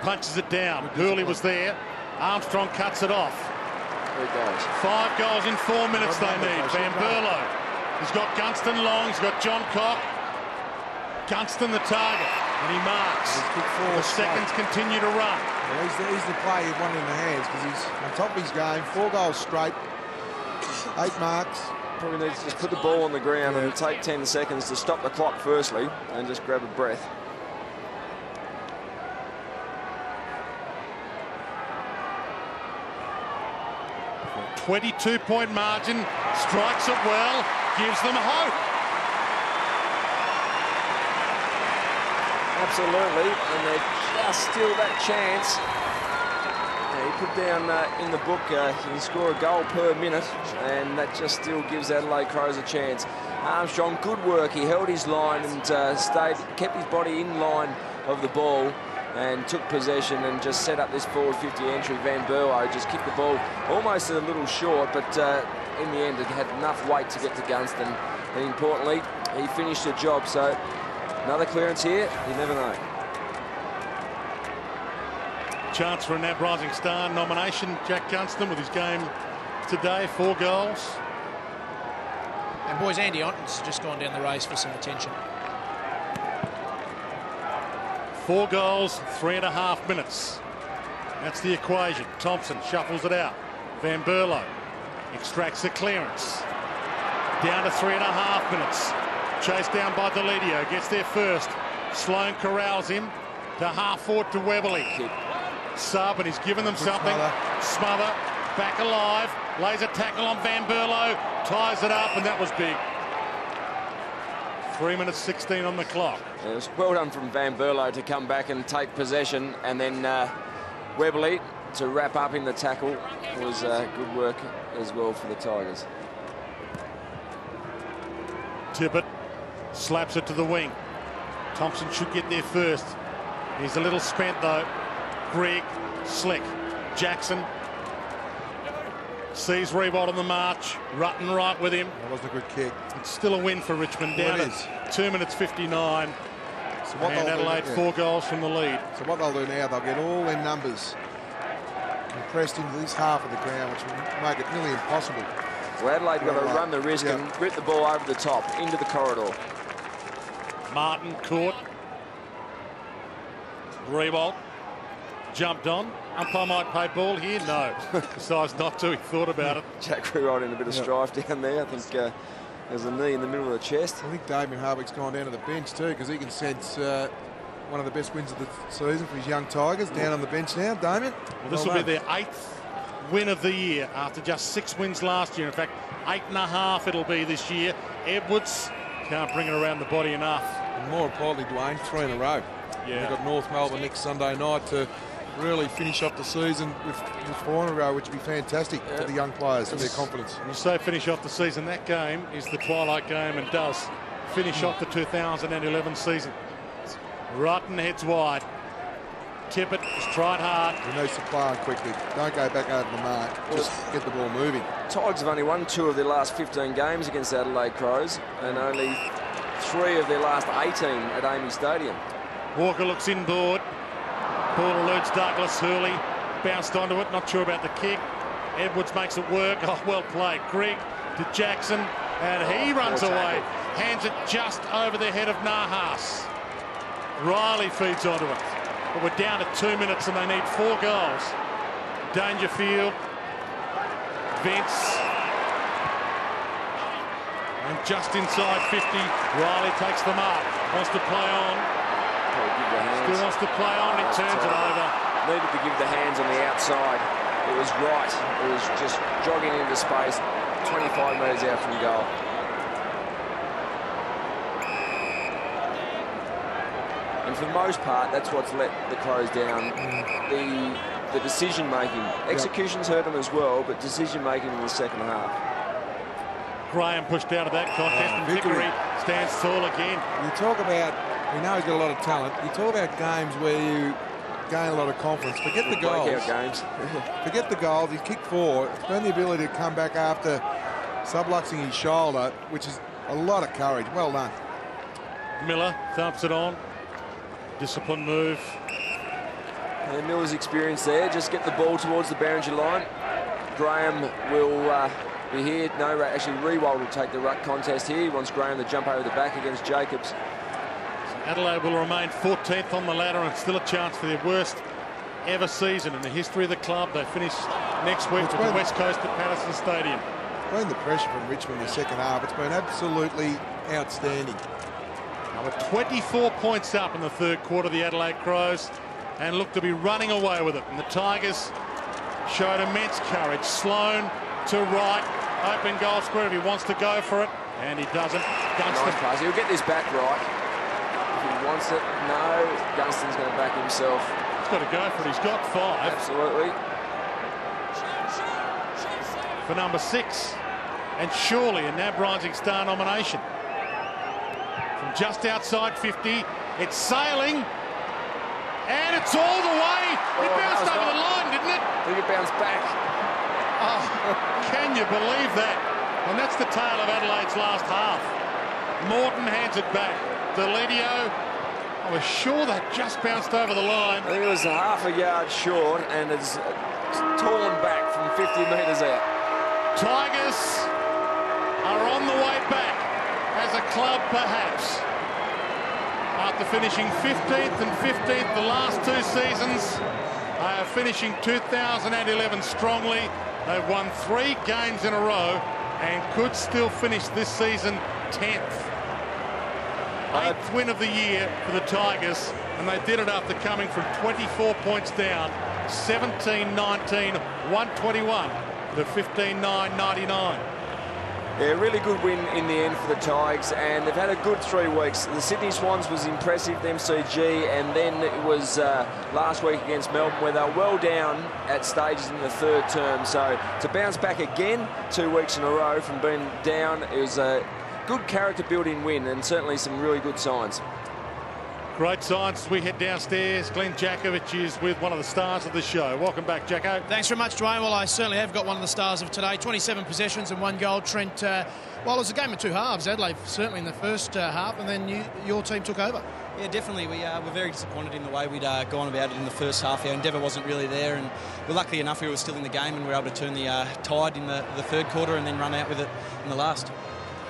punches it down. Hurley was there. Armstrong cuts it off. There it goes. Five goals in four minutes they need. Berlo. He's got Gunston long. He's got John Cock. Gunston the target. And he marks. He's kicked four The straight. seconds continue to run. Well, he's, the, he's the player you want in the hands because he's on top of his game. Four goals straight, eight marks. Probably needs to just put the ball on the ground and take 10 seconds to stop the clock firstly and just grab a breath. Twenty-two point margin. Strikes it well. Gives them hope. Absolutely, and they're just still that chance. He put down uh, in the book, uh, he can score a goal per minute, and that just still gives Adelaide Crows a chance. Armstrong, good work. He held his line and uh, stayed, kept his body in line of the ball, and took possession and just set up this forward 50 entry. Van Berlo just kicked the ball almost a little short, but uh, in the end, it had enough weight to get to Gunston. And importantly, he finished the job. So Another clearance here, you never know. Chance for a NAB Rising Star nomination. Jack Gunston with his game today. Four goals. And boys, Andy Otten's just gone down the race for some attention. Four goals, three and a half minutes. That's the equation. Thompson shuffles it out. Van Berlo extracts the clearance. Down to three and a half minutes. Chased down by Deledio. Gets there first. Sloane corrals him to half forward to Webberley. Sub, and he's given them something. smother. Smother. Back alive. Lays a tackle on Van Berlo. Ties it up, and that was big. Three minutes 16 on the clock. It was well done from Van Berlo to come back and take possession, and then uh, Webberley to wrap up in the tackle was uh, good work as well for the Tigers. Tippett slaps it to the wing. Thompson should get there first. He's a little spent though. Grigg, slick. Jackson sees Riewoldt on the march. Rutten right with him. That wasn't a good kick. It's still a win for Richmond. Down it at two minutes 59. So what And they'll do- Adelaide yeah. four goals from the lead. So what they'll do now, they'll get all their numbers compressed into this half of the ground, which will make it nearly impossible. Well, Adelaide got to run the risk yeah. and rip the ball over the top into the corridor. Martin caught. Riewoldt jumped on. Umpire might pay ball here. No. Decides not to. He thought about it. Jack Riewoldt in a bit of Yeah. strife down there. I think uh, there's a knee in the middle of the chest. I think Damien Hardwick's gone down to the bench too because he can sense uh, one of the best wins of the season for his young Tigers down on the bench now. Damien, Well, this well will be done. their eighth win of the year after just six wins last year. In fact, eight and a half it'll be this year. Edwards can't bring it around the body enough. And more importantly, Dwayne, three in a row. Yeah. They've got North Melbourne next Sunday night to really finish off the season with, with four in a row, which would be fantastic for the young players and their confidence. You say finish off the season, that game is the twilight game and does finish off the 2011 season. Rutten heads wide. Tippett has tried hard. He needs to play on quickly. Don't go back over the mark. Just get the ball moving. Tigers have only won two of their last 15 games against Adelaide Crows and only three of their last 18 at AAMI Stadium. Walker looks inboard. Ball alerts Douglas. Hurley bounced onto it. Not sure about the kick. Edwards makes it work. Oh, well played. Grigg to Jackson. And he oh, runs poor away. Hands it just over the head of Nahas. Reilly feeds onto it. But we're down to two minutes and they need four goals. Dangerfield. Vince. And just inside 50, Reilly takes the mark. Wants to play on. Probably give the hands. Still wants to play on. It turns it over. Needed to give the hands on the outside. It was right. It was just jogging into space, 25 metres out from goal. And for the most part, that's what's let the Crows down. The the decision making. Executions hurt them as well, but decision making in the second half. Graham pushed out of that contest, Oh, and Vickery. Vickery stands tall again. You talk about, we know he's got a lot of talent. You talk about games where you gain a lot of confidence. Forget the goals. Games. Forget the goals. He kicked four. It's been the ability to come back after subluxing his shoulder, which is a lot of courage. Well done. Miller thumps it on. Discipline move. And Miller's experience there. Just get the ball towards the Barringer line. Graham will uh, be here. No, actually, Riewoldt will take the ruck contest here. He wants Graham to jump over the back against Jacobs. Adelaide will remain 14th on the ladder and still a chance for their worst ever season in the history of the club. They finish next week It's with the West Coast at Patterson Stadium. Been the pressure from Richmond in the second half. It's been absolutely outstanding. Now we're 24 points up in the third quarter, the Adelaide Crows, and look to be running away with it. And the Tigers showed immense courage. Sloane to right, open goal square if he wants to go for it, and he doesn't. Gunston Nice pass. He'll get this back right. If he wants it, no. Gunston's going to back himself. He's got to go for it. He's got five Absolutely. for number six. And surely a Nab Rising Star nomination. From just outside 50, it's sailing. And it's all the way. It Oh, bounced over that? the line, didn't it? I think it bounced back. Oh, can you believe that? And that's the tale of Adelaide's last half. Morton hands it back. Deledio, I was sure that just bounced over the line. I think it was a half a yard short and it's torn back from 50 metres out. Tigers are on the way back as a club, perhaps. After finishing 15th and 15th the last two seasons, They are finishing 2011 strongly. They've won three games in a row and could still finish this season 10th. Uh, Eighth win of the year for the Tigers, and they did it after coming from 24 points down, 17-19, 121 to 15-9, Yeah, really good win in the end for the Tigers, and they've had a good three weeks. The Sydney Swans was impressive, the MCG, and then it was uh, last week against Melbourne where they were well down at stages in the third term. So to bounce back again two weeks in a row from being down, it was a good character building win and certainly some really good signs. Great signs as we head downstairs. Glenn Jakovich is with one of the stars of the show. Welcome back, Jacko. Thanks very much, Dwayne. Well, I certainly have got one of the stars of today. 27 possessions and one goal. Trent, uh, well, it was a game of two halves. Adelaide certainly in the first uh, half, and then you, your team took over. Yeah, definitely. We uh, were very disappointed in the way we'd uh, gone about it in the first half. Our endeavour wasn't really there, and well, luckily enough, we were still in the game and we were able to turn the uh, tide in the, the third quarter and then run out with it in the last.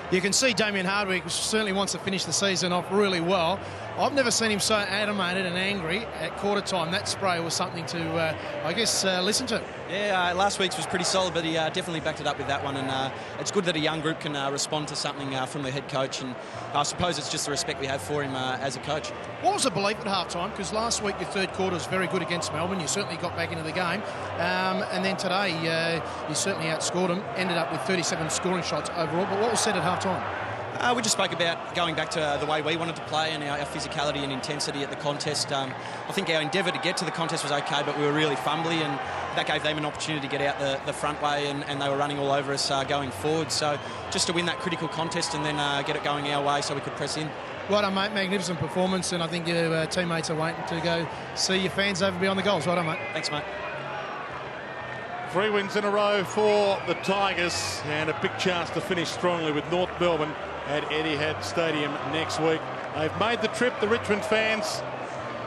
You can see Damien Hardwick certainly wants to finish the season off really well. I've never seen him so animated and angry at quarter time. That spray was something to, uh, I guess, uh, listen to. Yeah, uh, last week's was pretty solid, but he uh, definitely backed it up with that one. And uh, it's good that a young group can uh, respond to something from the head coach. And I suppose it's just the respect we have for him as a coach. What was the belief at half time? Because last week your third quarter was very good against Melbourne. You certainly got back into the game. Um, and then today you certainly outscored them. Ended up with 37 scoring shots overall. But what was said at half time? Uh, we just spoke about going back to uh, the way we wanted to play and our, our physicality and intensity at the contest. Um, I think our endeavour to get to the contest was okay, but we were really fumbly, and that gave them an opportunity to get out the, the front way, and, and, they were running all over us uh, going forward. So just to win that critical contest and then uh, get it going our way so we could press in. Well done, mate. Magnificent performance, and I think your uh, teammates are waiting to go see your fans over beyond the goals. Well done, mate. Thanks, mate. Three wins in a row for the Tigers and a big chance to finish strongly with North Melbourne at Eddie Etihad Stadium next week. They've made the trip, the Richmond fans,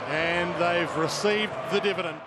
and they've received the dividend.